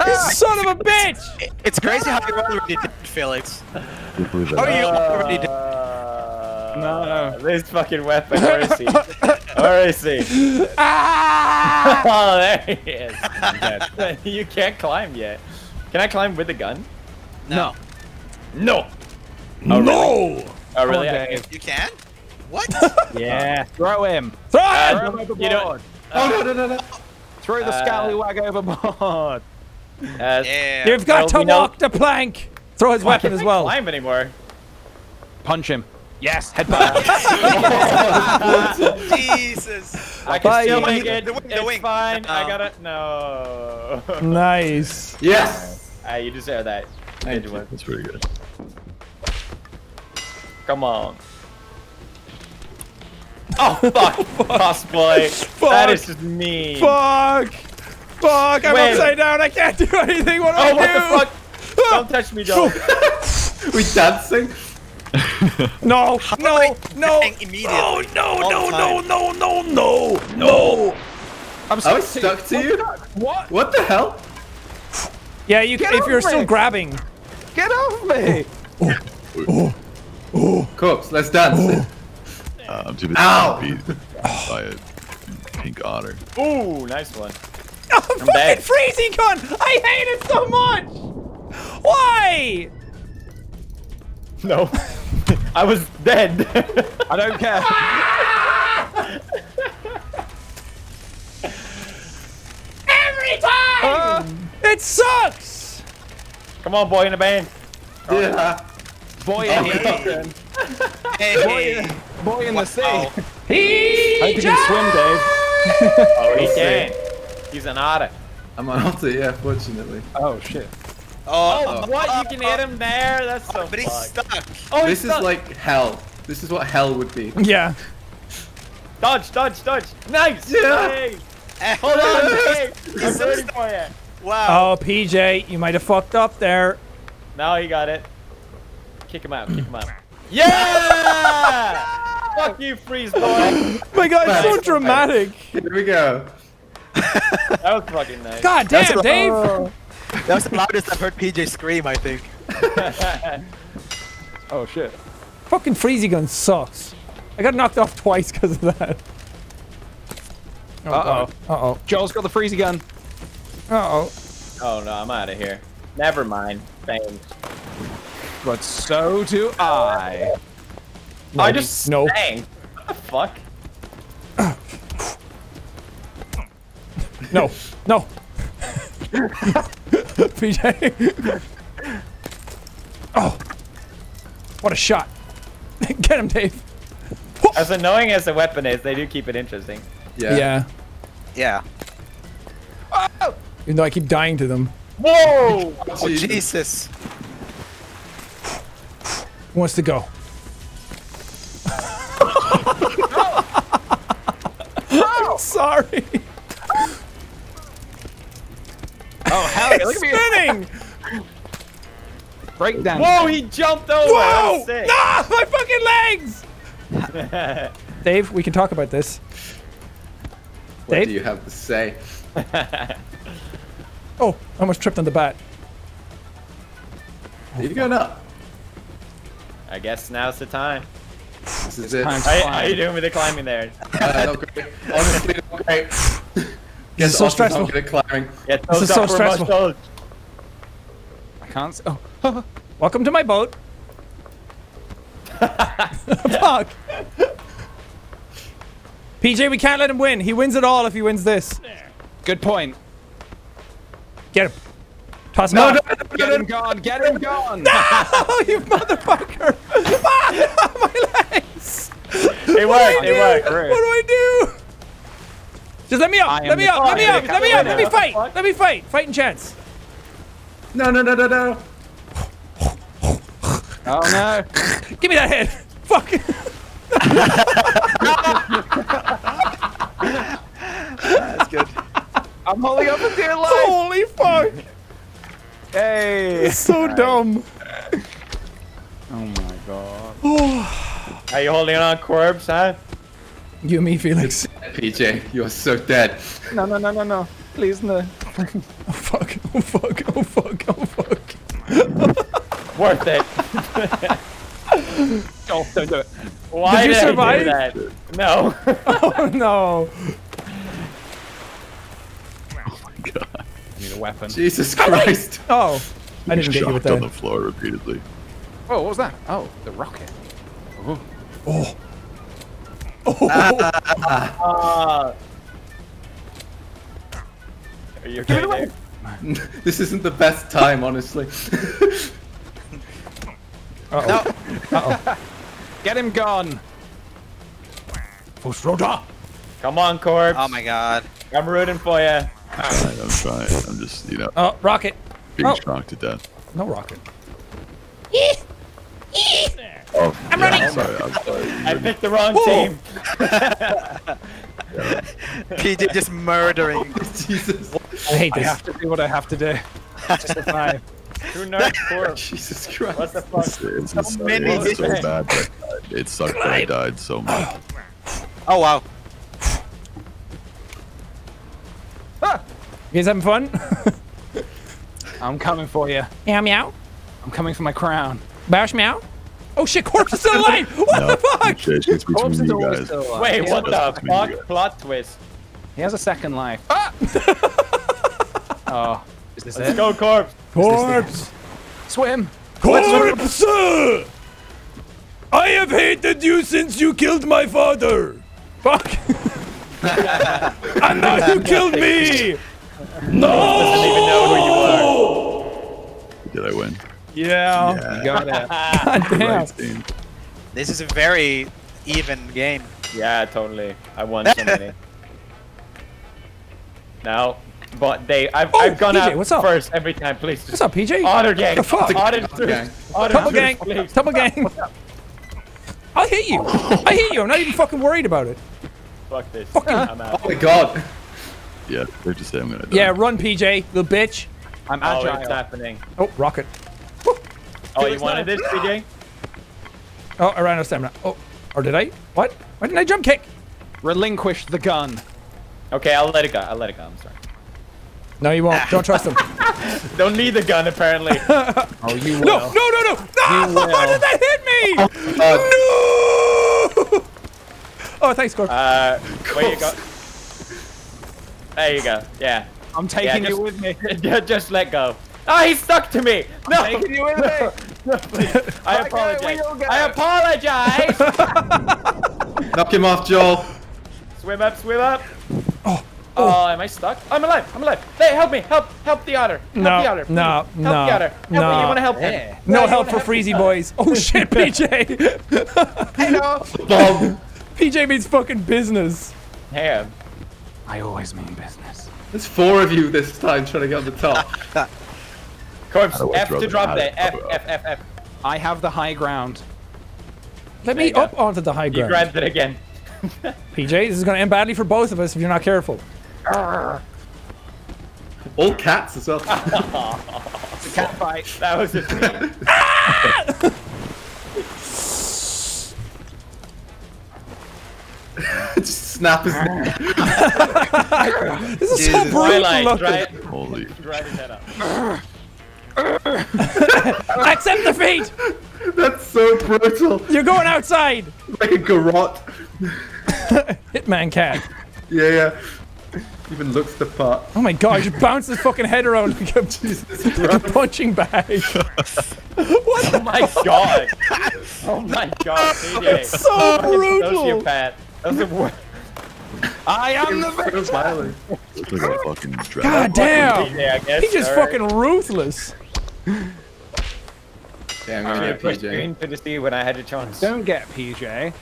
You son of a bitch! It's crazy how you already did, Felix. Can't. Oh, you already did. Uh, No. This fucking weapon. Where is he? Where is he? Ah! Oh, there he is. You can't climb yet. Can I climb with a gun? No. No. no! Oh, really? on, I- Dave. You can? What? Yeah. Throw him. Throw Uh, it! Throw him you don't. overboard. Oh no no no no! Throw the Uh, scallywag overboard. Uh, Yeah. You've got Well, to we know- walk the plank. Throw his why weapon can't as I well. Climb anymore? Punch him. Yes, headbutt. Jesus. I can Bye. still make it. the wing, the it's wing. fine. I got it. No. Nice. Yes. Ah, you deserve that. Thank Good you. That's pretty good. Come on. Oh fuck! Boss boy. That is just mean. Fuck. Fuck. I'm Wait. upside down. I can't do anything. What do Oh I what do? the fuck! Ah. Don't touch me, Joe. We dancing. No. No. I No. Oh no no no no no no no. I'm I was stuck to you. What? What the hell? Yeah, you Get if you're off still grabbing. Get off me! oh Corpse, let's dance. Oh. Uh, I'm too busy Ow. beat by a pink otter. Ooh, nice one. Oh, fucking dead. freezing gun! I hate it so much. Why? No. I was dead. I don't care. Every time. it sucks. Come on, boy in the band. Yeah. Boy in the Hey. boy in the sea. Wow. He I hope you can swim, Dave. Oh, he can. He's an otter. I'm an otter, yeah, fortunately. Oh shit. Oh, Oh, what? You can hit him there? That's so but he's fucked. stuck. Oh, This he's is like hell. This is what hell would be. Yeah. Dodge, dodge, dodge. Nice. Yeah. Hey. Hold on, Dave. I'm rooting for you. Wow. Oh, PJ, you might have fucked up there. Now he got it. Kick him out, kick him out. Yeah! Fuck you, freeze boy. Oh my God, it's so dramatic. Here we go. That was fucking nice. God damn, a- Dave. That was the loudest I've heard PJ scream, I think. Oh shit. Fucking freezy gun sucks. I got knocked off twice because of that. Uh oh. Uh oh. Joel's got the freezy gun. Uh oh. Oh no, I'm out of here. Never mind. Bang. But so do I. I just no. bang. What the fuck? No. No. PJ. oh. What a shot. Get him, Dave. As annoying as the weapon is, they do keep it interesting. Yeah. Yeah. Yeah. Even though I keep dying to them. Whoa! Oh, oh Jesus. Who wants to go? I'm sorry. Oh hell yeah, look at me. Spinning. Breakdown. Whoa, he jumped over! That Whoa! was sick. No, my fucking legs. Dave, we can talk about this. What Dave? do you have to say? Oh, I almost tripped on the bat. Are you going up? I guess now's the time. This is it. time. How, how you doing with the climbing there? Uh, not great. Honestly, not great. Guess is so stressful. Not good at climbing. Get This is so stressful. muscles. I can't. s- Oh. Welcome to my boat. Fuck. PJ, we can't let him win. He wins it all if he wins this. Good point. Get him. Toss him No, out. no, no, no, Get him gone. Get him gone. Oh, you motherfucker! Ah, my legs! It worked, it worked. What do I do? Just let me up. Let me up. Let me up. Let me up. Let me fight. fuck? Let me fight. Fighting chance. no, no, no, no, no. Oh no. Give me that head. Fuck. That's good. I'm holding up a dear life. Holy fuck. Hey. So dumb. Oh my god. Are you holding on, Corbs, huh? You and me, Felix. PJ, you are so dead. No no no no no. Please no. Oh fuck. Oh fuck. Oh fuck. Oh fuck. Worth it. Oh, don't do it. Why Did you I do survive? that? No. Oh no. Oh, I need a weapon. Jesus Christ. Oh. I didn't get you with Shocked on the floor repeatedly. Oh, what was that? Oh, the rocket. Oh. Uh, Are you okay, Dave? This isn't the best time, honestly. Uh-oh. Get him gone. Come on, Corpse. Oh my god. I'm rooting for you. Alright, I'm trying. I'm just, you know, Oh, rocket. being Oh. shocked to death. No rocket. Oh, I'm running. I'm sorry. I'm sorry. I picked the wrong Whoa. team. PJ just murdering. Jesus. I hate this. I have to do what I have to do to survive. Who nerfed Corpse? Jesus Christ. What the fuck? It's, it's, it's, so, many it's so bad. That I died. It sucked that I died so much. Oh wow. You guys having fun? I'm coming for you. meow meow. I'm coming for my crown. Bash meow. Oh shit, corpse is still alive! What No, the fuck? shit, it's between Corpse is you always guys. still alive. Wait, He what the fuck? Plot twist. He has a second life. Ah! oh, is this Let's it? go, Corpse. Corpse! Swim. Corpse! I have hated you since you killed my father! Fuck! and now you killed me! No! Doesn't even know who you are. Did I win? Yeah. Yeah. You got it. God damn. Right. This is a very even game. Yeah, totally. I won so many. now, but they, I've, Oh, I've gone PJ, out what's up? first every time. Please, What's up, PJ? Otter gang. The fuck? Otter gang. Otter Double gang. please. Double gang. I'll hit you. I hit you. I'm not even fucking worried about it. Fuck this. Fucking- I'm out. Oh my god. Yeah, they're just saying I'm gonna die. Yeah, run, PJ, little bitch. I'm Oh, agile. it's happening. Oh, rocket. Oh, you wanted this, PJ? Oh, I ran out of stamina. Oh, or did I? What? Why didn't I jump kick? Relinquish the gun. Okay, I'll let it go. I'll let it go. I'm sorry. No, you won't. Don't trust him. Don't need the gun, apparently. Oh, you will. No, no, no, no! No! Will. How did that hit me? Oh god. No! Oh, thanks, Corp. Uh, where you go? There you go. Yeah. I'm taking Yeah, you with me. Just- Just let go. Oh, he's stuck to me. No. Taking you with me. I Okay, apologize. we go. I apologize. Knock him off, Joel. swim up, swim up. Oh, am I stuck? I'm alive. I'm alive. Hey, help me. Help. Help the otter. Help No, the otter. please. no, help no, the otter. Help no. me. You want to help him? Yeah. no help for help Freezy boys. Oh shit, PJ. Bob. PJ means fucking business. Damn. I always mean business. There's four of you this time trying to get on the top. Corpse. How do I F drop to drop How do I that. F, drop it? F, F, F. I have the high ground. Let There me up onto the high ground. You ground. grabbed it again. PJ, this is going to end badly for both of us if you're not careful. All cats as well. It's a cat fight. That was it. Just snap his neck. This is so brutal Twilight. looking. Dry, Holy. dry his head up. Accept defeat. That's so brutal. You're going outside. Like a garrote. Hitman cat. Yeah, yeah. Even looks the part. Oh my god, just bounce his fucking head around like a, Jesus like a punching bag. what the Oh my god. Oh my god, PJ. so Fucking brutal. Sociopath. That's the worst. I am the So smiling. Looks like a fucking dragon. God damn. PJ, I guess. He's just Alright. fucking ruthless. Damn, I I'm should've pushed PJ. green to the sea when I had a chance. Don't get PJ.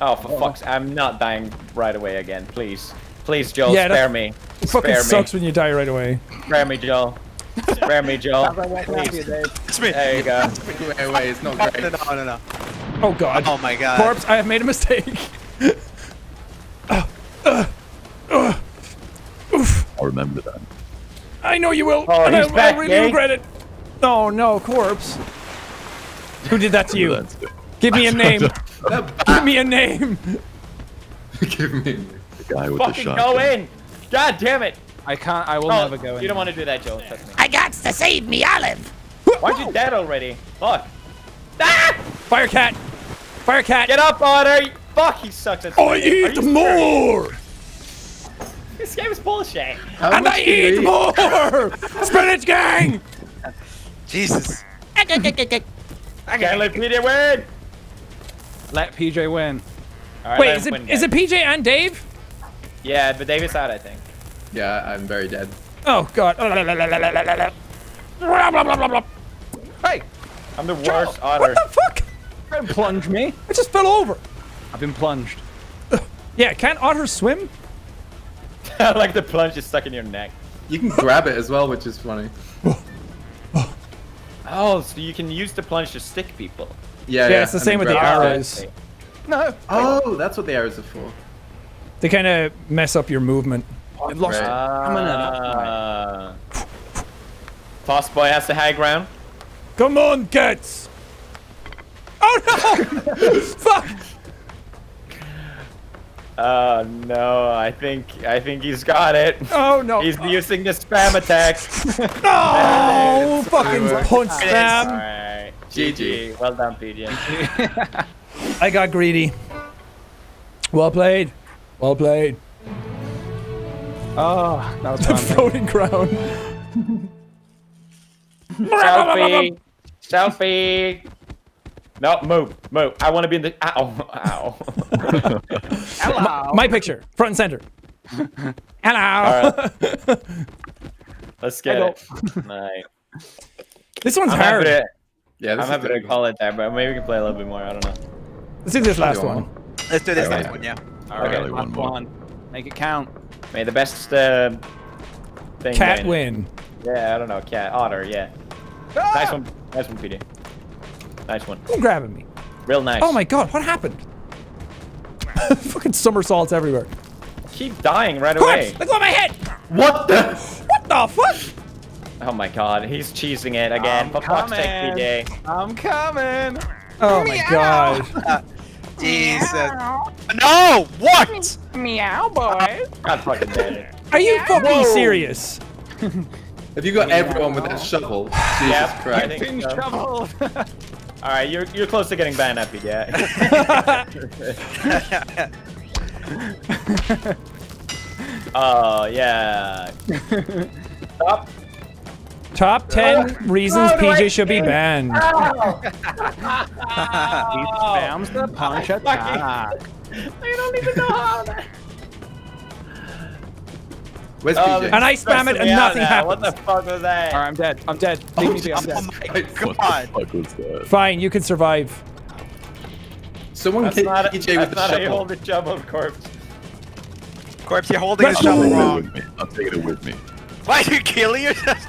Oh, for fuck's I'm not dying right away again. Please. Please, Joel, Yeah, spare me. It fucking Spare sucks me. when you die right away. Spare me, Joel. Spare me, Joel. Please. It's me. There you go. Wait, wait, it's not great. no, no, no, no. Oh god. Oh my god. Corpse, I have made a mistake. I'll remember that. I know you will. Oh, and I, he's back, I really eh? regret it. Oh no, Corpse. Who did that to you? That's it. Give me a name. Give me a name. Give me. The guy with the Fucking shotgun. go in. God damn it. I can't. I will Oh, never go in. you don't want to do that, Joel. Trust me. I got to save me Olive. Why'd you dead already? Fuck. Ah! Fire cat. Fire cat. Get up, Otter. Fuck, he sucks at I Are eat more. This game is bullshit. How And I do you eat more. Spinach gang. Jesus. Can't let Peter win. Let PJ win. All right, Wait, is it win, is it PJ and Dave? Yeah, but David's out, I think. Yeah, I'm very dead. Oh god. Hey, I'm the worst otter. What the fuck? don't plunge me. I just fell over. I've been plunged. Yeah, can't otters swim? like the plunge is stuck in your neck. You can grab it as well, which is funny. Oh, so you can use the plunge to stick people. Yeah, Yeah, it's the and same with the grab it. arrows. No. Oh, that's what the arrows are for. They kind of mess up your movement. I've lost. Right. I'm in Uh, Toss boy has the high ground. Come on, cats! Oh no! Fuck! Uh, no, I think I think he's got it. Oh no! He's using the spam attack. Oh, fucking punch All spam! right, GG. GG. Well done, PJ. I got greedy. Well played. Well played. Oh, that was The fun. floating crown. Selfie. Selfie. No, move, move. I want to be in the. Ow, ow. Hello. My picture, front and center. Hello. All right. Let's get it. Nice. This one's I'm hard. happy to, Yeah, this I'm happy to call it that, but maybe we can play a little bit more. I don't know. Let's do this last do one. Let's do this last next one, yeah. All Okay, right. like one. Make it count. May the best uh, thing. Cat win. win. Yeah, I don't know. Cat, otter. Yeah. Ah! Nice one. Nice one, PD. Nice one. Who grabbing me? Real nice. Oh my god, what happened? Fucking somersaults everywhere. Keep dying right away. Corpse! Look at my head! What the? What the fuck? Oh my god, he's cheesing it again. I'm For fuck's sake, coming. I'm coming. Oh my god. Jesus. No! What? Meow, boy. God fucking damn it. Are you fucking serious? Have you got everyone with that shovel? Jesus Yep, I Christ. think Pin so. shovel. All right, you're you're close to getting banned, Epi. Yeah. oh yeah. Stop. Top 10 reasons PJ should be banned. Oh. He spams the punch attack. I don't even know how that. Where's Oh, PJ? this And I spam it and nothing happens. What the fuck was that? All right, I'm dead. I'm dead. Leave me be. I'm oh dead. Oh my What the fuck was that? Fine, you can survive. Someone That's hit not, a, PJ with that's the not how you shovel. hold the shovel corpse. Corpse, you're holding the Let's I'm shovel taking it wrong. with me. I'm taking it with me. Why are you killing yourself?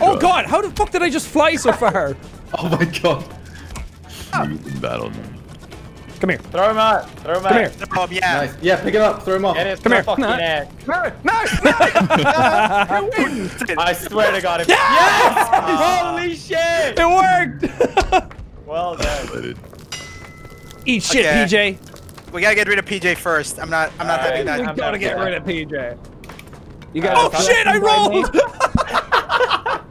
Oh God. god, how the fuck did I just fly so far? Oh my god. Ah. Youth in battle now. Come here. Throw him out. Throw him Come out. here. Yeah. Nice. Yeah, pick it up. Throw him off. Get his Come here. fucking No. ass. No, no, I swear to God. If, yes! Holy shit! It worked! Well done. Eat shit, Okay. PJ. We gotta get rid of PJ first. I'm not. I'm not having Alright, that. I'm We gotta get rid of PJ. You Oh, guys. Oh shit, I rolled!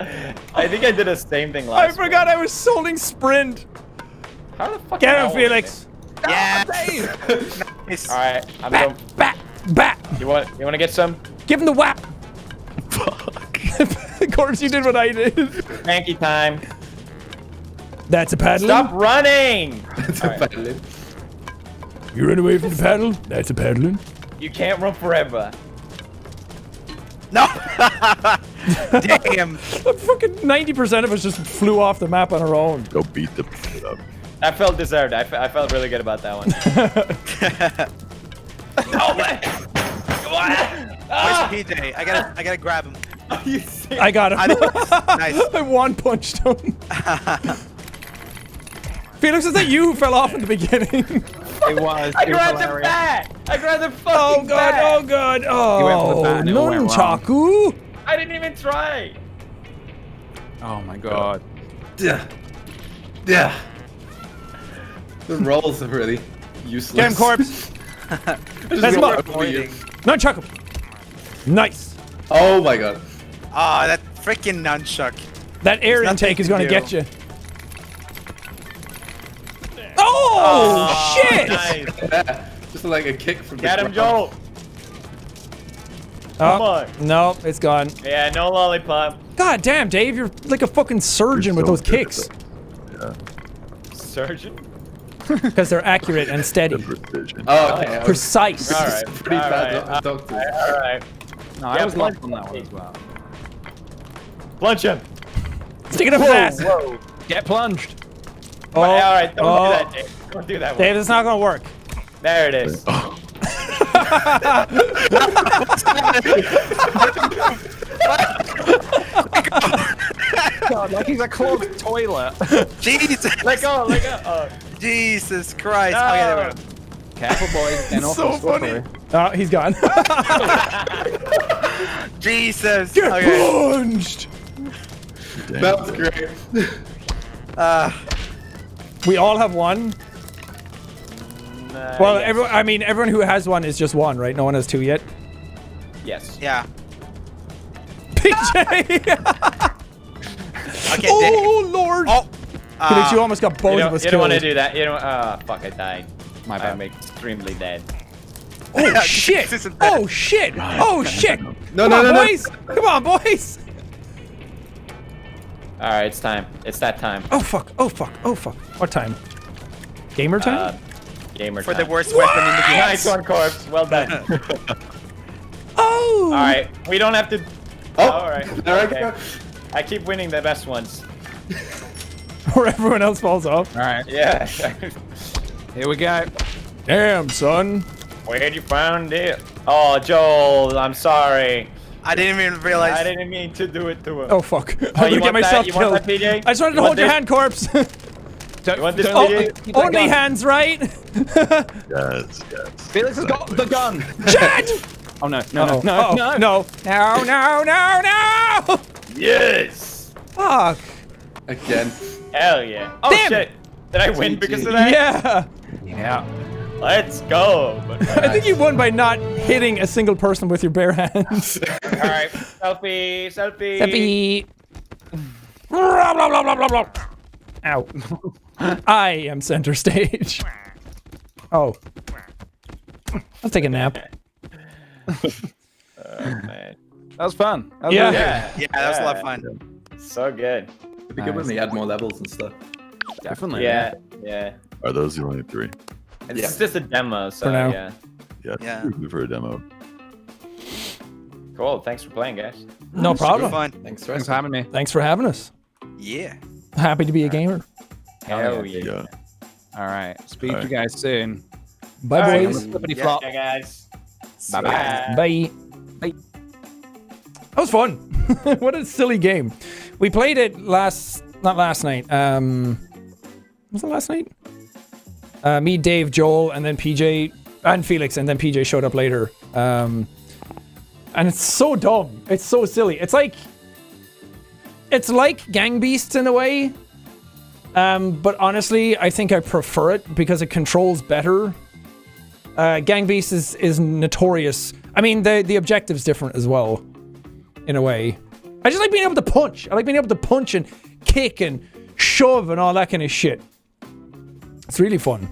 I think I did the same thing last. I last forgot I was holding sprint. One. How the fuck Get him, holding Felix. Yeah. it? All right, I'm Bat, going. bat, bat. You want? You want to get some? Give him the whap. Fuck. of course you did what I did. Hanky time. That's a paddle. Stop running! It's All a right. paddling. You run away from the paddle. That's a paddling. You can't run forever. No. Damn. Fucking 90% of us just flew off the map on our own. Go beat the shit up. I felt deserved. I, fe- I felt really good about that one. oh man! Where's ah! PJ? I gotta. I gotta grab him. Are you serious? I got him. I nice. I one punched him. Felix, is that you who fell off in the beginning? It was. I it was grabbed the bat! I grabbed the fucking oh god, bat! oh god, oh. went for the oh, bat and it went wrong. Nunchaku. I didn't even try! Oh my god. Yeah. Yeah. The rolls are really useless. Get him, corpse. That's go my- over you. Nunchaku. Nice. Oh my god. Ah, that freaking nunchuck. That air There's intake is going to do. get you. Oh, shit! Nice. Just like a kick from Get the him, ground. Joel! Come Oh, on. no, it's gone. Yeah, no lollipop. God damn, Dave, you're like a fucking surgeon You're with so those kicks. that. Surgeon? Because they're accurate and steady. The. Oh, okay. Precise. Alright. Pretty bad alright, doctor. Alright. No, I was plunge locked on that one as well. Plunge him. Stick it up his ass. Get plunged. Oh, all right, don't oh. do that, Dave. Don't do that. Dave, One. it's not gonna work. There it is. Oh. God, like he's a clogged toilet. Jesus. Let go. Let go. Oh. Jesus Christ. Okay, there we No. go. Careful, boys. Get off so funny. Oh, he's gone. Jesus. Get Okay. plunged. Dang. That was great. Uh, We all have one. Uh, Well, yes. everyone. I mean, everyone who has one is just one, right? No one has two yet. Yes. yeah. PJ. Okay, Dave. oh Lord. Oh. Felix, Uh, you almost got both of don't, us you don't want to do that. You don't. Ah, fuck! I died. My I'm bad. extremely dead. Oh shit! This. Oh shit! Oh shit! No, Come no, on, no, no. Come on, boys! All right, it's time. It's that time. Oh fuck! Oh fuck! Oh fuck! What time? Gamer time? Uh, gamer For the time. worst weapon in the game. Nice one, corpse. Well done. oh! All right, we don't have to. Oh, All right. there I okay. Go. I keep winning the best ones. or everyone else falls off. All right, Yeah. here we go. Damn, son. Where'd you find it? Oh, Joel, I'm sorry. I didn't even realize. I didn't mean to do it to him. Oh fuck! Oh, I'm you gonna get myself that? You killed. want that, PJ? I just wanted to You hold want your hand, corpse. Don't, You want this oh, don't- video? keep Only gun. hands, right? Yes, yes. Felix has got the gun. Chat! Oh no, no, Uh-oh. no, Uh-oh. no, no, no, no, no, no! Yes. Fuck! Again. Hell yeah. Oh Damn shit. Did I win because of that? Yeah. Yeah. Let's go. I think you won by not hitting a single person with your bare hands. All right. Selfie. Selfie. Happy. Blah, blah, blah, blah, blah, blah. Ow. I am center stage. Oh. Let's take a nap. Oh, man. That was fun. That was Yeah. really good. Yeah. yeah, that was a lot of fun. So good. It'd be good when they add more levels and stuff. Definitely. Yeah. Yeah. Are those the only three? It's Yeah. just a demo, so For now. yeah. Yeah. Yeah. For a demo. Cool. Thanks for playing, guys. No Super problem. fun. Thanks for Thanks for having me. Thanks for having us. Yeah. Happy to be a gamer. Hell yeah. Yeah. All right. Speak All to you guys soon. Bye, All right. boys. Flippity Yeah. Yeah, guys. Bye bye. Bye. Bye. Bye. That was fun. what a silly game. We played it last, not last night. Um, was it last night? Uh, me, Dave, Joel, and then PJ and Felix, and then PJ showed up later. Um, and it's so dumb. It's so silly. It's like, it's like Gang Beasts in a way. Um, but honestly, I think I prefer it because it controls better. Uh, Gang Beasts is, is notorious. I mean, the the objective's different as well in a way. I just like being able to punch. I like being able to punch and kick and shove and all that kind of shit. It's really fun.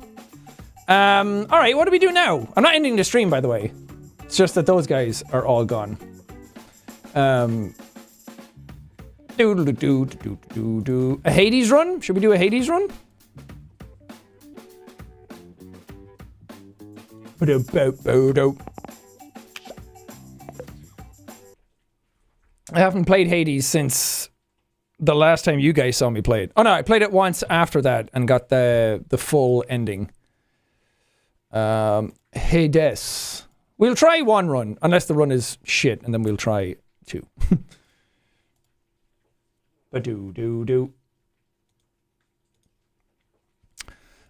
Um, all right, what do we do now? I'm not ending the stream, by the way. It's just that those guys are all gone. Um, do do do do do do. A Hades run? Should we do a Hades run? I haven't played Hades since the last time you guys saw me play it. Oh no, I played it once after that and got the the full ending. Um, Hades. We'll try one run, unless the run is shit, and then we'll try two. Ba do do do.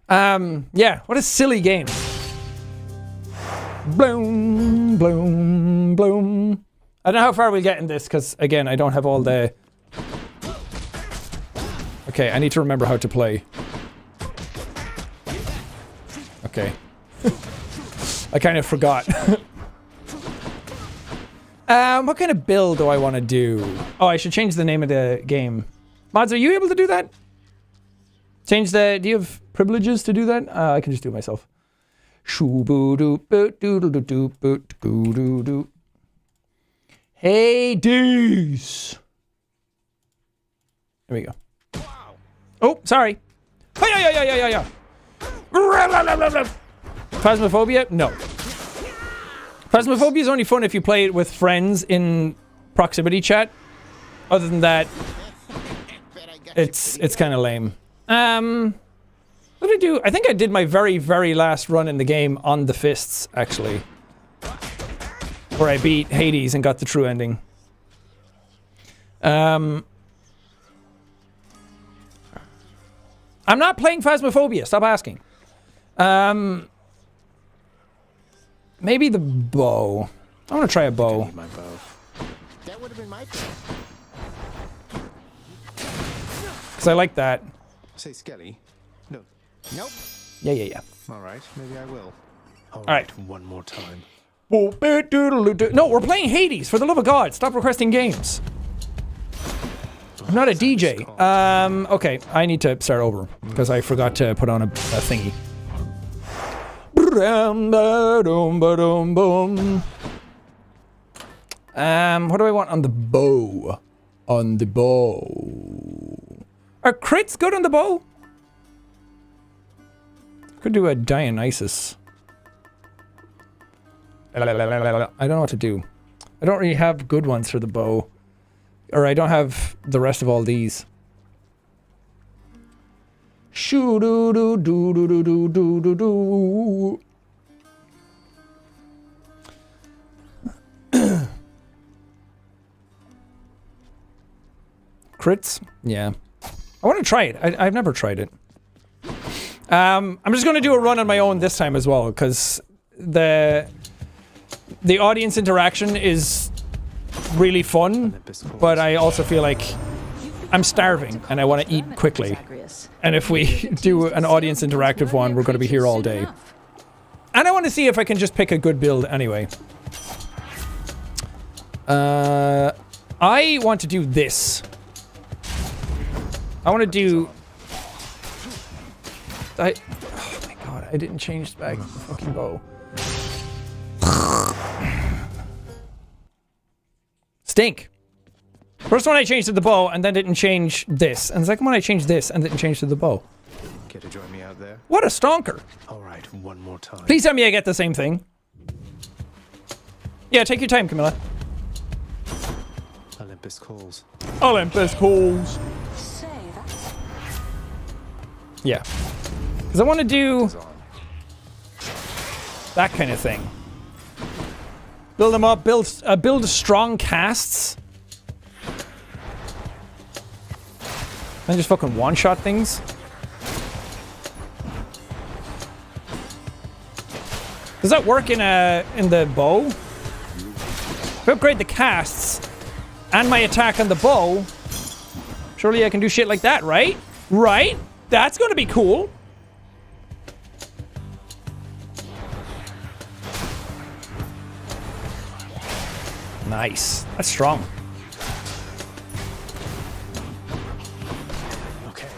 Um, yeah, what a silly game. Bloom, bloom, bloom. I don't know how far we'll get in this because, again, I don't have all the. Okay, I need to remember how to play. Okay. I kind of forgot. um, what kind of build do I want to do? Oh, I should change the name of the game. Mods, are you able to do that? Change the. Do you have privileges to do that? Uh, I can just do it myself. Shoo boo doo boot doodle doo doo boot goo doo doo. Hades. There we go. Oh, sorry. Oh, yeah, yeah, yeah, yeah, yeah, yeah. Phasmophobia? No. Phasmophobia is only fun if you play it with friends in proximity chat. Other than that, it's it's kind of lame. Um, what did I do? I think I did my very very last run in the game on the fists actually, where I beat Hades and got the true ending. Um, I'm not playing Phasmophobia. Stop asking. Um, maybe the bow. I want to try a bow. My bow. That would have been my. Because I like that. Say Skelly. No. Nope. Yeah, yeah, yeah. All right. Maybe I will. All right. One more time. No, we're playing Hades, for the love of God. Stop requesting games. I'm not a DJ. Um, okay, I need to start over because I forgot to put on a, a thingy. Um, what do I want on the bow? On the bow. Are crits good on the bow? Could do a Dionysus. I don't know what to do. I don't really have good ones for the bow. Or I don't have the rest of all these. Shoo doo doo doo doo doo doo doo doo doo. Crits? Yeah. I want to try it. I, I've never tried it. Um, I'm just going to do a run on my own this time as well, because the the audience interaction is really fun, but I also feel like I'm starving and I want to eat quickly. And if we do an audience interactive one, we're going to be here all day. And I want to see if I can just pick a good build anyway. Uh, I want to do this. I want to do... I... Oh my god, I didn't change the bag. Fucking bow. Stink. First one I changed to the bow and then didn't change this. And the second one I changed this and didn't change to the bow. Care to join me out there? What a stonker. All right. One more time. Please tell me I get the same thing. Yeah, take your time, Camilla. Olympus calls. Olympus calls. Yeah. Because I want to do that kind of thing. Build them up, build uh, build strong casts. And just fucking one-shot things. Does that work in a in the bow? If I upgrade the casts and my attack on the bow, surely I can do shit like that, right? Right? That's gonna be cool. Nice. That's strong. Okay.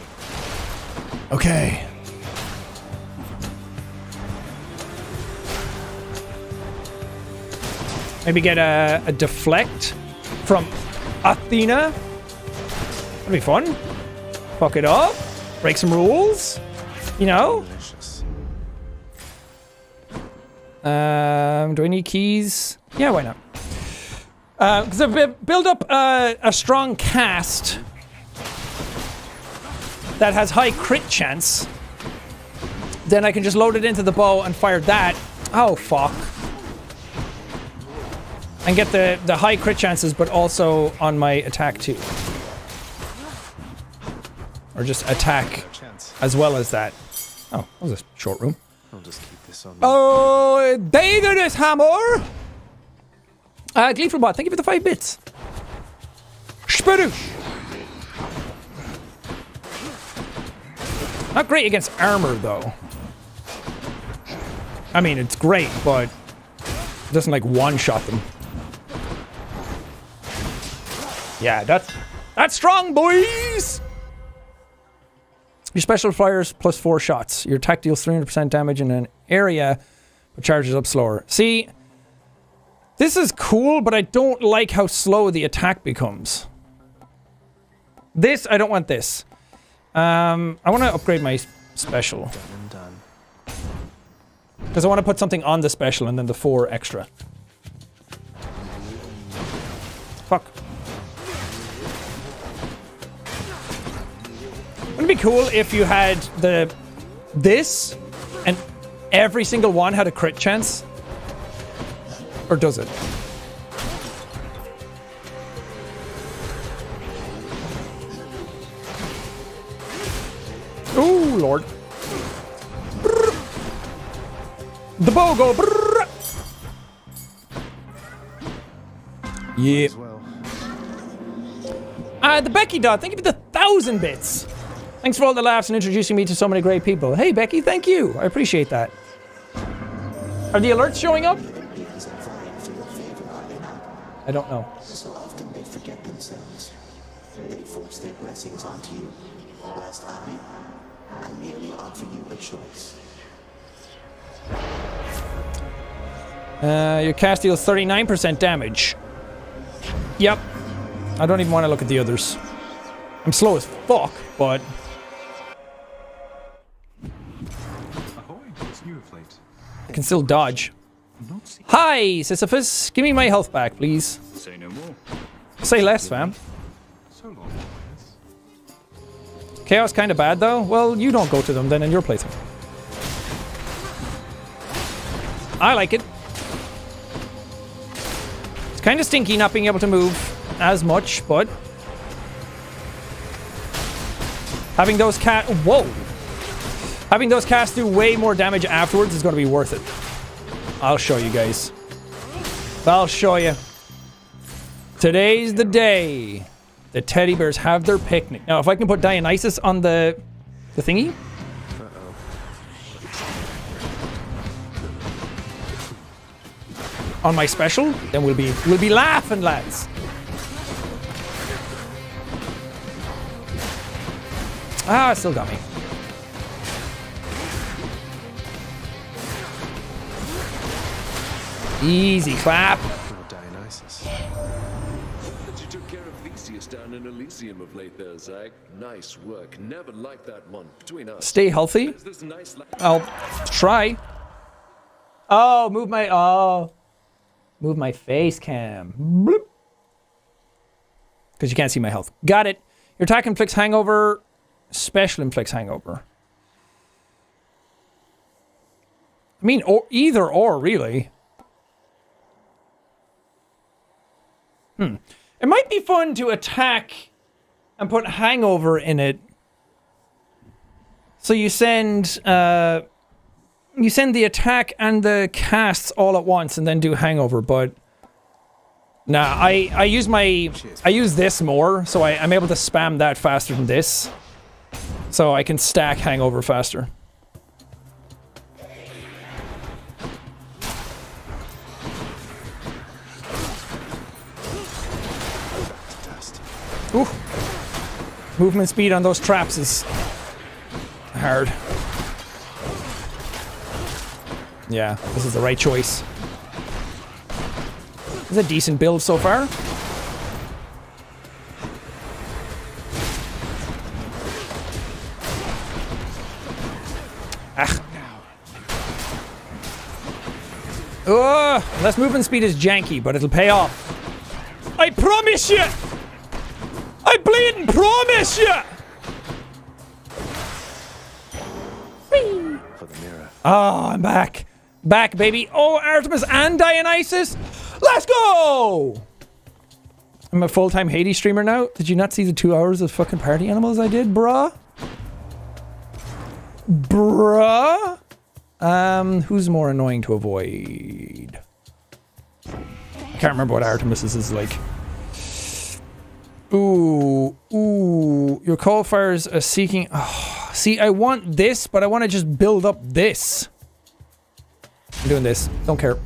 Okay. Maybe get a, a deflect from Athena. That'd be fun. Fuck it up. Break some rules. You know? Delicious. Um, do I need keys? Yeah, why not? Uh, because I've built up a, a strong cast that has high crit chance. Then I can just load it into the bow and fire that. Oh, fuck. And get the, the high crit chances, but also on my attack too. Or just attack as well as that. Oh, that was a short room. I'll just keep this on. Oh, is hammer. Uh, Gleefulbot, thank you for the five bits. Spidoosh. Not great against armor, though. I mean, it's great, but it doesn't like one-shot them. Yeah, that's that's strong, boys. Your special fires plus four shots. Your attack deals 300% damage in an area, but charges up slower. See, this is cool, but I don't like how slow the attack becomes. This, I don't want this. Um, I want to upgrade my special. Because I want to put something on the special and then the four extra. Fuck. Wouldn't it be cool if you had the this and every single one had a crit chance? Or does it? Oh lord. Brrr. The BOGO. Brrr. Yeah. Uh, the Becky dot, thank you for the thousand bits. Thanks for all the laughs and introducing me to so many great people. Hey, Becky, thank you. I appreciate that. Are the alerts showing up? I don't know. So often they forget themselves. They force their blessings onto you. Whilst I, I merely offer you a choice. Uh, your cast deals 39% damage. Yep. I don't even want to look at the others. I'm slow as fuck, but Ahoy, it's new of late. I can still dodge. Hi, Sisyphus. Give me my health back, please. Say no more. Say less, fam. So long. Chaos kind of bad, though? Well, you don't go to them then in your playthrough. I like it. It's kind of stinky not being able to move as much, but... Having those cat... Whoa! Having those cats do way more damage afterwards is going to be worth it. I'll show you guys. I'll show you. Today's the day the teddy bears have their picnic. Now, if I can put Dionysus on the the thingy. On my special, then we'll be we'll be laughing, lads. Ah, still got me. Easy clap. Dionysus. That you took care of Theseus down in Elysium of late there, Zag. Nice work. Never liked that one. Between us. Stay healthy. Nice I'll try. Oh, move my oh, move my face cam. Bloop. Because you can't see my health. Got it. Your attack inflicts hangover. Special inflicts hangover. I mean, or either or really. Hmm. It might be fun to attack and put hangover in it. So you send uh you send the attack and the casts all at once and then do hangover, but nah, I I use my I use this more, so I, I'm able to spam that faster than this. So I can stack hangover faster. Ooh. Movement speed on those traps is hard. Yeah, this is the right choice. Is a decent build so far. Ah. Oh, less movement speed is janky, but it'll pay off. I promise you! I bleeding promise you! For the mirror. Oh, I'm back. Back, baby. Oh, Artemis and Dionysus. Let's go! I'm a full-time Hades streamer now. Did you not see the two hours of fucking party animals I did, bruh? Bruh? Um, who's more annoying to avoid? I can't remember what Artemis is like. Ooh, ooh. Your coal fires are seeking... Oh, see, I want this, but I want to just build up this. I'm doing this. Don't care.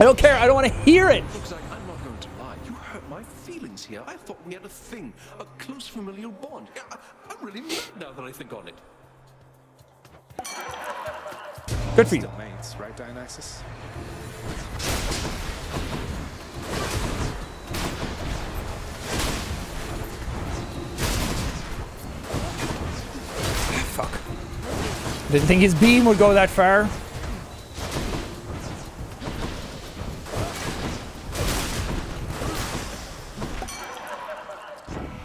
I don't care. I don't want to hear it. Look, Zag, I'm not going to lie. You hurt my feelings here. I thought we had a thing, a close familial bond. I, I'm really mad now that I think on it. Good for you. Mates, right, Dionysus? Fuck. Didn't think his beam would go that far.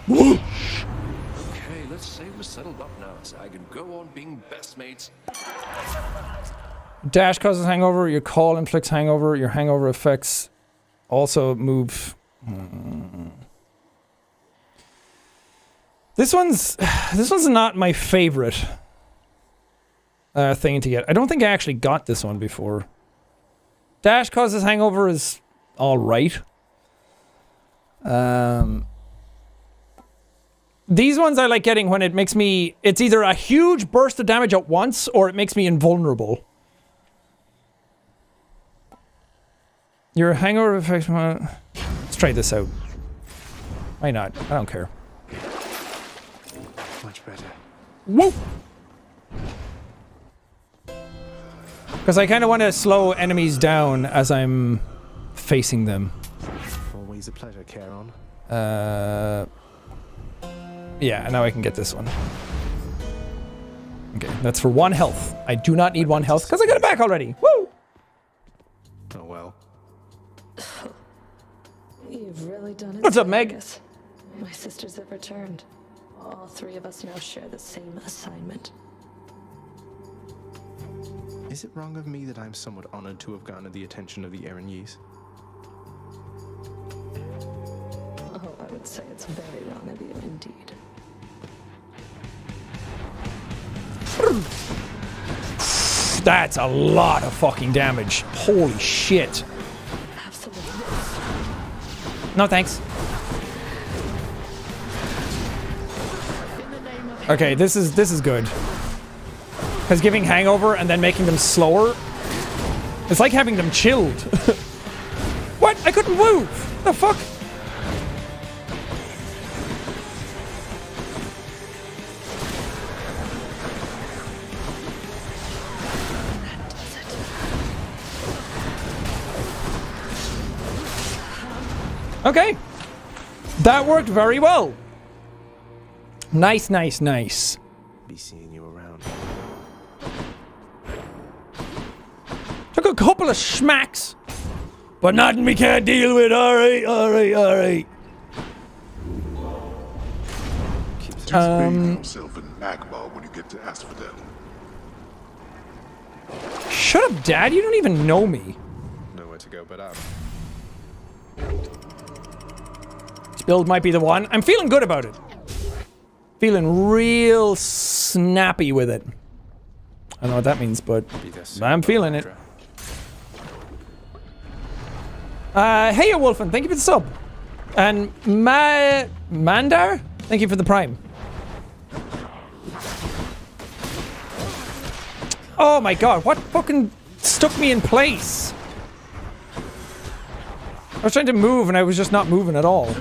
Whoa. okay, let's say we're settled up now, so I can go on being best mates. Dash causes hangover, your call inflicts hangover, your hangover effects also move. Mm -mm. This one's this one's not my favorite uh, thing to get. I don't think I actually got this one before. Dash causes hangover is all right. Um, these ones I like getting when it makes me. It's either a huge burst of damage at once or it makes me invulnerable. Your hangover effects. Let's try this out. Why not? I don't care. Much better. Whoa! Because I kind of want to slow enemies down as I'm facing them. Always a pleasure, Charon. Uh, yeah, now I can get this one. Okay, that's for one health. I do not need one health because I got it back already. Woo! Oh well. You've really done it. What's up, Meg? My sisters have returned. All three of us now share the same assignment. Is it wrong of me that I'm somewhat honored to have garnered the attention of the Erinyes? Oh, I would say it's very wrong of you indeed. That's a lot of fucking damage. Holy shit. No thanks. Okay, this is this is good. Because giving hangover and then making them slower, it's like having them chilled. what? I couldn't move. The fuck? Okay. That worked very well. Nice, nice, nice. Be seeing you around. Took a couple of smacks, but nothing we can't deal with. All right, all right, all right. Um, yourself in Magma when you get to ask for them. shut up, Dad. You don't even know me. Nowhere to go but up. This build might be the one. I'm feeling good about it. Feeling real snappy with it. I don't know what that means, but I'm feeling it. Uh, hey, Wolfen, thank you for the sub. And Ma Mandar, thank you for the prime. Oh my god, what fucking stuck me in place? I was trying to move and I was just not moving at all.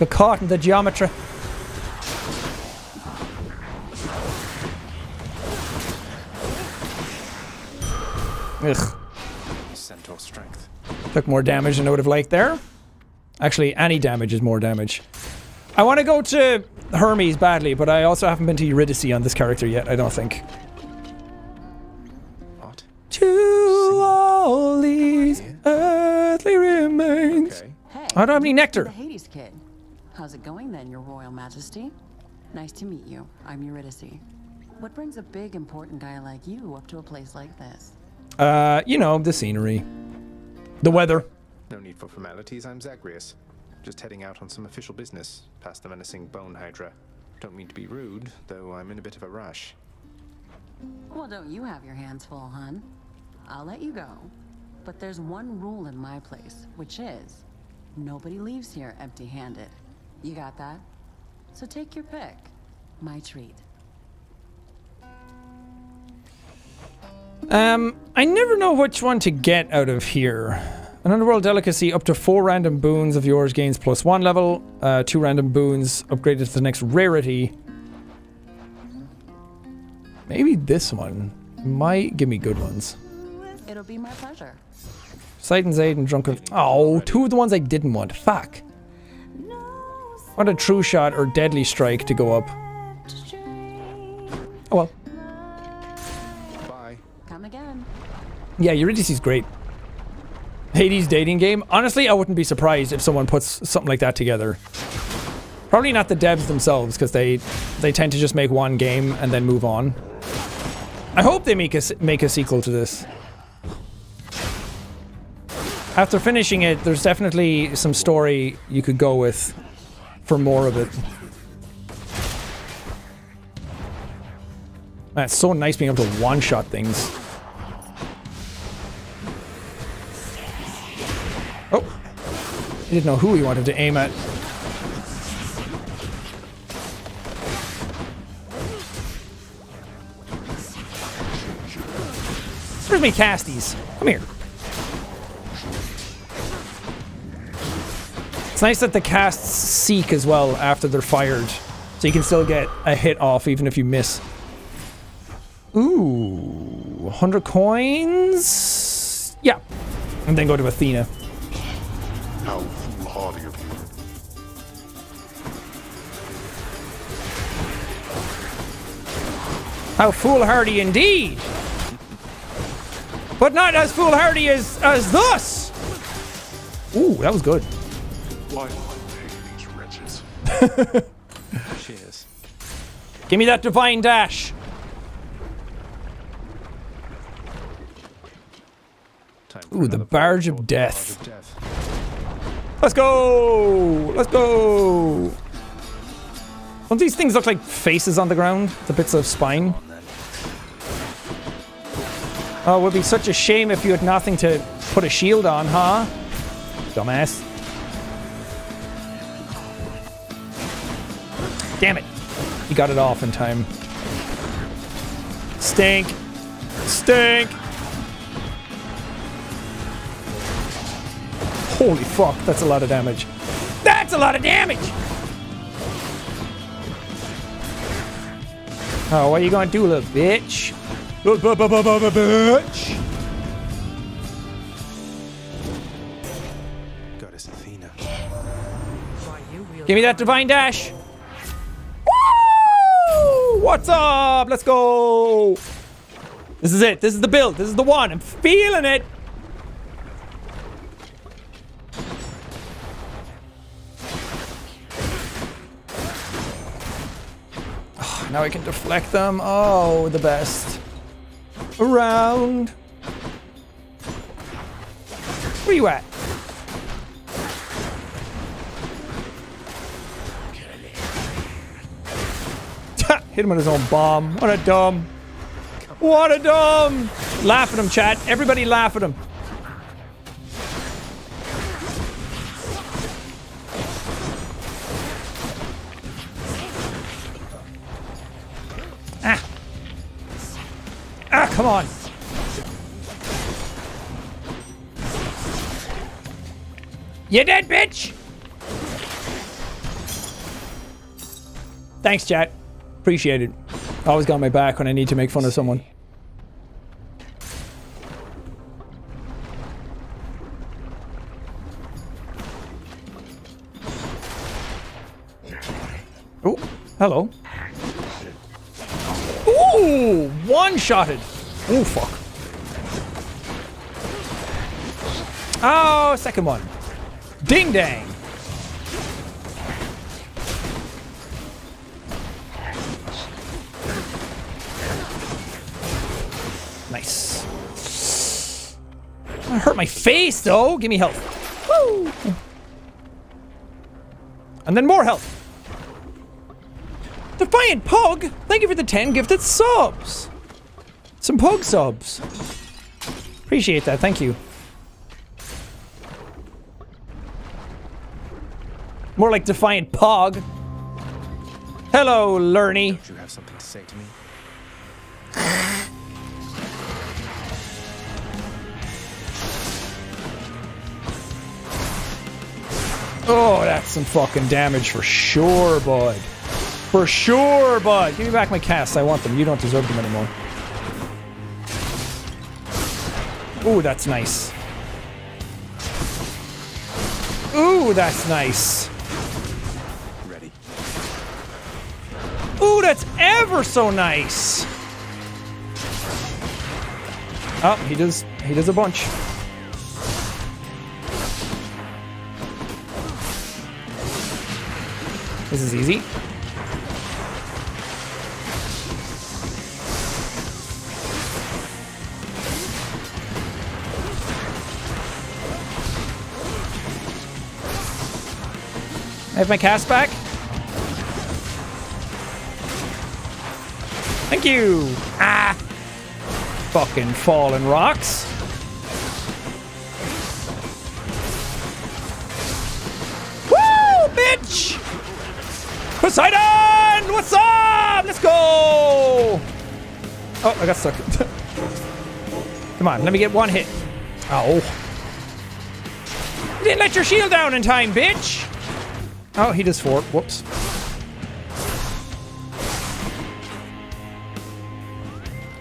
The caught in the geometry. Ugh. Centaur strength. Took more damage than I would have liked there. Actually, any damage is more damage. I want to go to Hermes badly, but I also haven't been to Eurydice on this character yet, I don't think. What? To all these earthly remains. I don't have any nectar. The Hades kid. How's it going then, Your Royal Majesty? Nice to meet you. I'm Eurydice. What brings a big, important guy like you up to a place like this? Uh, you know, the scenery. The weather. No need for formalities. I'm Zagreus. Just heading out on some official business, past the menacing Bone Hydra. Don't mean to be rude, though I'm in a bit of a rush. Well, don't you have your hands full, hun? I'll let you go. But there's one rule in my place, which is nobody leaves here empty handed. You got that? So take your pick. My treat. Um, I never know which one to get out of here. An underworld delicacy up to four random boons of yours gains plus one level. Uh, two random boons upgraded to the next rarity. Maybe this one might give me good ones. It'll be my pleasure. Titan's Aid and Drunken. Oh, two of the ones I didn't want. Fuck. Want a True Shot or Deadly Strike to go up. Oh well. Yeah, Eurydice is great. Hades dating game. Honestly, I wouldn't be surprised if someone puts something like that together. Probably not the devs themselves because they they tend to just make one game and then move on. I hope they make a make a sequel to this. After finishing it, there's definitely some story you could go with for more of it. That's so nice being able to one-shot things. Oh. He didn't know who he wanted to aim at. Where's me casties? Come here. It's nice that the casts seek as well after they're fired. So you can still get a hit off even if you miss. Ooh, 100 coins? Yeah. And then go to Athena. How foolhardy of you. How foolhardy indeed! But not as foolhardy as, as thus! Ooh, that was good. Why do I pay these wretches? Cheers. Give me that divine dash. Ooh, the barge of death. Let's go! Let's go! Don't these things look like faces on the ground? The bits of spine? Oh, it would be such a shame if you had nothing to put a shield on, huh? Dumbass. Damn it. He got it off in time. Stink. Stink. Holy fuck, that's a lot of damage. That's a lot of damage! Oh, what are you gonna do, little bitch? Little bitch! Goddess Athena. Give me that divine dash! Woo! What's up? Let's go! This is it. This is the build. This is the one. I'm feeling it. Now I can deflect them. Oh, the best. Around. Where you at? Hit him with his own bomb. What a dumb. What a dumb. Laugh at him, chat. Everybody laugh at him. Ah, come on. You dead, bitch? Thanks, chat. Appreciate it. Always got my back when I need to make fun of someone. Oh, hello. Ooh, one-shotted. Ooh, fuck. Oh, second one. Ding dang. Nice. I hurt my face though. Give me health. Woo! And then more health. Defiant Pug, thank you for the 10 gifted subs. Some Pug subs. Appreciate that, thank you. More like Defiant Pog. Hello, Lernie. Don't you have something to say to me? Oh, that's some fucking damage for sure, bud. For sure, bud. Give me back my casts. I want them. You don't deserve them anymore. Ooh, that's nice. Ooh, that's nice. Ready. Ooh, that's ever so nice. Oh, he does. He does a bunch. This is easy. I have my cast back. Thank you. Ah. Fucking fallen rocks. Woo, bitch! Poseidon! What's up? Let's go! Oh, I got stuck. Come on, let me get one hit. Oh. You didn't let your shield down in time, bitch! Oh, he does four. Whoops.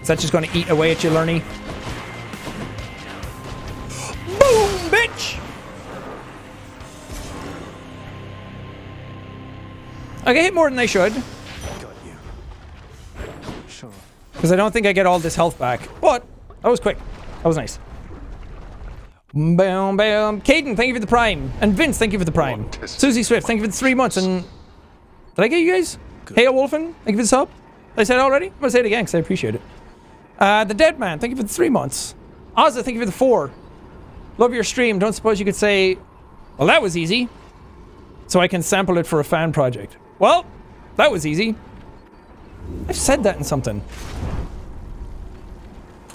Is that just going to eat away at you, Lernie? Boom, bitch! I get hit more than I should. Because I don't think I get all this health back. But that was quick. That was nice. Bam, bam. Caden, thank you for the prime. And Vince, thank you for the prime. Susie Swift, thank you for the three months. And did I get you guys? Hey, Wolfen, thank you for the sub. I say it already? I'm gonna say it again because I appreciate it. Uh, the Dead Man, thank you for the three months. Ozza, thank you for the four. Love your stream. Don't suppose you could say, well, that was easy. So I can sample it for a fan project. Well, that was easy. I've said that in something. Shun dun doo doo doo doo shun dun dun doo shun dun dun doo.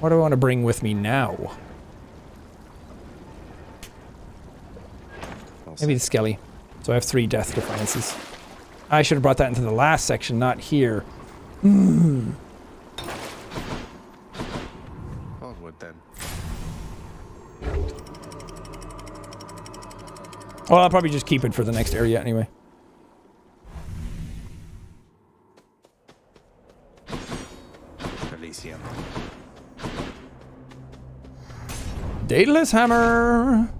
What do I want to bring with me now? Maybe the Skelly. So I have three death defiances. I should have brought that into the last section, not here. Mm. Well, I'll probably just keep it for the next area anyway. Elysium. Daedalus Hammer!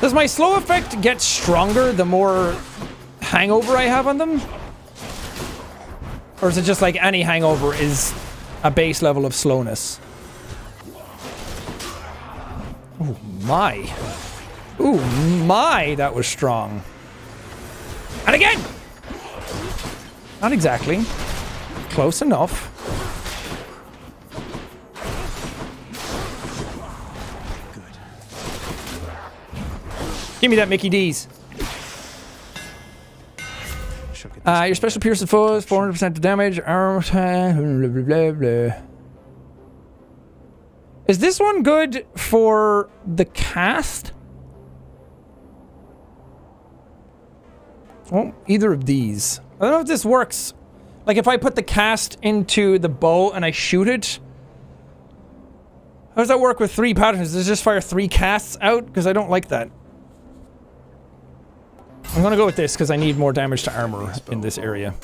Does my slow effect get stronger the more hangover I have on them? Or is it just like any hangover is a base level of slowness? Oh my. Ooh, my, that was strong. And again! Not exactly. Close enough. Give me that Mickey D's. Uh, your special piercing foes, 400% damage. Is this one good for the cast? Oh, either of these. I don't know if this works. Like if I put the cast into the bow and I shoot it. How does that work with three patterns? Does it just fire three casts out? Because I don't like that. I'm gonna go with this because I need more damage to armor in this area.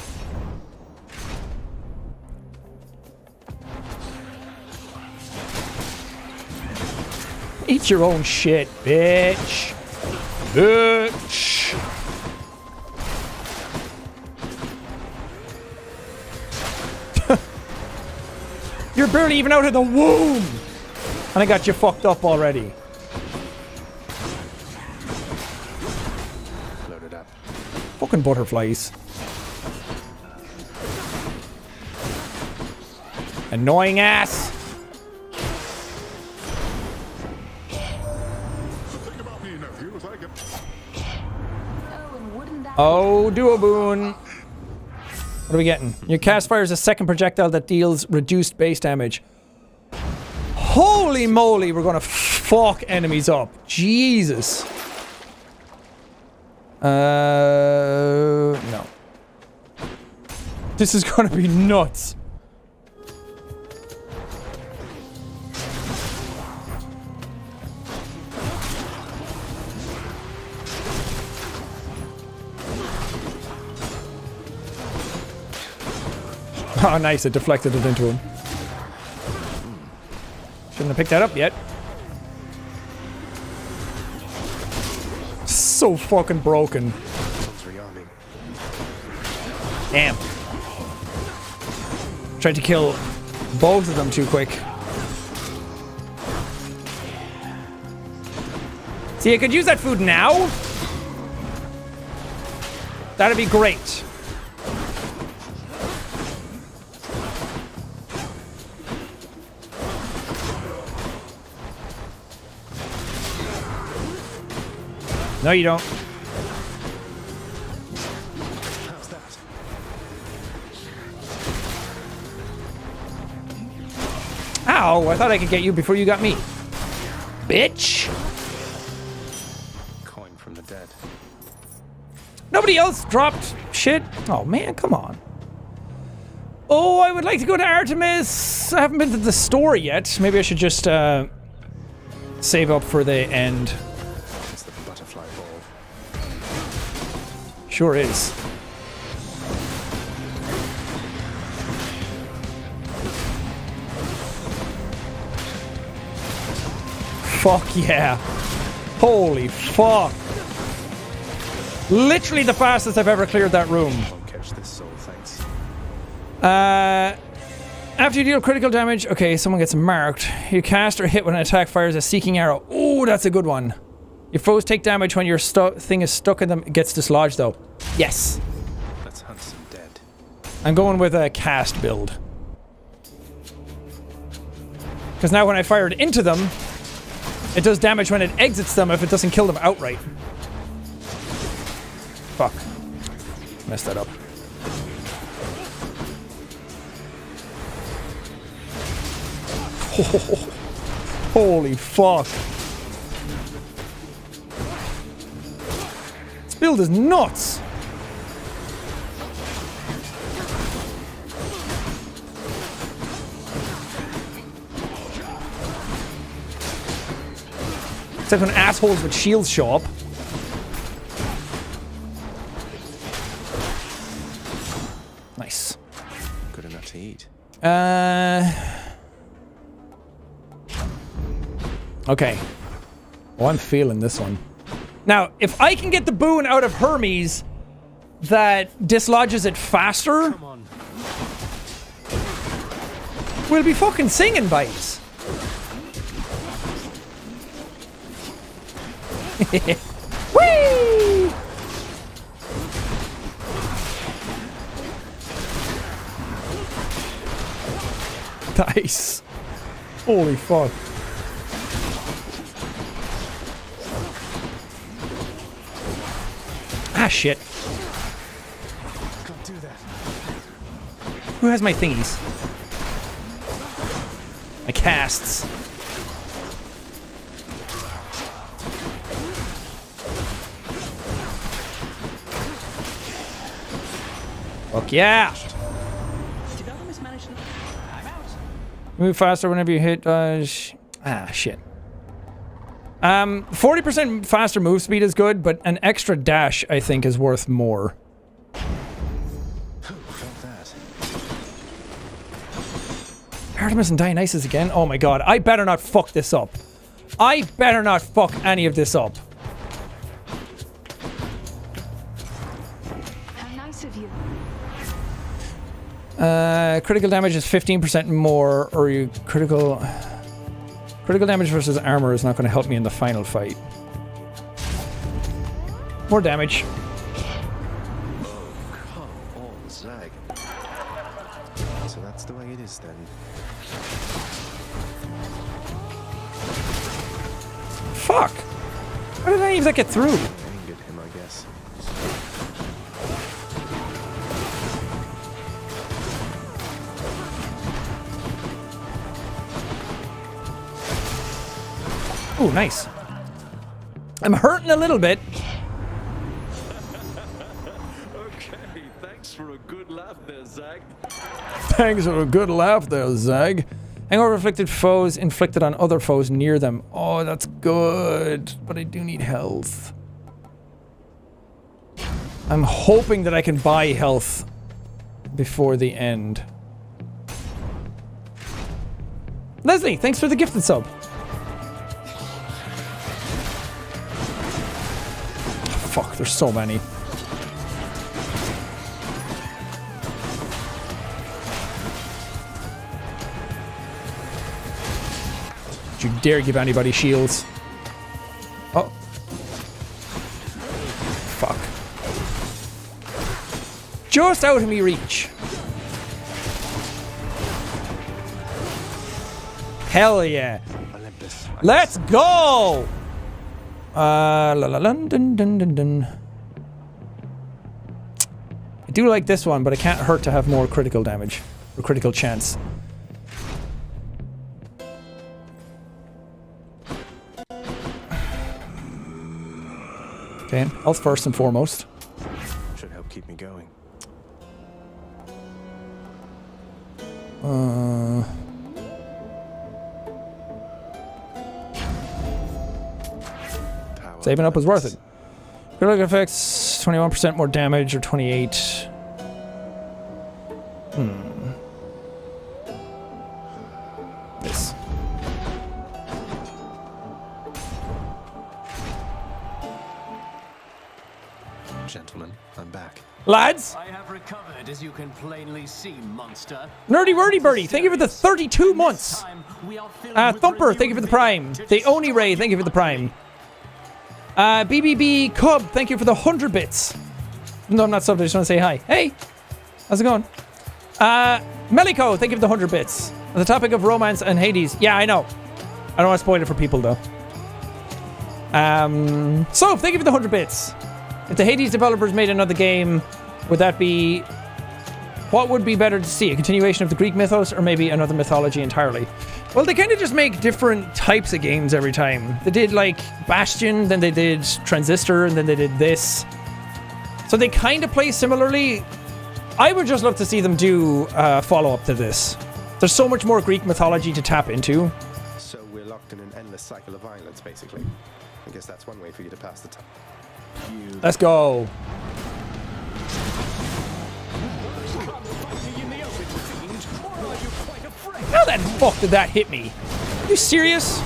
Eat your own shit, bitch. Bitch. You're barely even out of the womb! And I got you fucked up already. Fucking butterflies. Annoying ass. Oh, duo boon. What are we getting? Your cast fires a second projectile that deals reduced base damage. Holy moly, we're gonna fuck enemies up. Jesus. Uh, no. This is gonna be nuts. Oh, nice. It deflected it into him. Shouldn't have picked that up yet. so fucking broken. Damn. Tried to kill both of them too quick. See, I could use that food now. That'd be great. No, you don't. Ow, I thought I could get you before you got me. Bitch. Coin from the dead. Nobody else dropped shit? Oh man, come on. Oh, I would like to go to Artemis. I haven't been to the store yet. Maybe I should just uh, save up for the end. Sure is. Fuck yeah. Holy fuck. Literally the fastest I've ever cleared that room. Won't catch this soul, thanks. Uh, after you deal critical damage, okay, someone gets marked. You cast or hit when an attack fires a seeking arrow. Oh, that's a good one. Your foes take damage when your thing is stuck in them. It gets dislodged though. Yes. Let's hunt some dead. I'm going with a cast build. Because now when I fire it into them, it does damage when it exits them if it doesn't kill them outright. Fuck. Messed that up. Holy fuck. This build is nuts. Except when assholes with shields show up. Nice. Good enough to eat. Uh. Okay. Oh, I'm feeling this one. Now, if I can get the boon out of Hermes that dislodges it faster, we'll be fucking singing bites. Whee! Nice. Holy fuck. Ah, shit. Who has my thingies? My casts. Fuck yeah! Move faster whenever you hit dodge. Ah, shit. Um, 40% faster move speed is good, but an extra dash, I think, is worth more. Artemis and Dionysus again? Oh my god, I better not fuck this up. I better not fuck any of this up. Uh, critical damage is 15% more, or you critical... Critical damage versus armor is not going to help me in the final fight. More damage. Come on, So that's the way it is then. Fuck! How did any of that get through? Ooh, nice. I'm hurting a little bit. Okay, thanks for a good laugh there, Zag. Thanks for a good laugh there, Zag. Hangover afflicted foes inflicted on other foes near them. Oh, that's good. But I do need health. I'm hoping that I can buy health before the end. Leslie, thanks for the gifted sub. Fuck, there's so many. Don't you dare give anybody shields. Oh. Fuck. Just out of me reach. Hell yeah. Olympus. Let's go! Uh, la la dun dun dun dun. I do like this one, but it can't hurt to have more critical damage. Or critical chance. Okay, health first and foremost. Should help keep me going. Uh, saving up was worth it. Critical effects, 21% more damage or 28. Hmm. This. Gentlemen, I'm back. Lads! I have recovered, as you can plainly see, monster. Nerdy Wordy Birdie, thank you for the 32 months. Uh, Thumper, thank you for the Prime. The Oni Ray, thank you for the Prime. Uh, BBB Cub, thank you for the 100 bits. No, I'm not subbed, I just want to say hi. Hey! How's it going? Uh, Meliko, thank you for the 100 bits. On the topic of romance and Hades. Yeah, I know. I don't want to spoil it for people, though. Um, so, thank you for the 100 bits. If the Hades developers made another game, would that be... What would be better to see? A continuation of the Greek mythos or maybe another mythology entirely? Well, they kind of just make different types of games every time. They did, like, Bastion, then they did Transistor, and then they did this. So they kind of play similarly. I would just love to see them do a follow-up to this. There's so much more Greek mythology to tap into. So we're locked in an endless cycle of violence, basically. I guess that's one way for you to pass the time. You Let's go. How the fuck did that hit me? Are you serious?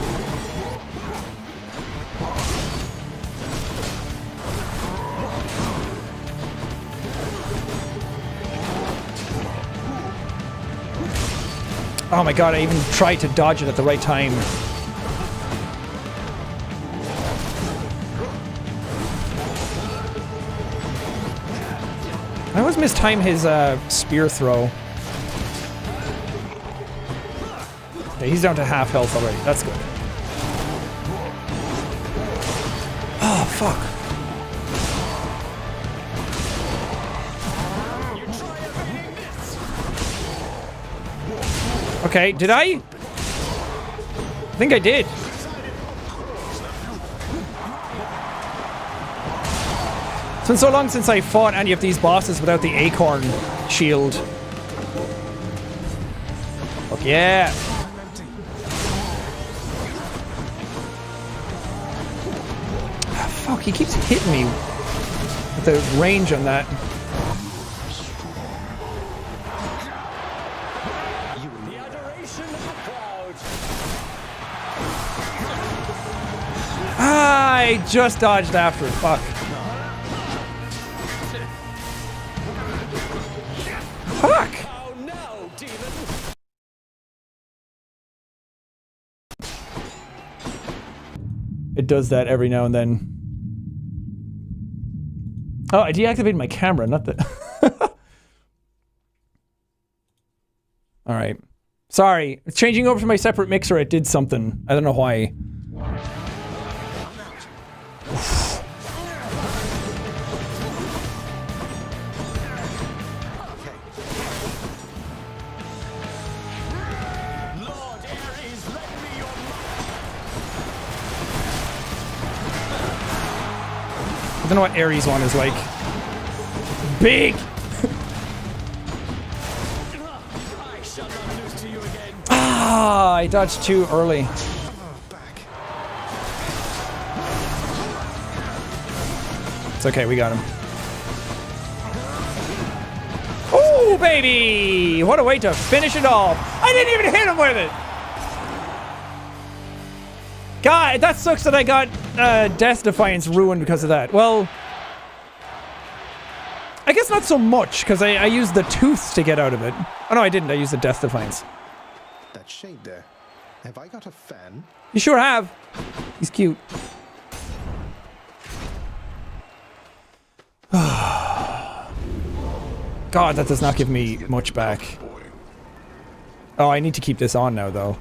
Oh my god, I even tried to dodge it at the right time. I always mistime his uh, spear throw. Okay, he's down to half health already. That's good. Oh, fuck. Okay, did I? I think I did. It's been so long since I fought any of these bosses without the acorn shield. Fuck yeah. Fuck, he keeps hitting me with the range on that. I just dodged after. Fuck. Fuck! It does that every now and then. Oh, I deactivated my camera, not the... Alright. Sorry. Changing over to my separate mixer, it did something. I don't know why. I don't know what Ares one is like. Big! ah, I dodged too early. It's okay, we got him. Oh, baby! What a way to finish it off. I didn't even hit him with it! God, that sucks that I got uh, Death Defiance ruined because of that. Well, I guess not so much, because I, I used the tooth to get out of it. Oh no, I didn't. I used the Death Defiance. That shade there. Have I got a fan? You sure have. He's cute. God, that does not give me much back. Oh, I need to keep this on now, though.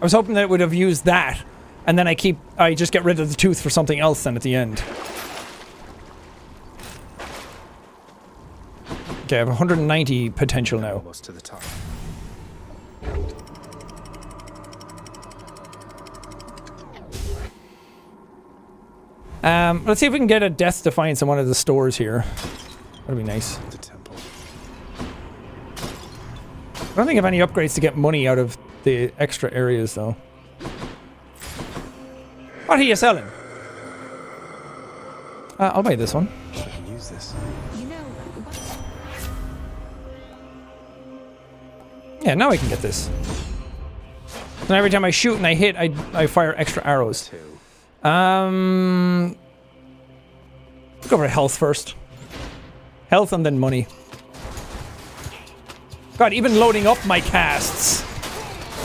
I was hoping that it would have used that, and then I keep- I just get rid of the tooth for something else then at the end. Okay, I have 190 potential now. Almost to the top. Um, let's see if we can get a Death Defiance in one of the stores here. That'd be nice. The temple. I don't think I have any upgrades to get money out of the extra areas, though. What are you selling? Uh, I'll buy this one. I can use this. Yeah, now I can get this. And every time I shoot and I hit, I, I fire extra arrows. Um, let's go for health first. Health and then money. God, even loading up my casts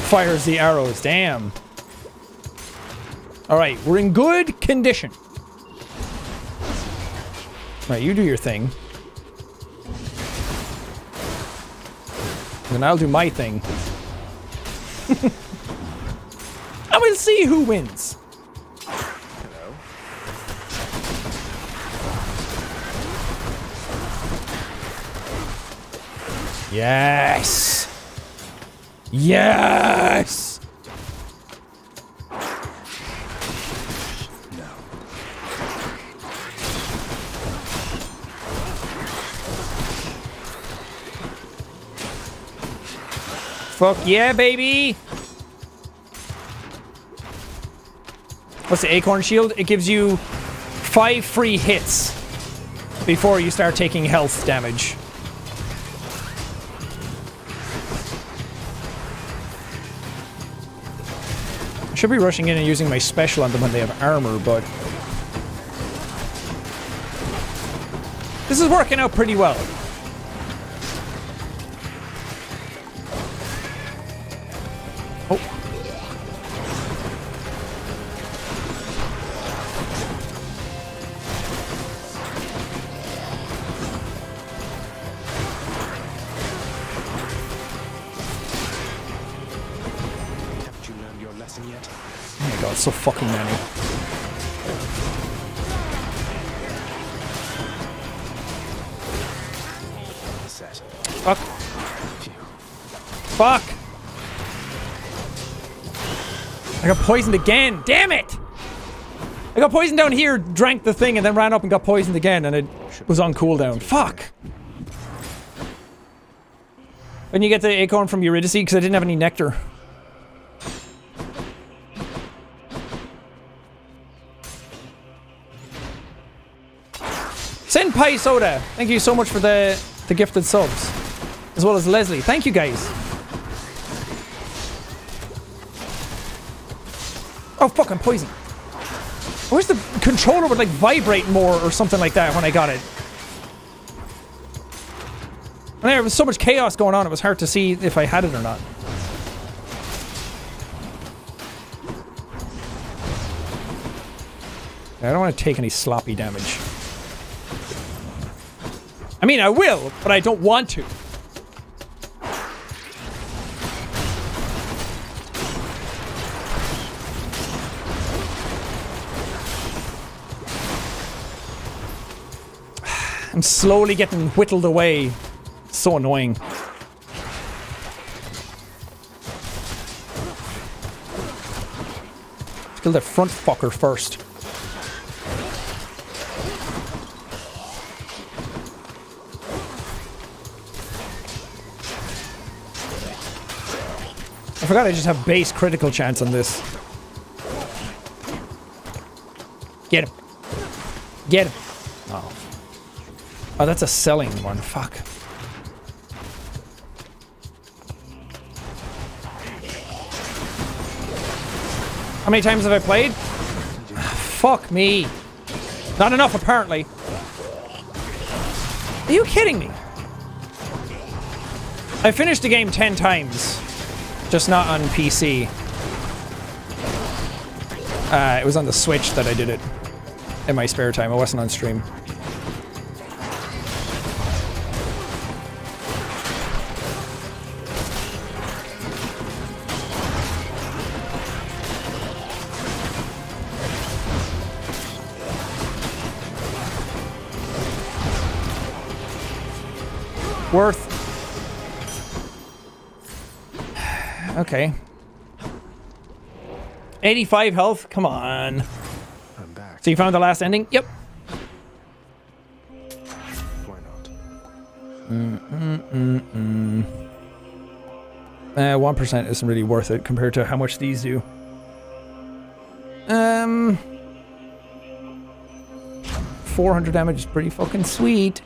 fires the arrows. Damn. All right, we're in good condition. Right, you do your thing. And I'll do my thing. and we'll see who wins. Yes. Yes. Fuck yeah, baby! What's the Acorn Shield? It gives you five free hits before you start taking health damage. I should be rushing in and using my special on them when they have armor, but... This is working out pretty well. God, so fucking many. Fuck. Fuck! I got poisoned again! Damn it! I got poisoned down here, drank the thing, and then ran up and got poisoned again, and it was on cooldown. Fuck! When you get the acorn from Eurydice, because I didn't have any nectar. Senpai Soda, thank you so much for the, the gifted subs. As well as Leslie. Thank you guys. Oh fuck, I'm poisoned. I wish the controller would like vibrate more or something like that when I got it. And there was so much chaos going on, it was hard to see if I had it or not. I don't want to take any sloppy damage. I mean, I will, but I don't want to. I'm slowly getting whittled away. So annoying. Kill that front fucker first. Forgot I just have base critical chance on this. Get him. Get him. Oh. Oh, that's a selling one. Fuck. How many times have I played? Fuck me. Not enough, apparently. Are you kidding me? I finished the game 10 times. Just not on PC. Uh, it was on the Switch that I did it in my spare time. It wasn't on stream. Worth. Okay. 85 health? Come on. I'm back. So you found the last ending? Yep. Why not? Mm, mm, mm. Uh, 1% isn't really worth it compared to how much these do. Um... 400 damage is pretty fucking sweet.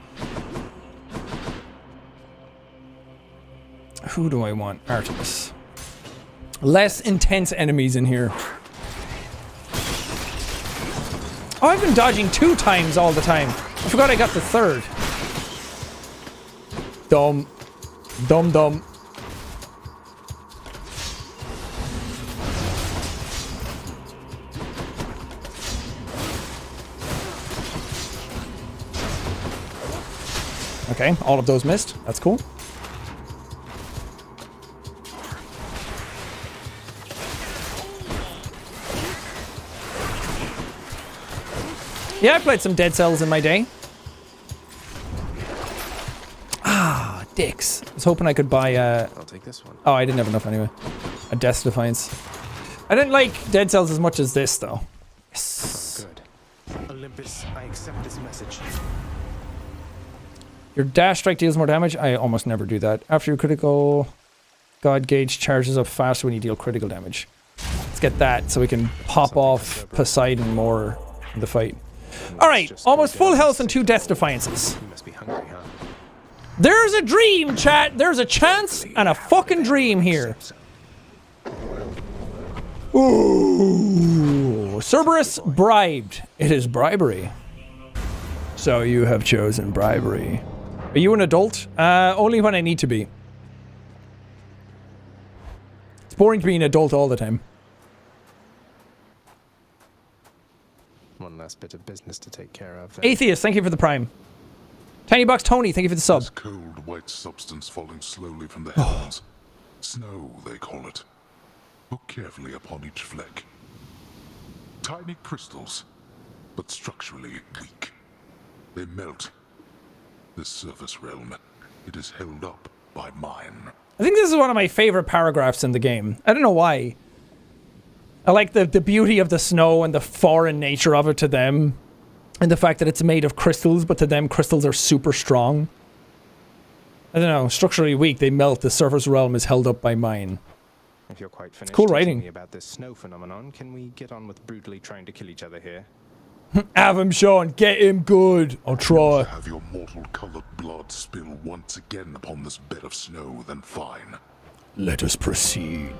Who do I want? Artemis. Less intense enemies in here. Oh, I've been dodging two times all the time. I forgot I got the third. Dumb. Dumb dumb. Okay, all of those missed. That's cool. Yeah, I played some Dead Cells in my day. Ah, dicks. I was hoping I could buy uh I'll take this one. Oh, I didn't have enough anyway. A Death Defiance. I didn't like Dead Cells as much as this though. Yes. Good. Olympus, I accept this message. Your dash strike deals more damage. I almost never do that. After your critical, God gauge charges up faster when you deal critical damage. Let's get that so we can pop off Poseidon more in the fight. All right, almost full health and two death defiances. You must be hungry, huh? There's a dream, chat. There's a chance and a fucking dream here. Ooh, Cerberus bribed. It is bribery. So you have chosen bribery. Are you an adult? Uh, only when I need to be. It's boring to be an adult all the time. One last bit of business to take care of. Atheist, thank you for the prime. Tiny Box Tony, thank you for the sub. Cold white substance falling slowly from the oh. heavens. Snow, they call it. Look carefully upon each fleck. Tiny crystals, but structurally weak. They melt. This surface realm, it is held up by mine. I think this is one of my favorite paragraphs in the game. I don't know why. I like the, the beauty of the snow and the foreign nature of it to them. And the fact that it's made of crystals, but to them crystals are super strong. I don't know, structurally weak, they melt, the surface realm is held up by mine. If you're quite finished cool writing. me about this snow phenomenon, can we get on with brutally trying to kill each other here? Have him, Sean, get him good. I'll try. Have your mortal colored blood spill once again upon this bed of snow, then fine. Let us proceed.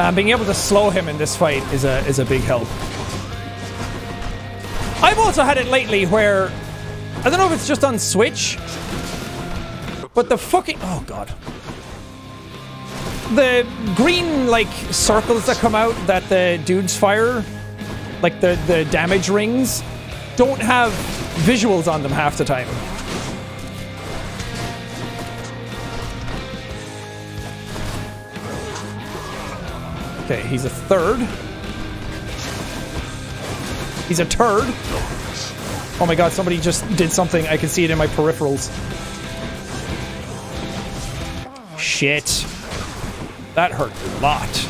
Um, being able to slow him in this fight is a is a big help. I've also had it lately where I don't know if it's just on Switch, but the fucking oh god, the green like circles that come out that the dudes fire, like the the damage rings, don't have visuals on them half the time. Okay, he's a third. He's a turd. Oh my god, somebody just did something. I can see it in my peripherals. Shit. That hurt a lot.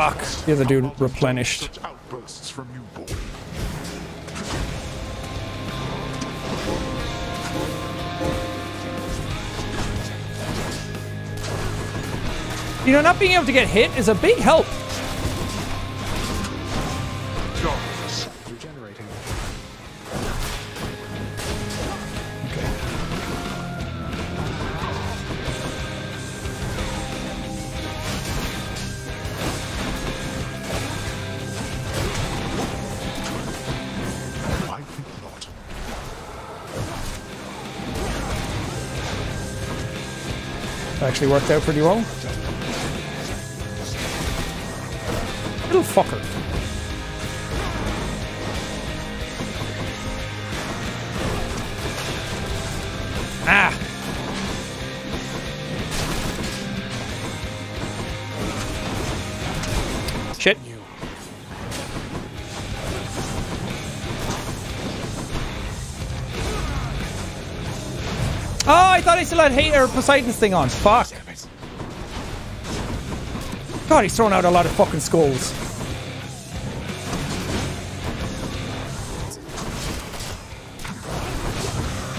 Fuck. The other dude replenished. You know, not being able to get hit is a big help. Actually worked out pretty well. Little fucker. I thought I still had hate or Poseidon's thing on. Fuck. God, he's throwing out a lot of fucking skulls.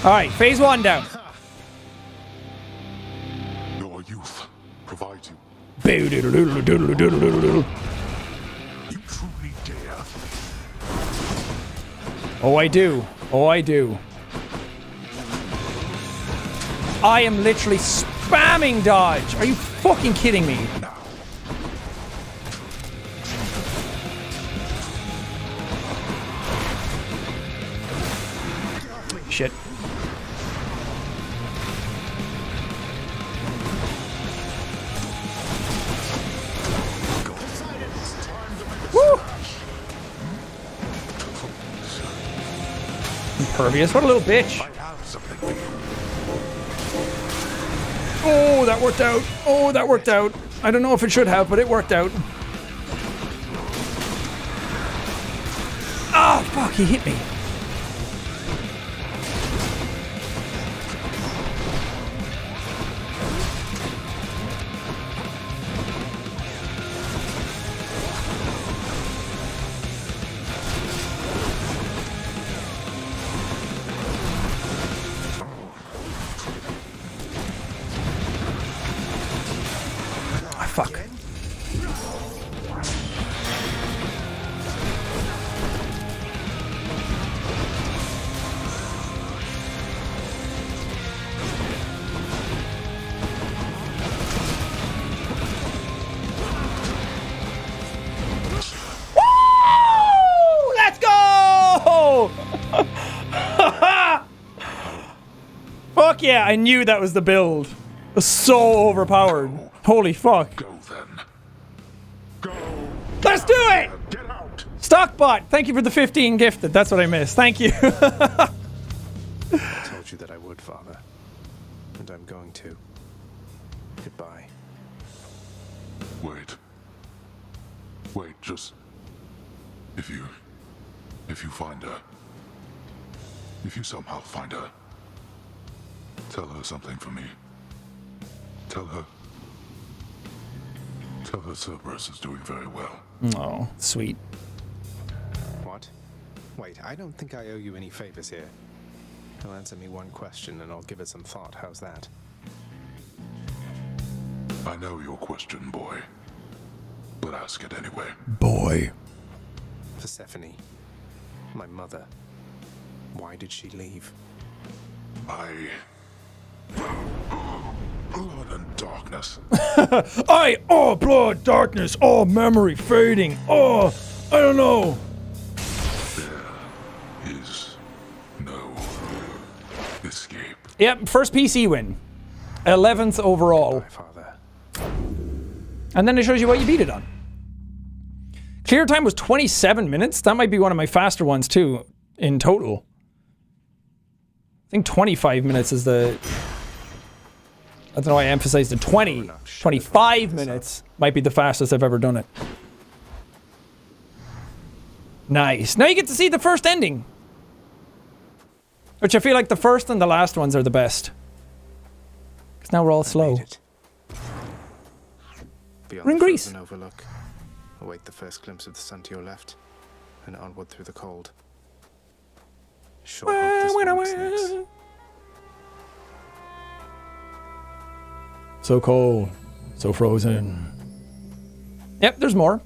Alright, phase one down. Your youth provides you. You truly dare. Oh, I do. Oh, I do. I am literally spamming dodge. Are you fucking kidding me? Shit. Impervious. What a little bitch. That worked out. Oh, that worked out. I don't know if it should have, but it worked out. Ah, fuck, he hit me. Fuck yeah, I knew that was the build. It was so overpowered. Holy fuck. Go then. Go. Let's do it! Get out. Stockbot, thank you for the 15 gifted. That's what I missed. Thank you. I told you that I would, Father. And I'm going to. Goodbye. Wait. Wait, just. If you. If you find her. If you somehow find her. Tell her something for me. Tell her. Tell her Cerberus is doing very well. Oh, sweet. What? Wait, I don't think I owe you any favors here. You'll answer me one question and I'll give it some thought. How's that? I know your question, boy. But ask it anyway. Boy. Persephone. My mother. Why did she leave? I. Blood and darkness. I oh blood, darkness, oh memory fading, oh I don't know. Is no escape. Yep, first PC win. 11th overall. And then it shows you what you beat it on. Clear time was 27 minutes. That might be one of my faster ones too, in total. I think 25 minutes is the. I don't know why I emphasized the 20. 25 minutes might be the fastest I've ever done it. Nice. Now you get to see the first ending. Which I feel like the first and the last ones are the best. Because now we're all slow. We're in Greece. frozen overlook. Await the first glimpse of the sun to your left, and onward through the cold. Sure hope this one sneaks. So cold. So frozen. Yep, there's more.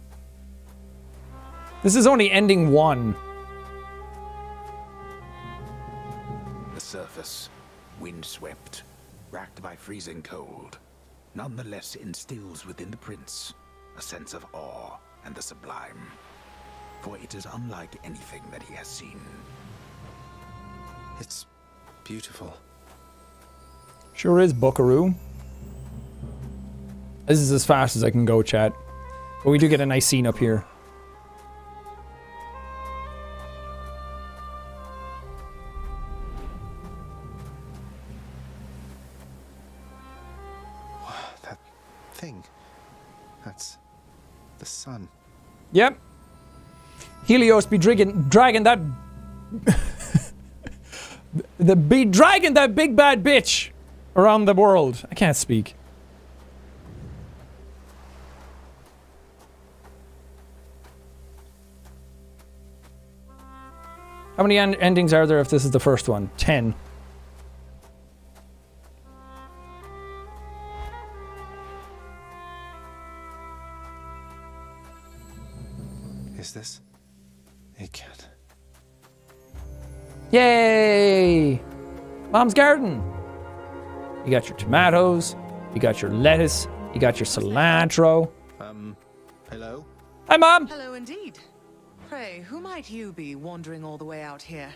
This is only ending one. The surface, windswept, racked by freezing cold, nonetheless instills within the prince a sense of awe and the sublime. For it is unlike anything that he has seen. It's beautiful. Sure is, Buckaroo. This is as fast as I can go, chat. But we do get a nice scene up here. That thing. That's the sun. Yep. Helios be dragging, dragging that. The be dragging that big bad bitch around the world. I can't speak. How many en- endings are there if this is the first one? Ten. Is this? It can't. Yay! Mom's garden. You got your tomatoes, you got your lettuce, you got your cilantro. Um, hello? Hi, Mom! Hello indeed. Pray, who might you be wandering all the way out here?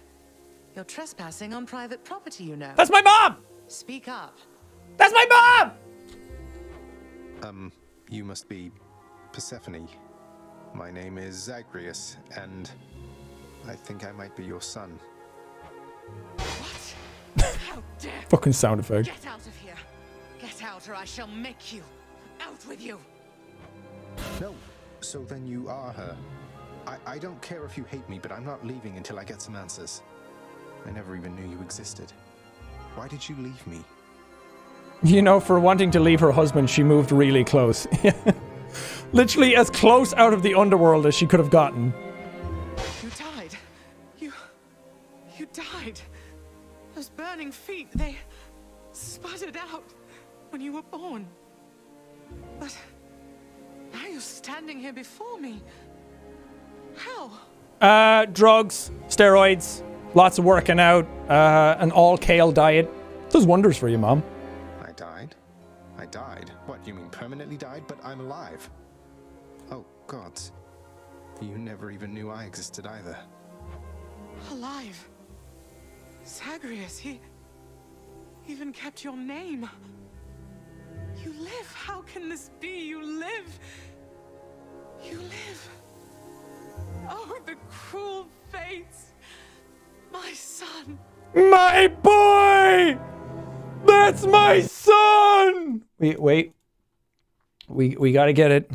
You're trespassing on private property, you know. That's my mom! Speak up. That's my mom! Um, you must be Persephone. My name is Zagreus, and I think I might be your son. How dare Fucking sound effect. Get out of here. Get out or I shall make you. Out with you. No, so then you are her. I, I don't care if you hate me, but I'm not leaving until I get some answers. I never even knew you existed. Why did you leave me? You know, for wanting to leave her husband, she moved really close. Literally as close out of the underworld as she could have gotten. Burning feet, they sputtered out when you were born. But now you're standing here before me. How? Uh, drugs, steroids, lots of working out, uh, an all kale diet. Does wonders for you, Mom. I died? I died? What, you mean permanently died? But I'm alive. Oh, gods. You never even knew I existed either. Alive. Zagreus, he even kept your name. You live. How can this be? You live. You live. Oh, the cruel fates. My son. My boy! That's my son! Wait, wait. We we gotta get it.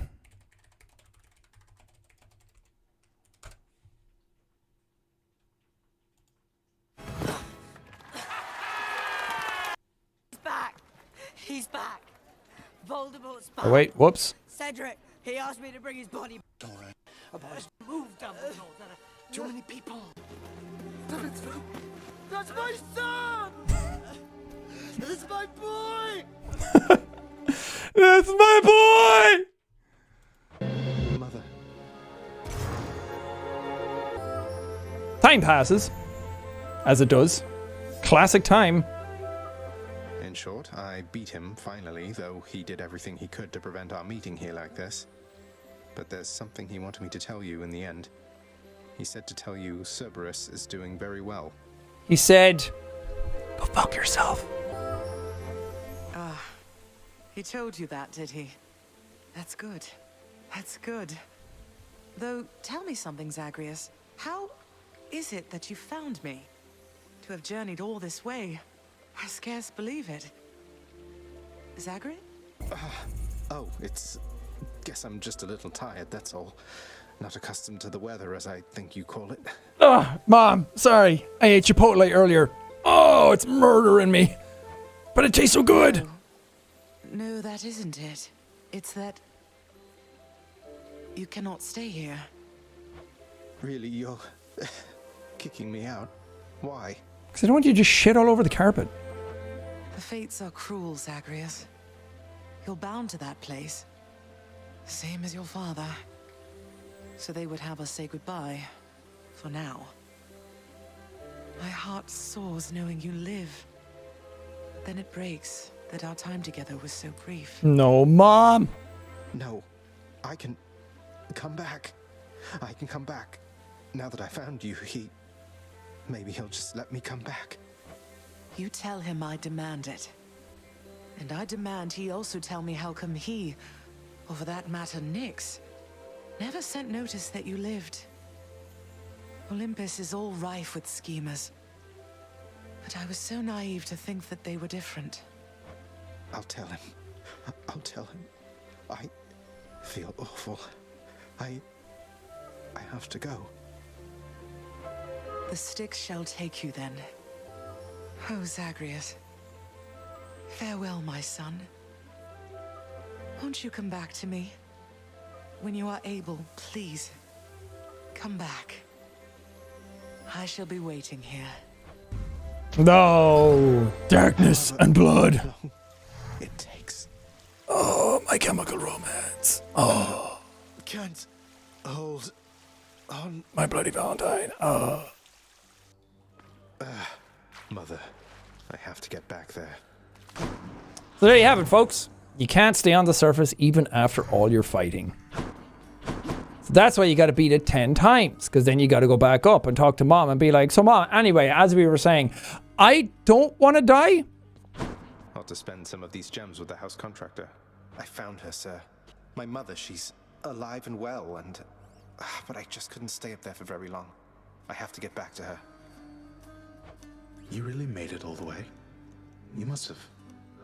Oh, wait, whoops. Cedric, he asked me to bring his body. Don't worry. About his move, Dumbledore. There are too many people. That's my son. That's my boy. That's my boy! Mother. Time passes. As it does. Classic time. In short, I beat him finally, though he did everything he could to prevent our meeting here like this. But there's something he wanted me to tell you in the end. He said to tell you Cerberus is doing very well. He said, Go fuck yourself. Ah, he told you that, did he? That's good. That's good. Though, tell me something, Zagreus. How is it that you found me? To have journeyed all this way, I scarce believe it. Zagreus? Uh, oh, it's. Guess I'm just a little tired, that's all. Not accustomed to the weather, as I think you call it. Oh, Mom, sorry. I ate Chipotle earlier. Oh, it's murdering me. But it tastes so good. No, that isn't it. It's that. You cannot stay here. Really, you're. kicking me out? Why? Because I don't want you to just shit all over the carpet. The fates are cruel, Zagreus. You're bound to that place. Same as your father. So they would have us say goodbye. For now. My heart soars knowing you live. Then it breaks that our time together was so brief. No, Mom. No. I can. come back. I can come back. Now that I found you, he. Maybe he'll just let me come back. You tell him I demand it. And I demand he also tell me how come he, or for that matter Nyx, never sent notice that you lived. Olympus is all rife with schemers. But I was so naive to think that they were different. I'll tell him. I'll tell him. I feel awful. I. I have to go. The Styx shall take you then. Oh, Zagreus. Farewell, my son. Won't you come back to me? When you are able, please. Come back. I shall be waiting here. No, darkness and blood. It takes. Oh, my chemical romance. Oh, Can't hold on. my bloody Valentine. Oh. Ah. Mother, I have to get back there. So there you have it, folks. You can't stay on the surface even after all your fighting. So that's why you got to beat it 10 times, because then you got to go back up and talk to mom and be like, So, mom, anyway, as we were saying, I don't want to die. Ought to spend some of these gems with the house contractor. I found her, sir. My mother, she's alive and well, and. ah, But I just couldn't stay up there for very long. I have to get back to her. You really made it all the way? You must have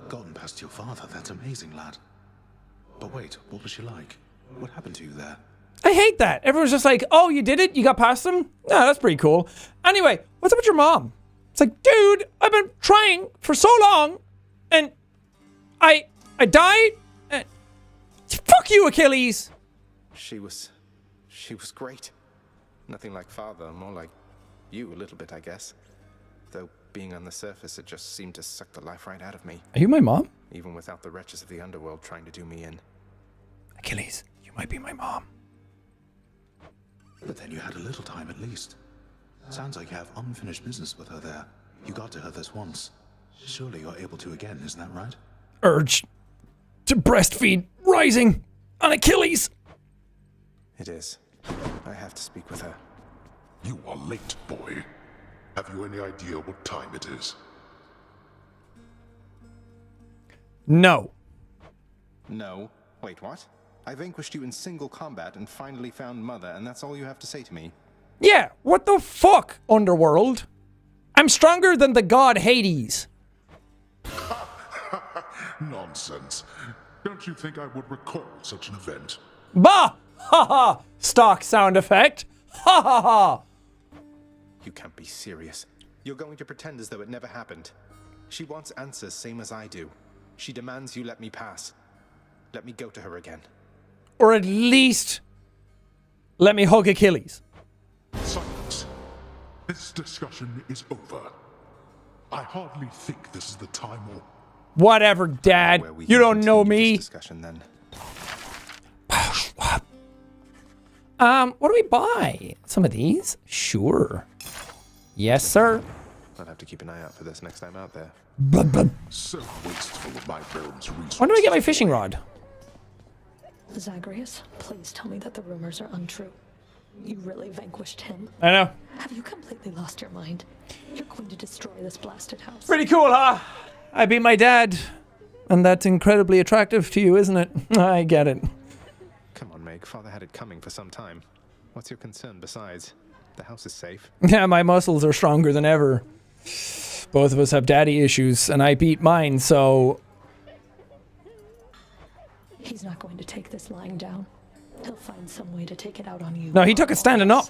gotten past your father. That's amazing, lad. But wait, what was she like? What happened to you there? I hate that. Everyone's just like, Oh, you did it? You got past them? No, that's pretty cool. Anyway, what's up with your mom? It's like, dude, I've been trying for so long, and I I died. And fuck you, Achilles. She was. She was great. Nothing like father, more like you a little bit, I guess. Though being on the surface, it just seemed to suck the life right out of me. Are you my mom? Even without the wretches of the underworld trying to do me in. Achilles, you might be my mom. But then you had a little time at least. Sounds like you have unfinished business with her there. You got to her this once. Surely you're able to again, isn't that right? Urge to breastfeed rising on Achilles. It is. I have to speak with her. You are late, boy. Have you any idea what time it is? No. No. Wait, what? I vanquished you in single combat and finally found Mother, and that's all you have to say to me? Yeah, what the fuck, Underworld? I'm stronger than the god Hades. Nonsense. Don't you think I would recall such an event? Bah! Ha ha! Stock sound effect. Ha ha ha! You can't be serious. You're going to pretend as though it never happened. She wants answers same as I do. She demands you let me pass. Let me go to her again. Or at least let me hug Achilles. Silence. This discussion is over. I hardly think this is the time or Whatever, Dad. Where we You don't know me. this Discussion then. Um, what do we buy? Some of these? Sure. Yes, sir. I'll have to keep an eye out for this next time out there. so wasteful of my realm's resources. When do I get my fishing rod? Zagreus, please tell me that the rumors are untrue. You really vanquished him. I know. Have you completely lost your mind? You're going to destroy this blasted house. Pretty cool, huh? I beat my dad. And that's incredibly attractive to you, isn't it? I get it. Come on, Meg. Father had it coming for some time. What's your concern besides? The house is safe. Yeah, my muscles are stronger than ever. Both of us have daddy issues, and I beat mine, so He's not going to take this lying down. He'll find some way to take it out on you. No, he took it standing up.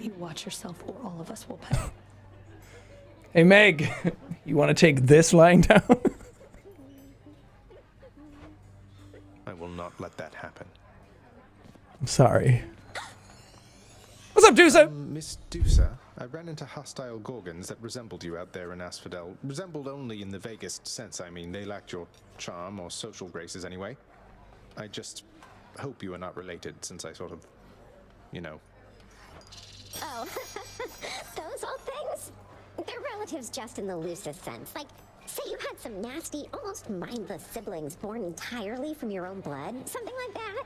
You watch yourself, or all of us will pay. Hey Meg, you want to take this lying down? I will not let that happen. I'm sorry. What's up, Dusa? Um, Miss Dusa, I ran into hostile Gorgons that resembled you out there in Asphodel. Resembled only in the vaguest sense, I mean. They lacked your charm or social graces anyway. I just hope you are not related, since I sort of, you know. Oh, those old things? They're relatives just in the loosest sense. Like, say you had some nasty, almost mindless siblings born entirely from your own blood. Something like that.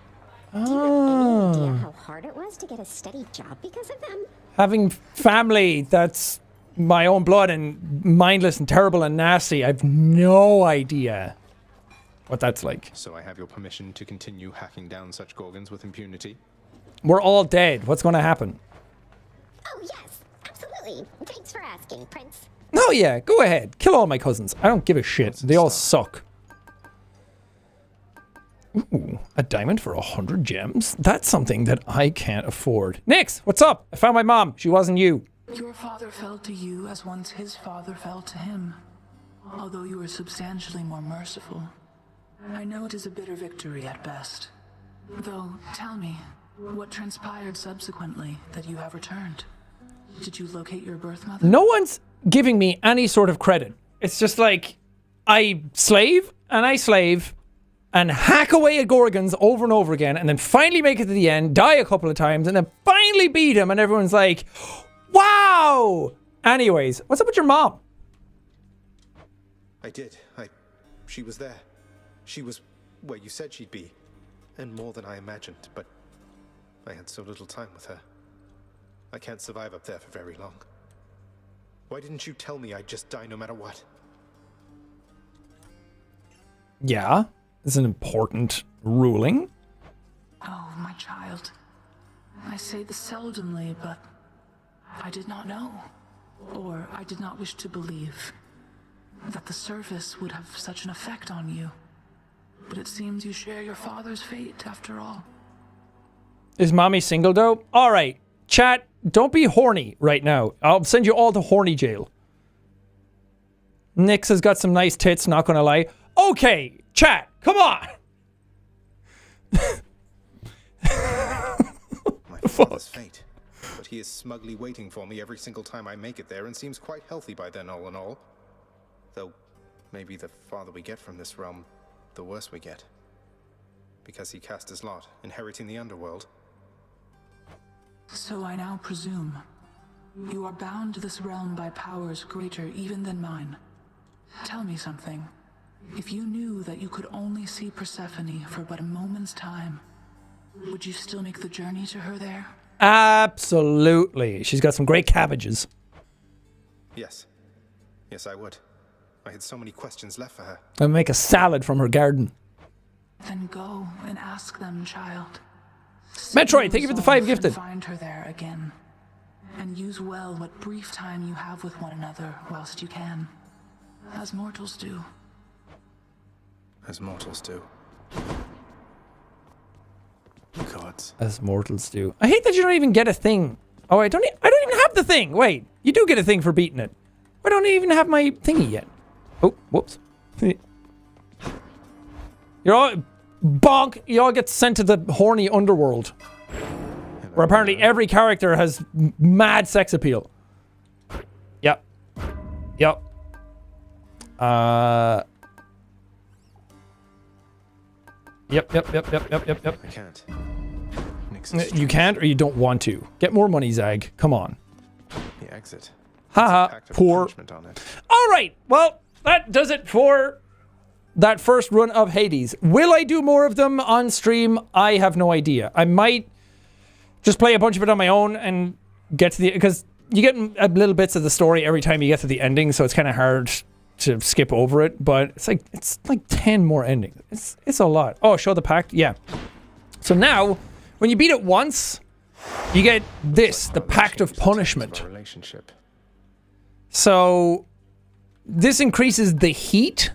Do you have any idea Oh. how hard it was to get a steady job because of them? Having family that's my own blood and mindless and terrible and nasty, I've no idea. what that's like. So I have your permission to continue hacking down such gorgons with impunity? We're all dead. What's going to happen? Oh, yes, absolutely. Thanks for asking, Prince. No, yeah, go ahead. Kill all my cousins. I don't give a shit. They all suck. Ooh, a diamond for a hundred gems? That's something that I can't afford. Nyx, what's up? I found my mom. She wasn't you. Your father fell to you as once his father fell to him, although you were substantially more merciful. I know it is a bitter victory at best. Though, tell me, what transpired subsequently that you have returned? Did you locate your birth mother? No one's giving me any sort of credit. It's just like I slave and I slave and hack away at Gorgons over and over again and then finally make it to the end, die a couple of times, and then finally beat him, and everyone's like, wow! Anyways, what's up with your mom? I did. I. She was there. She was where you said she'd be. And more than I imagined, but I had so little time with her. I can't survive up there for very long. Why didn't you tell me I'd just die no matter what? Yeah, it's an important ruling. Oh, my child. I say this seldomly, but I did not know, or I did not wish to believe, that the service would have such an effect on you. But it seems you share your father's fate, after all. Is mommy single though? Alright, chat, don't be horny right now. I'll send you all to horny jail. Nyx has got some nice tits, not gonna lie. Okay, chat, come on! My father's fate. But he is smugly waiting for me every single time I make it there and seems quite healthy by then, all in all. Though, maybe the farther we get from this realm, the worse we get. Because he cast his lot, inheriting the underworld. So I now presume you are bound to this realm by powers greater even than mine. Tell me something. If you knew that you could only see Persephone for but a moment's time, would you still make the journey to her there? Absolutely. She's got some great cabbages. Yes. Yes, I would. I had so many questions left for her. I'll make a salad from her garden. Then go and ask them, child. Metroid, thank you for the five gifted. Find her there again. And use well what brief time you have with one another whilst you can. As mortals do. As mortals do. Gods. As mortals do. I hate that you don't even get a thing. Oh, I don't. E I don't even have the thing. Wait, you do get a thing for beating it. I don't even have my thingy yet. Oh, whoops. You're all bonk. You all get sent to the horny underworld, where apparently every character has m- mad sex appeal. Yep. Yep. Uh. Yep, yep, yep, yep, yep, yep, yep. I can't. Uh, You can't or you don't want to. Get more money, Zag. Come on. The exit. Haha, poor. on it. All right, well, that does it for that first run of Hades. Will I do more of them on stream? I have no idea. I might just play a bunch of it on my own and get to the because you get a little bits of the story every time you get to the ending, so it's kind of hard to skip over it. But it's like it's like ten more endings. It's it's a lot. Oh, show the pact. Yeah. So now, when you beat it once, you get this: the pact of punishment. So this increases the heat.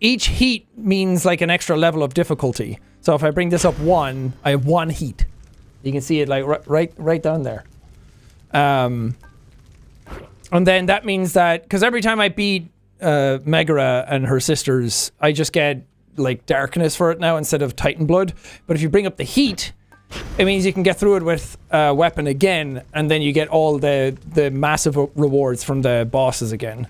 Each heat means like an extra level of difficulty. So if I bring this up one, I have one heat. You can see it like right right, right down there. Um, and then that means that because every time I beat uh, Megara and her sisters, I just get like darkness for it now instead of Titan blood. But if you bring up the heat, it means you can get through it with a weapon again, and then you get all the the massive rewards from the bosses again.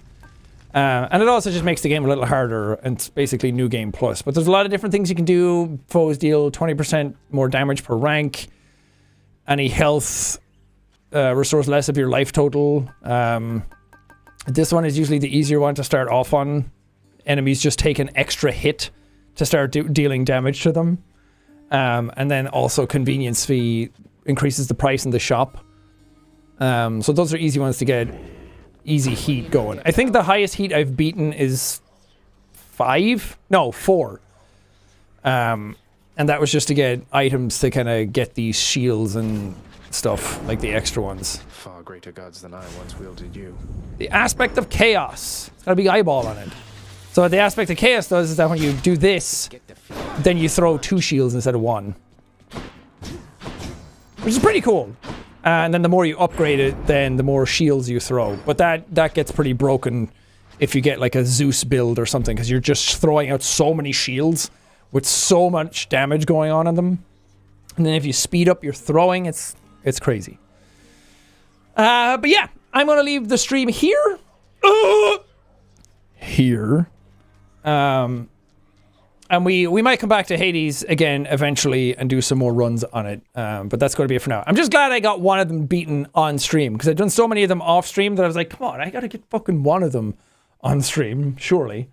Uh, and it also just makes the game a little harder, and it's basically new game plus. But there's a lot of different things you can do. Foes deal 20% more damage per rank. Any health uh, restores less of your life total. Um, this one is usually the easier one to start off on. Enemies just take an extra hit to start do- dealing damage to them. Um, and then also convenience fee increases the price in the shop. Um, so those are easy ones to get easy heat going. I think the highest heat I've beaten is five, no four. Um, and that was just to get items to kind of get these shields and stuff, like the extra ones. Far greater gods than I once wielded you. The aspect of chaos. It's got a big eyeball on it. So what the aspect of chaos does is that when you do this, then you throw two shields instead of one. Which is pretty cool. And then the more you upgrade it, then the more shields you throw. But that that gets pretty broken if you get like a Zeus build or something, because you're just throwing out so many shields with so much damage going on in them. And then if you speed up your throwing, it's it's crazy. Uh, but yeah, I'm gonna leave the stream here. Uh, here. Um, and we we might come back to Hades again eventually and do some more runs on it. Um, but that's going to be it for now. I'm just glad I got one of them beaten on stream because I've done so many of them off stream that I was like, come on, I got to get fucking one of them on stream, surely.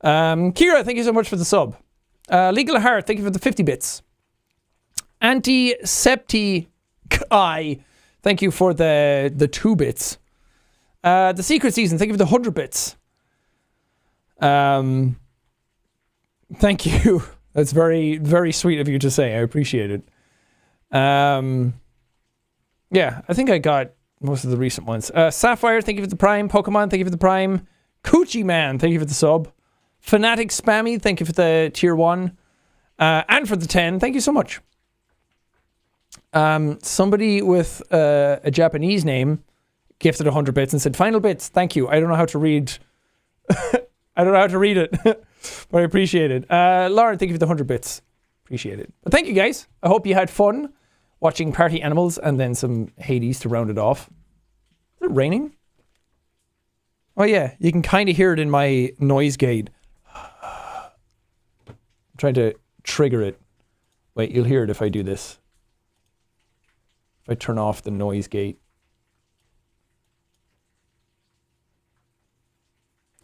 Um, Kira, thank you so much for the sub. Uh, Legal Heart, thank you for the 50 bits. Antisepti I, thank you for the the two bits. Uh, the Secret Season, thank you for the 100 bits. Um, thank you. That's very, very sweet of you to say. I appreciate it. Um, yeah, I think I got most of the recent ones. Uh, Sapphire, thank you for the Prime. Pokemon, thank you for the Prime. Coochie Man, thank you for the sub. Fanatic Spammy, thank you for the tier one. Uh, and for the 10, thank you so much. Um, somebody with uh, a Japanese name gifted 100 bits and said, Final bits, thank you. I don't know how to read. I don't know how to read it, but I appreciate it. Uh, Lauren, thank you for the 100 bits. Appreciate it. But thank you guys. I hope you had fun watching Party Animals and then some Hades to round it off. Is it raining? Oh, yeah. You can kind of hear it in my noise gate. I'm trying to trigger it. Wait, you'll hear it if I do this. If I turn off the noise gate.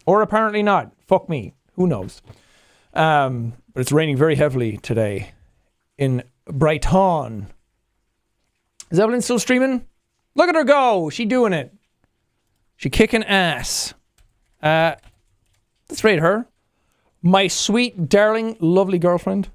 Or apparently not. Fuck me. Who knows? Um, but it's raining very heavily today in Brighton. Is Evelyn still streaming? Look at her go. She doing it. She kicking ass. Uh, let's rate her. My sweet, darling, lovely girlfriend.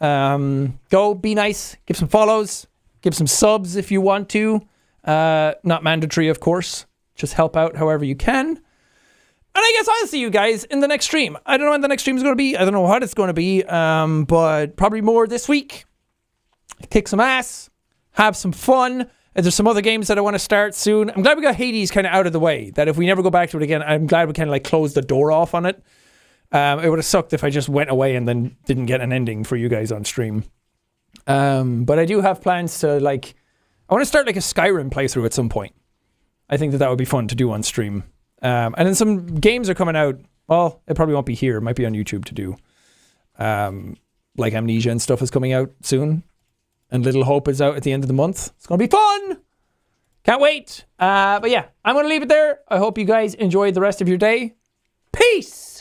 Um, go, be nice, give some follows, give some subs if you want to. Uh, not mandatory, of course. Just help out however you can. And I guess I'll see you guys in the next stream. I don't know when the next stream is going to be. I don't know what it's going to be, um, but probably more this week. Kick some ass, have some fun. And there's some other games that I want to start soon. I'm glad we got Hades kind of out of the way. That if we never go back to it again, I'm glad we kind of like closed the door off on it. Um, it would have sucked if I just went away and then didn't get an ending for you guys on stream. Um, but I do have plans to like, I want to start like a Skyrim playthrough at some point. I think that that would be fun to do on stream. Um, and then some games are coming out. Well, it probably won't be here. It might be on YouTube to do. Um, like Amnesia and stuff is coming out soon. And Little Hope is out at the end of the month. It's going to be fun. Can't wait. Uh, but yeah, I'm going to leave it there. I hope you guys enjoyed the rest of your day. Peace.